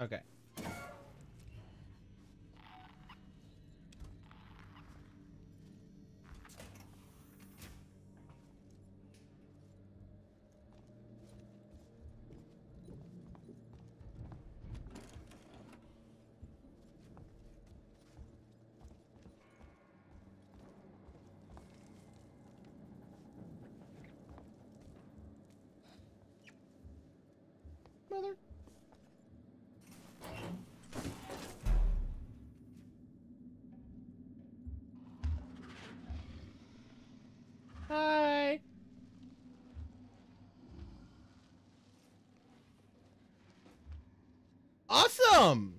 Okay. Awesome.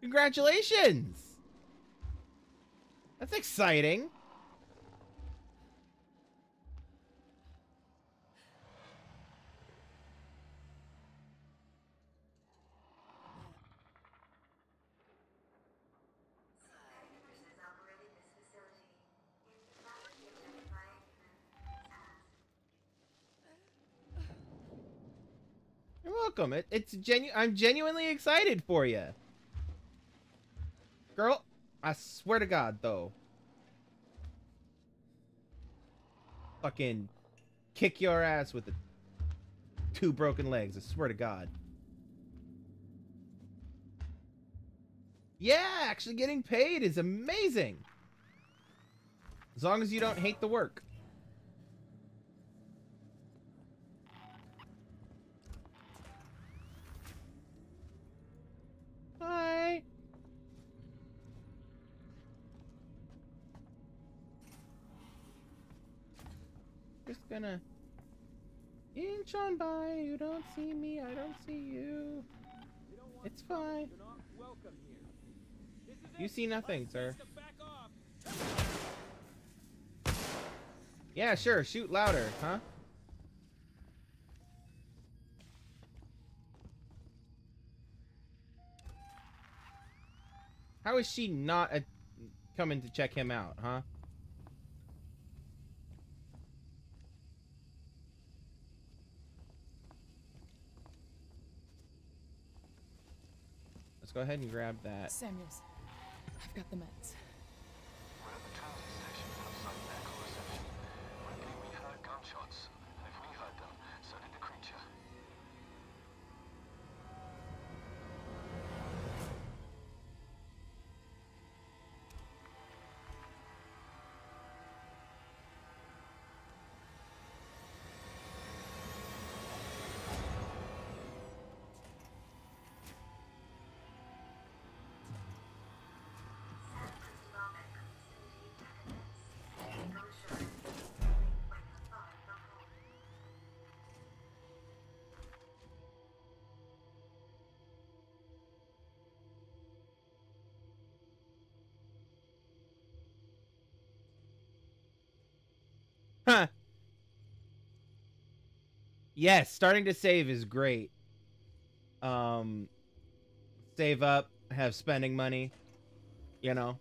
Congratulations. That's exciting. Persons operating this facility is properly identified as You're welcome. It, it's genu- I'm genuinely excited for you. Girl, I swear to God, though. Fucking kick your ass with the two broken legs. I swear to God. Yeah, actually getting paid is amazing. As long as you don't hate the work. Hi. Just gonna inch on by. You don't see me, I don't see you. It's fine. You see nothing, sir. Yeah, sure. Shoot louder, huh? How is she not coming to check him out, huh? Let's go ahead and grab that. Samuels, I've got the meds. Huh. Yes, starting to save is great. Um save up, have spending money, you know.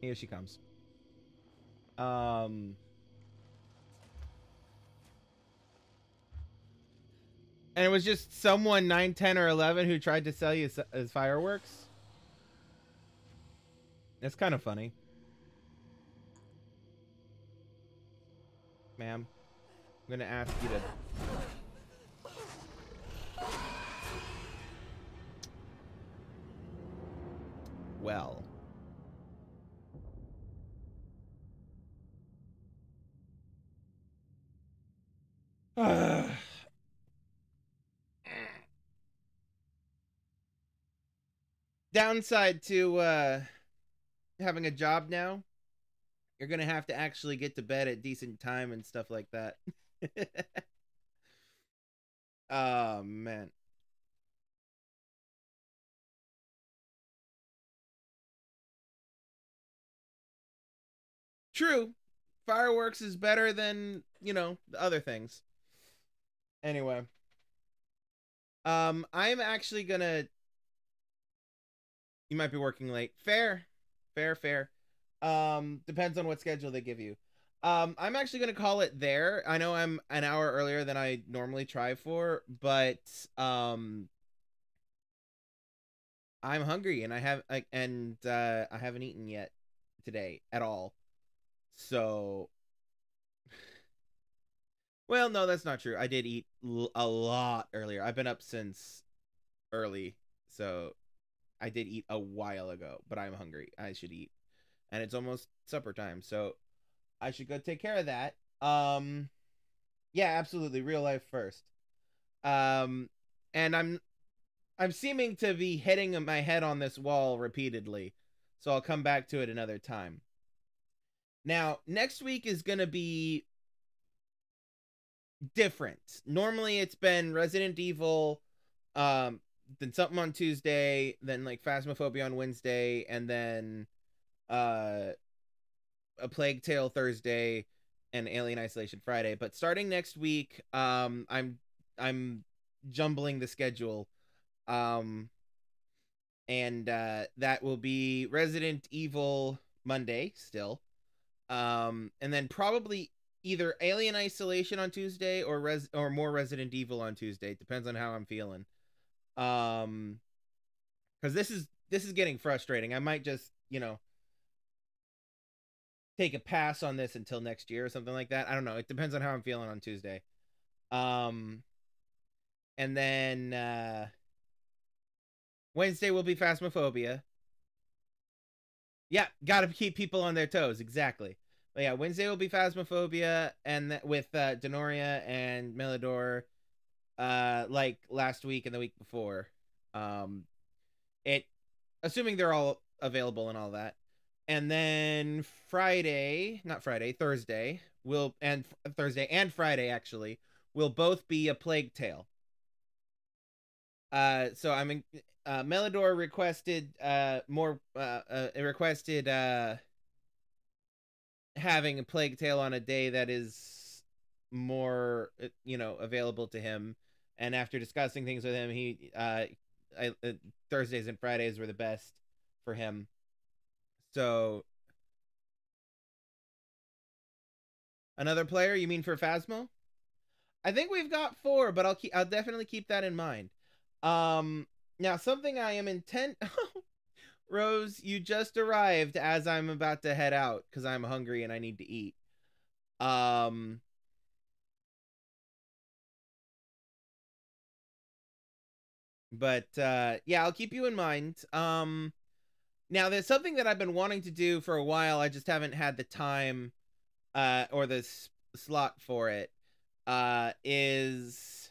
Here she comes. Um And it was just someone 9, 10, or 11 who tried to sell you s- as fireworks? That's kind of funny. I'm gonna ask you to. Well. <sighs> Downside to uh, having a job now, you're gonna have to actually get to bed at decent time and stuff like that. <laughs> oh man. True. Fireworks is better than, you know, the other things. Anyway. Um, I'm actually gonna You might be working late. Fair. Fair, fair. Um, depends on what schedule they give you. Um, I'm actually gonna call it there. I know I'm an hour earlier than I normally try for, but um I'm hungry and I have I, and uh I haven't eaten yet today at all. So <sighs> Well, no, that's not true. I did eat l- a lot earlier. I've been up since early. So I did eat a while ago, but I'm hungry. I should eat. And it's almost supper time. So I should go take care of that. Um yeah, absolutely. Real life first. Um, and I'm I'm seeming to be hitting my head on this wall repeatedly, so I'll come back to it another time. Now, next week is going to be different. Normally it's been Resident Evil um then something on Tuesday, then like Phasmophobia on Wednesday and then uh a Plague Tale Thursday and Alien Isolation Friday. But starting next week, um I'm I'm jumbling the schedule. Um and uh that will be Resident Evil Monday still. Um and then probably either Alien Isolation on Tuesday or res or more Resident Evil on Tuesday. It depends on how I'm feeling. Um cuz this is this is getting frustrating. I might just, you know, take a pass on this until next year or something like that. I don't know. It depends on how I'm feeling on Tuesday. Um and then uh Wednesday will be Phasmophobia. Yeah, got to keep people on their toes. Exactly. But yeah, Wednesday will be Phasmophobia and th- with uh Denoria and Melidor uh like last week and the week before. Um it assuming they're all available and all that. And then Friday, not Friday, Thursday, will and Thursday and Friday actually will both be a Plague Tale. Uh so I'm in, uh Melidor requested uh more uh, uh requested uh having a plague tale on a day that is more uh, you know available to him and after discussing things with him he uh, I, uh thursdays and fridays were the best for him so another player you mean for phasmo i think we've got four but i'll keep i'll definitely keep that in mind um now something i am intent <laughs> Rose, you just arrived as I'm about to head out because I'm hungry and I need to eat. Um. But uh, yeah, I'll keep you in mind. Um, now there's something that I've been wanting to do for a while. I just haven't had the time, uh, or the slot for it. Uh, is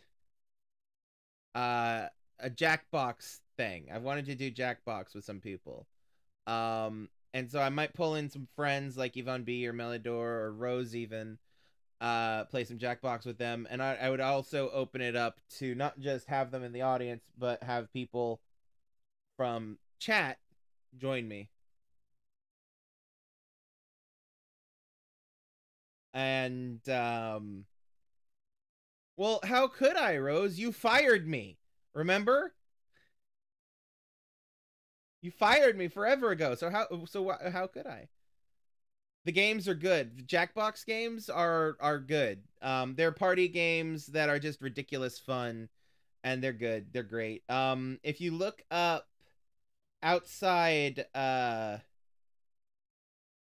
uh a Jackbox thing. I've wanted to do Jackbox with some people. Um, and so I might pull in some friends like Yvonne B or Melidor or Rose even, uh, play some Jackbox with them. And I, I would also open it up to not just have them in the audience, but have people from chat join me. And, um, well, how could I, Rose? You fired me. Remember? You fired me forever ago. So how so how could I? The games are good. The Jackbox games are are good. Um they're party games that are just ridiculous fun and they're good. They're great. Um if you look up outside uh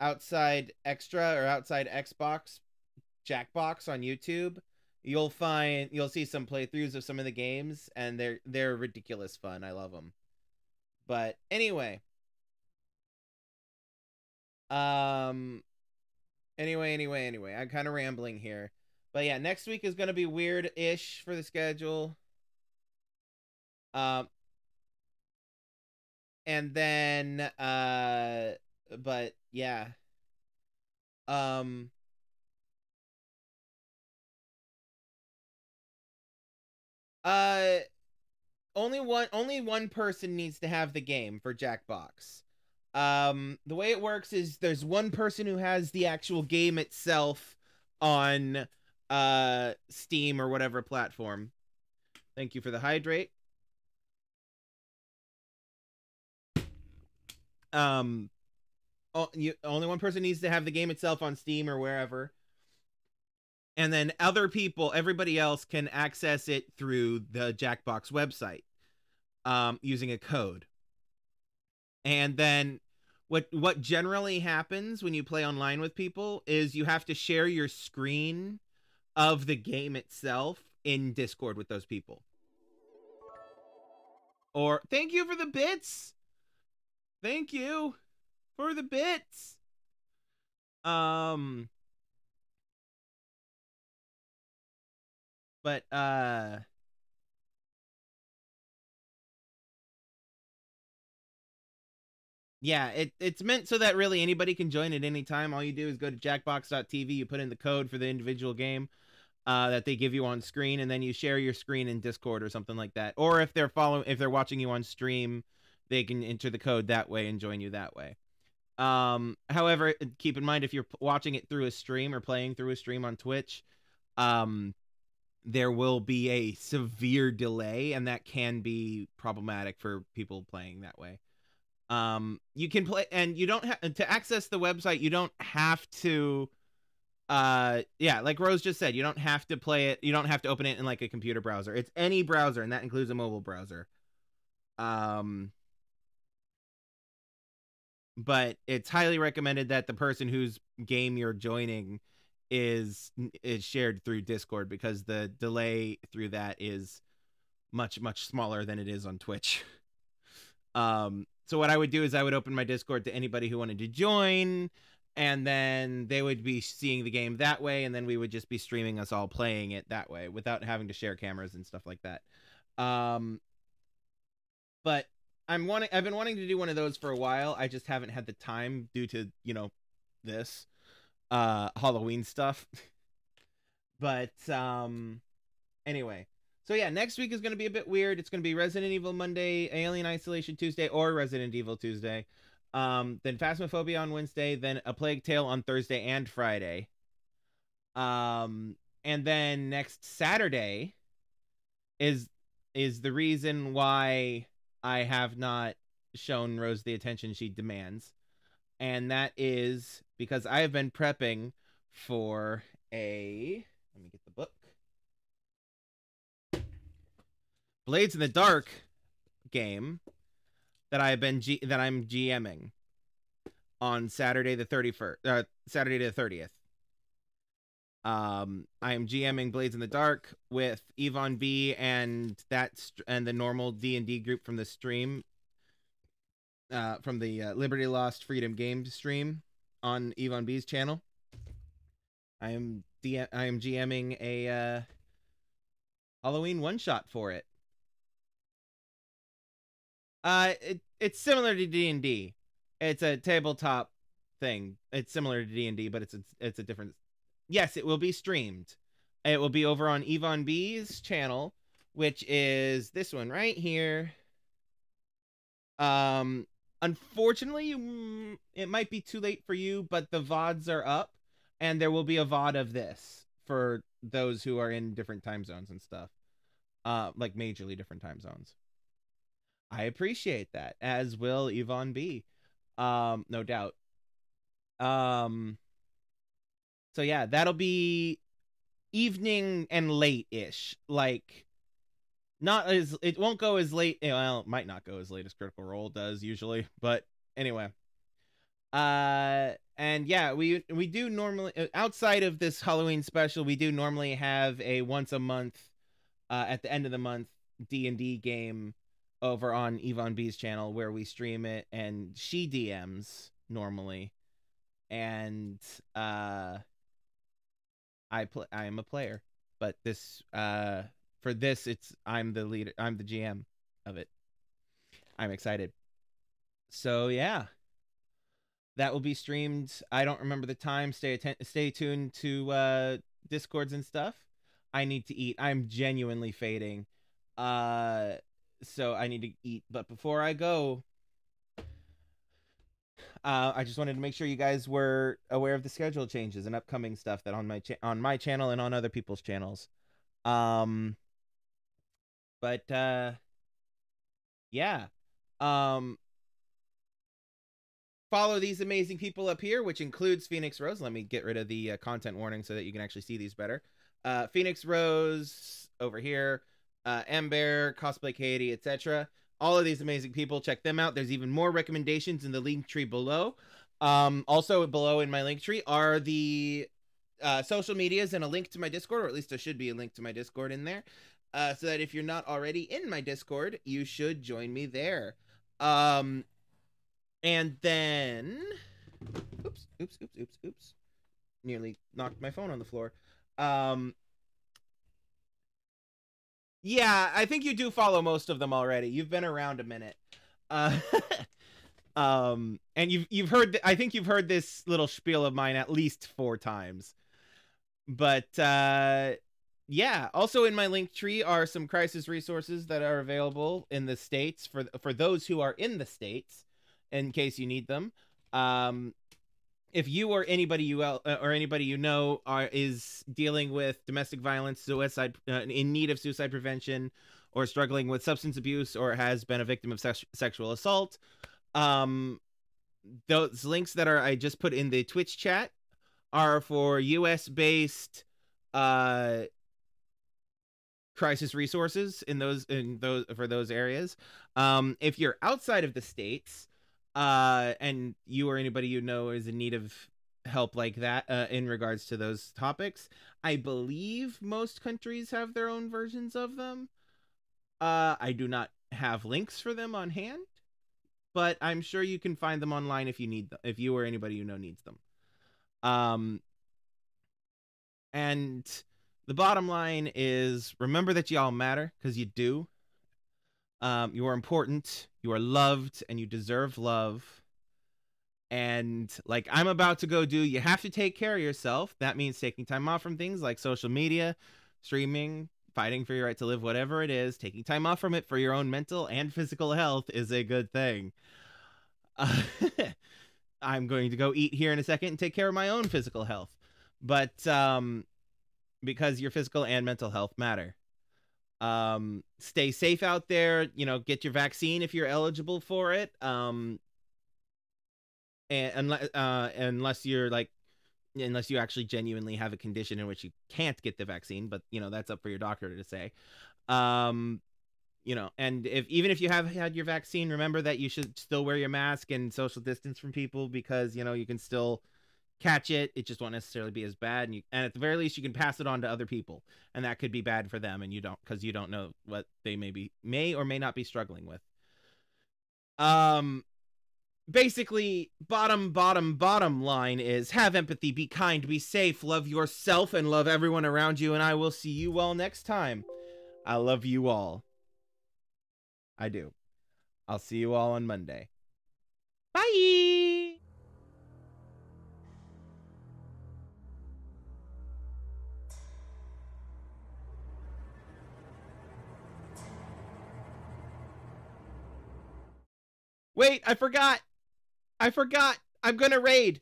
Outside Xtra or outside Xbox Jackbox on YouTube, you'll find you'll see some playthroughs of some of the games and they're they're ridiculous fun. I love them. But anyway. Um anyway, anyway, anyway. I'm kind of rambling here. But yeah, next week is going to be weird-ish for the schedule. Um and then uh but yeah. Um uh only one only one person needs to have the game for Jackbox. Um, the way it works is there's one person who has the actual game itself on uh Steam or whatever platform. Thank you for the hydrate. Um, you, only one person needs to have the game itself on Steam or wherever. And then other people everybody else can access it through the jackbox website um, using a code. And then what what generally happens when you play online with people is you have to share your screen of the game itself in discord with those people. Or thank you for the bits thank you for the bits. Um but uh Yeah, it, it's meant so that really anybody can join at any time. All you do is go to jackbox.tv, you put in the code for the individual game uh, that they give you on screen, and then you share your screen in Discord or something like that. Or if they're following, if they're watching you on stream, they can enter the code that way and join you that way. Um, however, keep in mind if you're watching it through a stream or playing through a stream on Twitch, um, there will be a severe delay, and that can be problematic for people playing that way. Um, you can play, and you don't have to access the website. You don't have to. Uh, yeah, like Rose just said, you don't have to play it. You don't have to open it in like a computer browser. It's any browser, and that includes a mobile browser. Um, but it's highly recommended that the person whose game you're joining is is shared through Discord because the delay through that is much much smaller than it is on Twitch. <laughs> Um so what I would do is I would open my Discord to anybody who wanted to join and then they would be seeing the game that way and then we would just be streaming us all playing it that way without having to share cameras and stuff like that. Um but I'm wanting I've been wanting to do one of those for a while. I just haven't had the time due to, you know, this uh Halloween stuff. <laughs> but um anyway. So yeah, next week is going to be a bit weird. It's going to be Resident Evil Monday, Alien Isolation Tuesday or Resident Evil Tuesday. Um then Phasmophobia on Wednesday, then A Plague Tale on Thursday and Friday. Um and then next Saturday is is the reason why I have not shown Rose the attention she demands. And that is because I have been prepping for a let me get the book. Blades in the Dark game that I've been G- that I'm GMing on Saturday the 31st uh, Saturday the 30th. Um, I am GMing Blades in the Dark with Yvonne B and that st- and the normal D and D group from the stream, uh, from the uh, Liberty Lost Freedom Games stream on Yvonne B's channel. I am D- I am GMing a uh, Halloween one shot for it. Uh, it it's similar to D and D. It's a tabletop thing. It's similar to D and D, but it's a, it's a different yes, it will be streamed. It will be over on Yvonne B's channel, which is this one right here. Um, unfortunately, you, it might be too late for you, but the VODs are up, and there will be a VOD of this for those who are in different time zones and stuff. Uh, like majorly different time zones. I appreciate that, as will Yvonne B. Um, no doubt. Um, so yeah, that'll be evening and late ish. Like not as it won't go as late. Well, it might not go as late as Critical Role does usually, but anyway. Uh and yeah, we we do normally outside of this Halloween special, we do normally have a once a month uh at the end of the month D&D game over on Yvonne B's channel where we stream it and she DMs normally. And uh I play. I am a player, but this uh for this it's I'm the leader. I'm the GM of it. I'm excited. So yeah, that will be streamed. I don't remember the time. Stay atten- Stay tuned to uh discords and stuff. I need to eat. I'm genuinely fading. Uh, so I need to eat. But before I go, uh, I just wanted to make sure you guys were aware of the schedule changes and upcoming stuff that on my cha- on my channel and on other people's channels. Um, but uh, yeah, um, follow these amazing people up here, which includes Phoenix Rose. Let me get rid of the uh, content warning so that you can actually see these better. Uh, Phoenix Rose over here, uh, Ember, Cosplay Katie, etc all of these amazing people. Check them out. There's even more recommendations in the link tree below. Um, also below in my link tree are the uh, social medias and a link to my Discord, or at least there should be a link to my Discord in there. Uh, so that if you're not already in my Discord, you should join me there. Um, and then, oops, oops, oops, oops, oops, nearly knocked my phone on the floor. Um, yeah, I think you do follow most of them already. You've been around a minute. Uh, <laughs> um, and you've you've heard I think you've heard this little spiel of mine at least four times. But uh, yeah, also in my link tree are some crisis resources that are available in the states for for those who are in the states, in case you need them. Um, if you or anybody you el- uh, or anybody you know are is dealing with domestic violence, suicide, uh, in need of suicide prevention, or struggling with substance abuse, or has been a victim of sex- sexual assault, um, those links that are I just put in the Twitch chat are for U.S. based uh crisis resources in those in those for those areas. Um, if you're outside of the states, uh, and you or anybody you know is in need of help like that uh, in regards to those topics, I believe most countries have their own versions of them. Uh, I do not have links for them on hand, but I'm sure you can find them online if you need them, if you or anybody you know needs them. Um, and the bottom line is remember that y'all matter because you do. Um, you are important, you are loved, and you deserve love. And like I'm about to go do, you have to take care of yourself. That means taking time off from things like social media, streaming, fighting for your right to live, whatever it is. Taking time off from it for your own mental and physical health is a good thing. Uh, <laughs> I'm going to go eat here in a second and take care of my own physical health. But um, because your physical and mental health matter. Um, stay safe out there. You know, get your vaccine if you're eligible for it. Um, and unless uh, unless you're like, unless you actually genuinely have a condition in which you can't get the vaccine, but you know that's up for your doctor to say. Um, you know, and if even if you have had your vaccine, remember that you should still wear your mask and social distance from people because you know you can still catch it. It just won't necessarily be as bad, and you, and at the very least, you can pass it on to other people, and that could be bad for them, and you don't because you don't know what they may be may or may not be struggling with. Um, basically, bottom bottom bottom line is have empathy, be kind, be safe, love yourself, and love everyone around you. And I will see you all next time. I love you all. I do. I'll see you all on Monday. Bye. Wait, I forgot. I forgot. I'm gonna raid.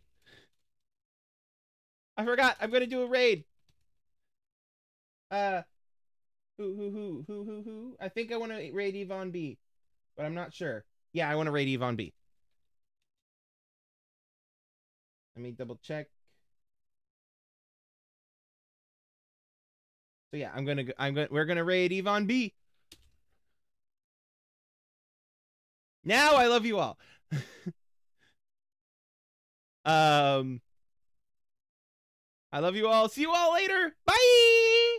I forgot. I'm gonna do a raid. Uh, who, who, who, who, who, who? I think I want to raid Yvonne B, but I'm not sure. Yeah, I want to raid Yvonne B. Let me double check. So yeah, I'm gonna, I'm gonna, we're gonna raid Yvonne B. Now I love you all. <laughs> um, I love you all. See you all later. Bye.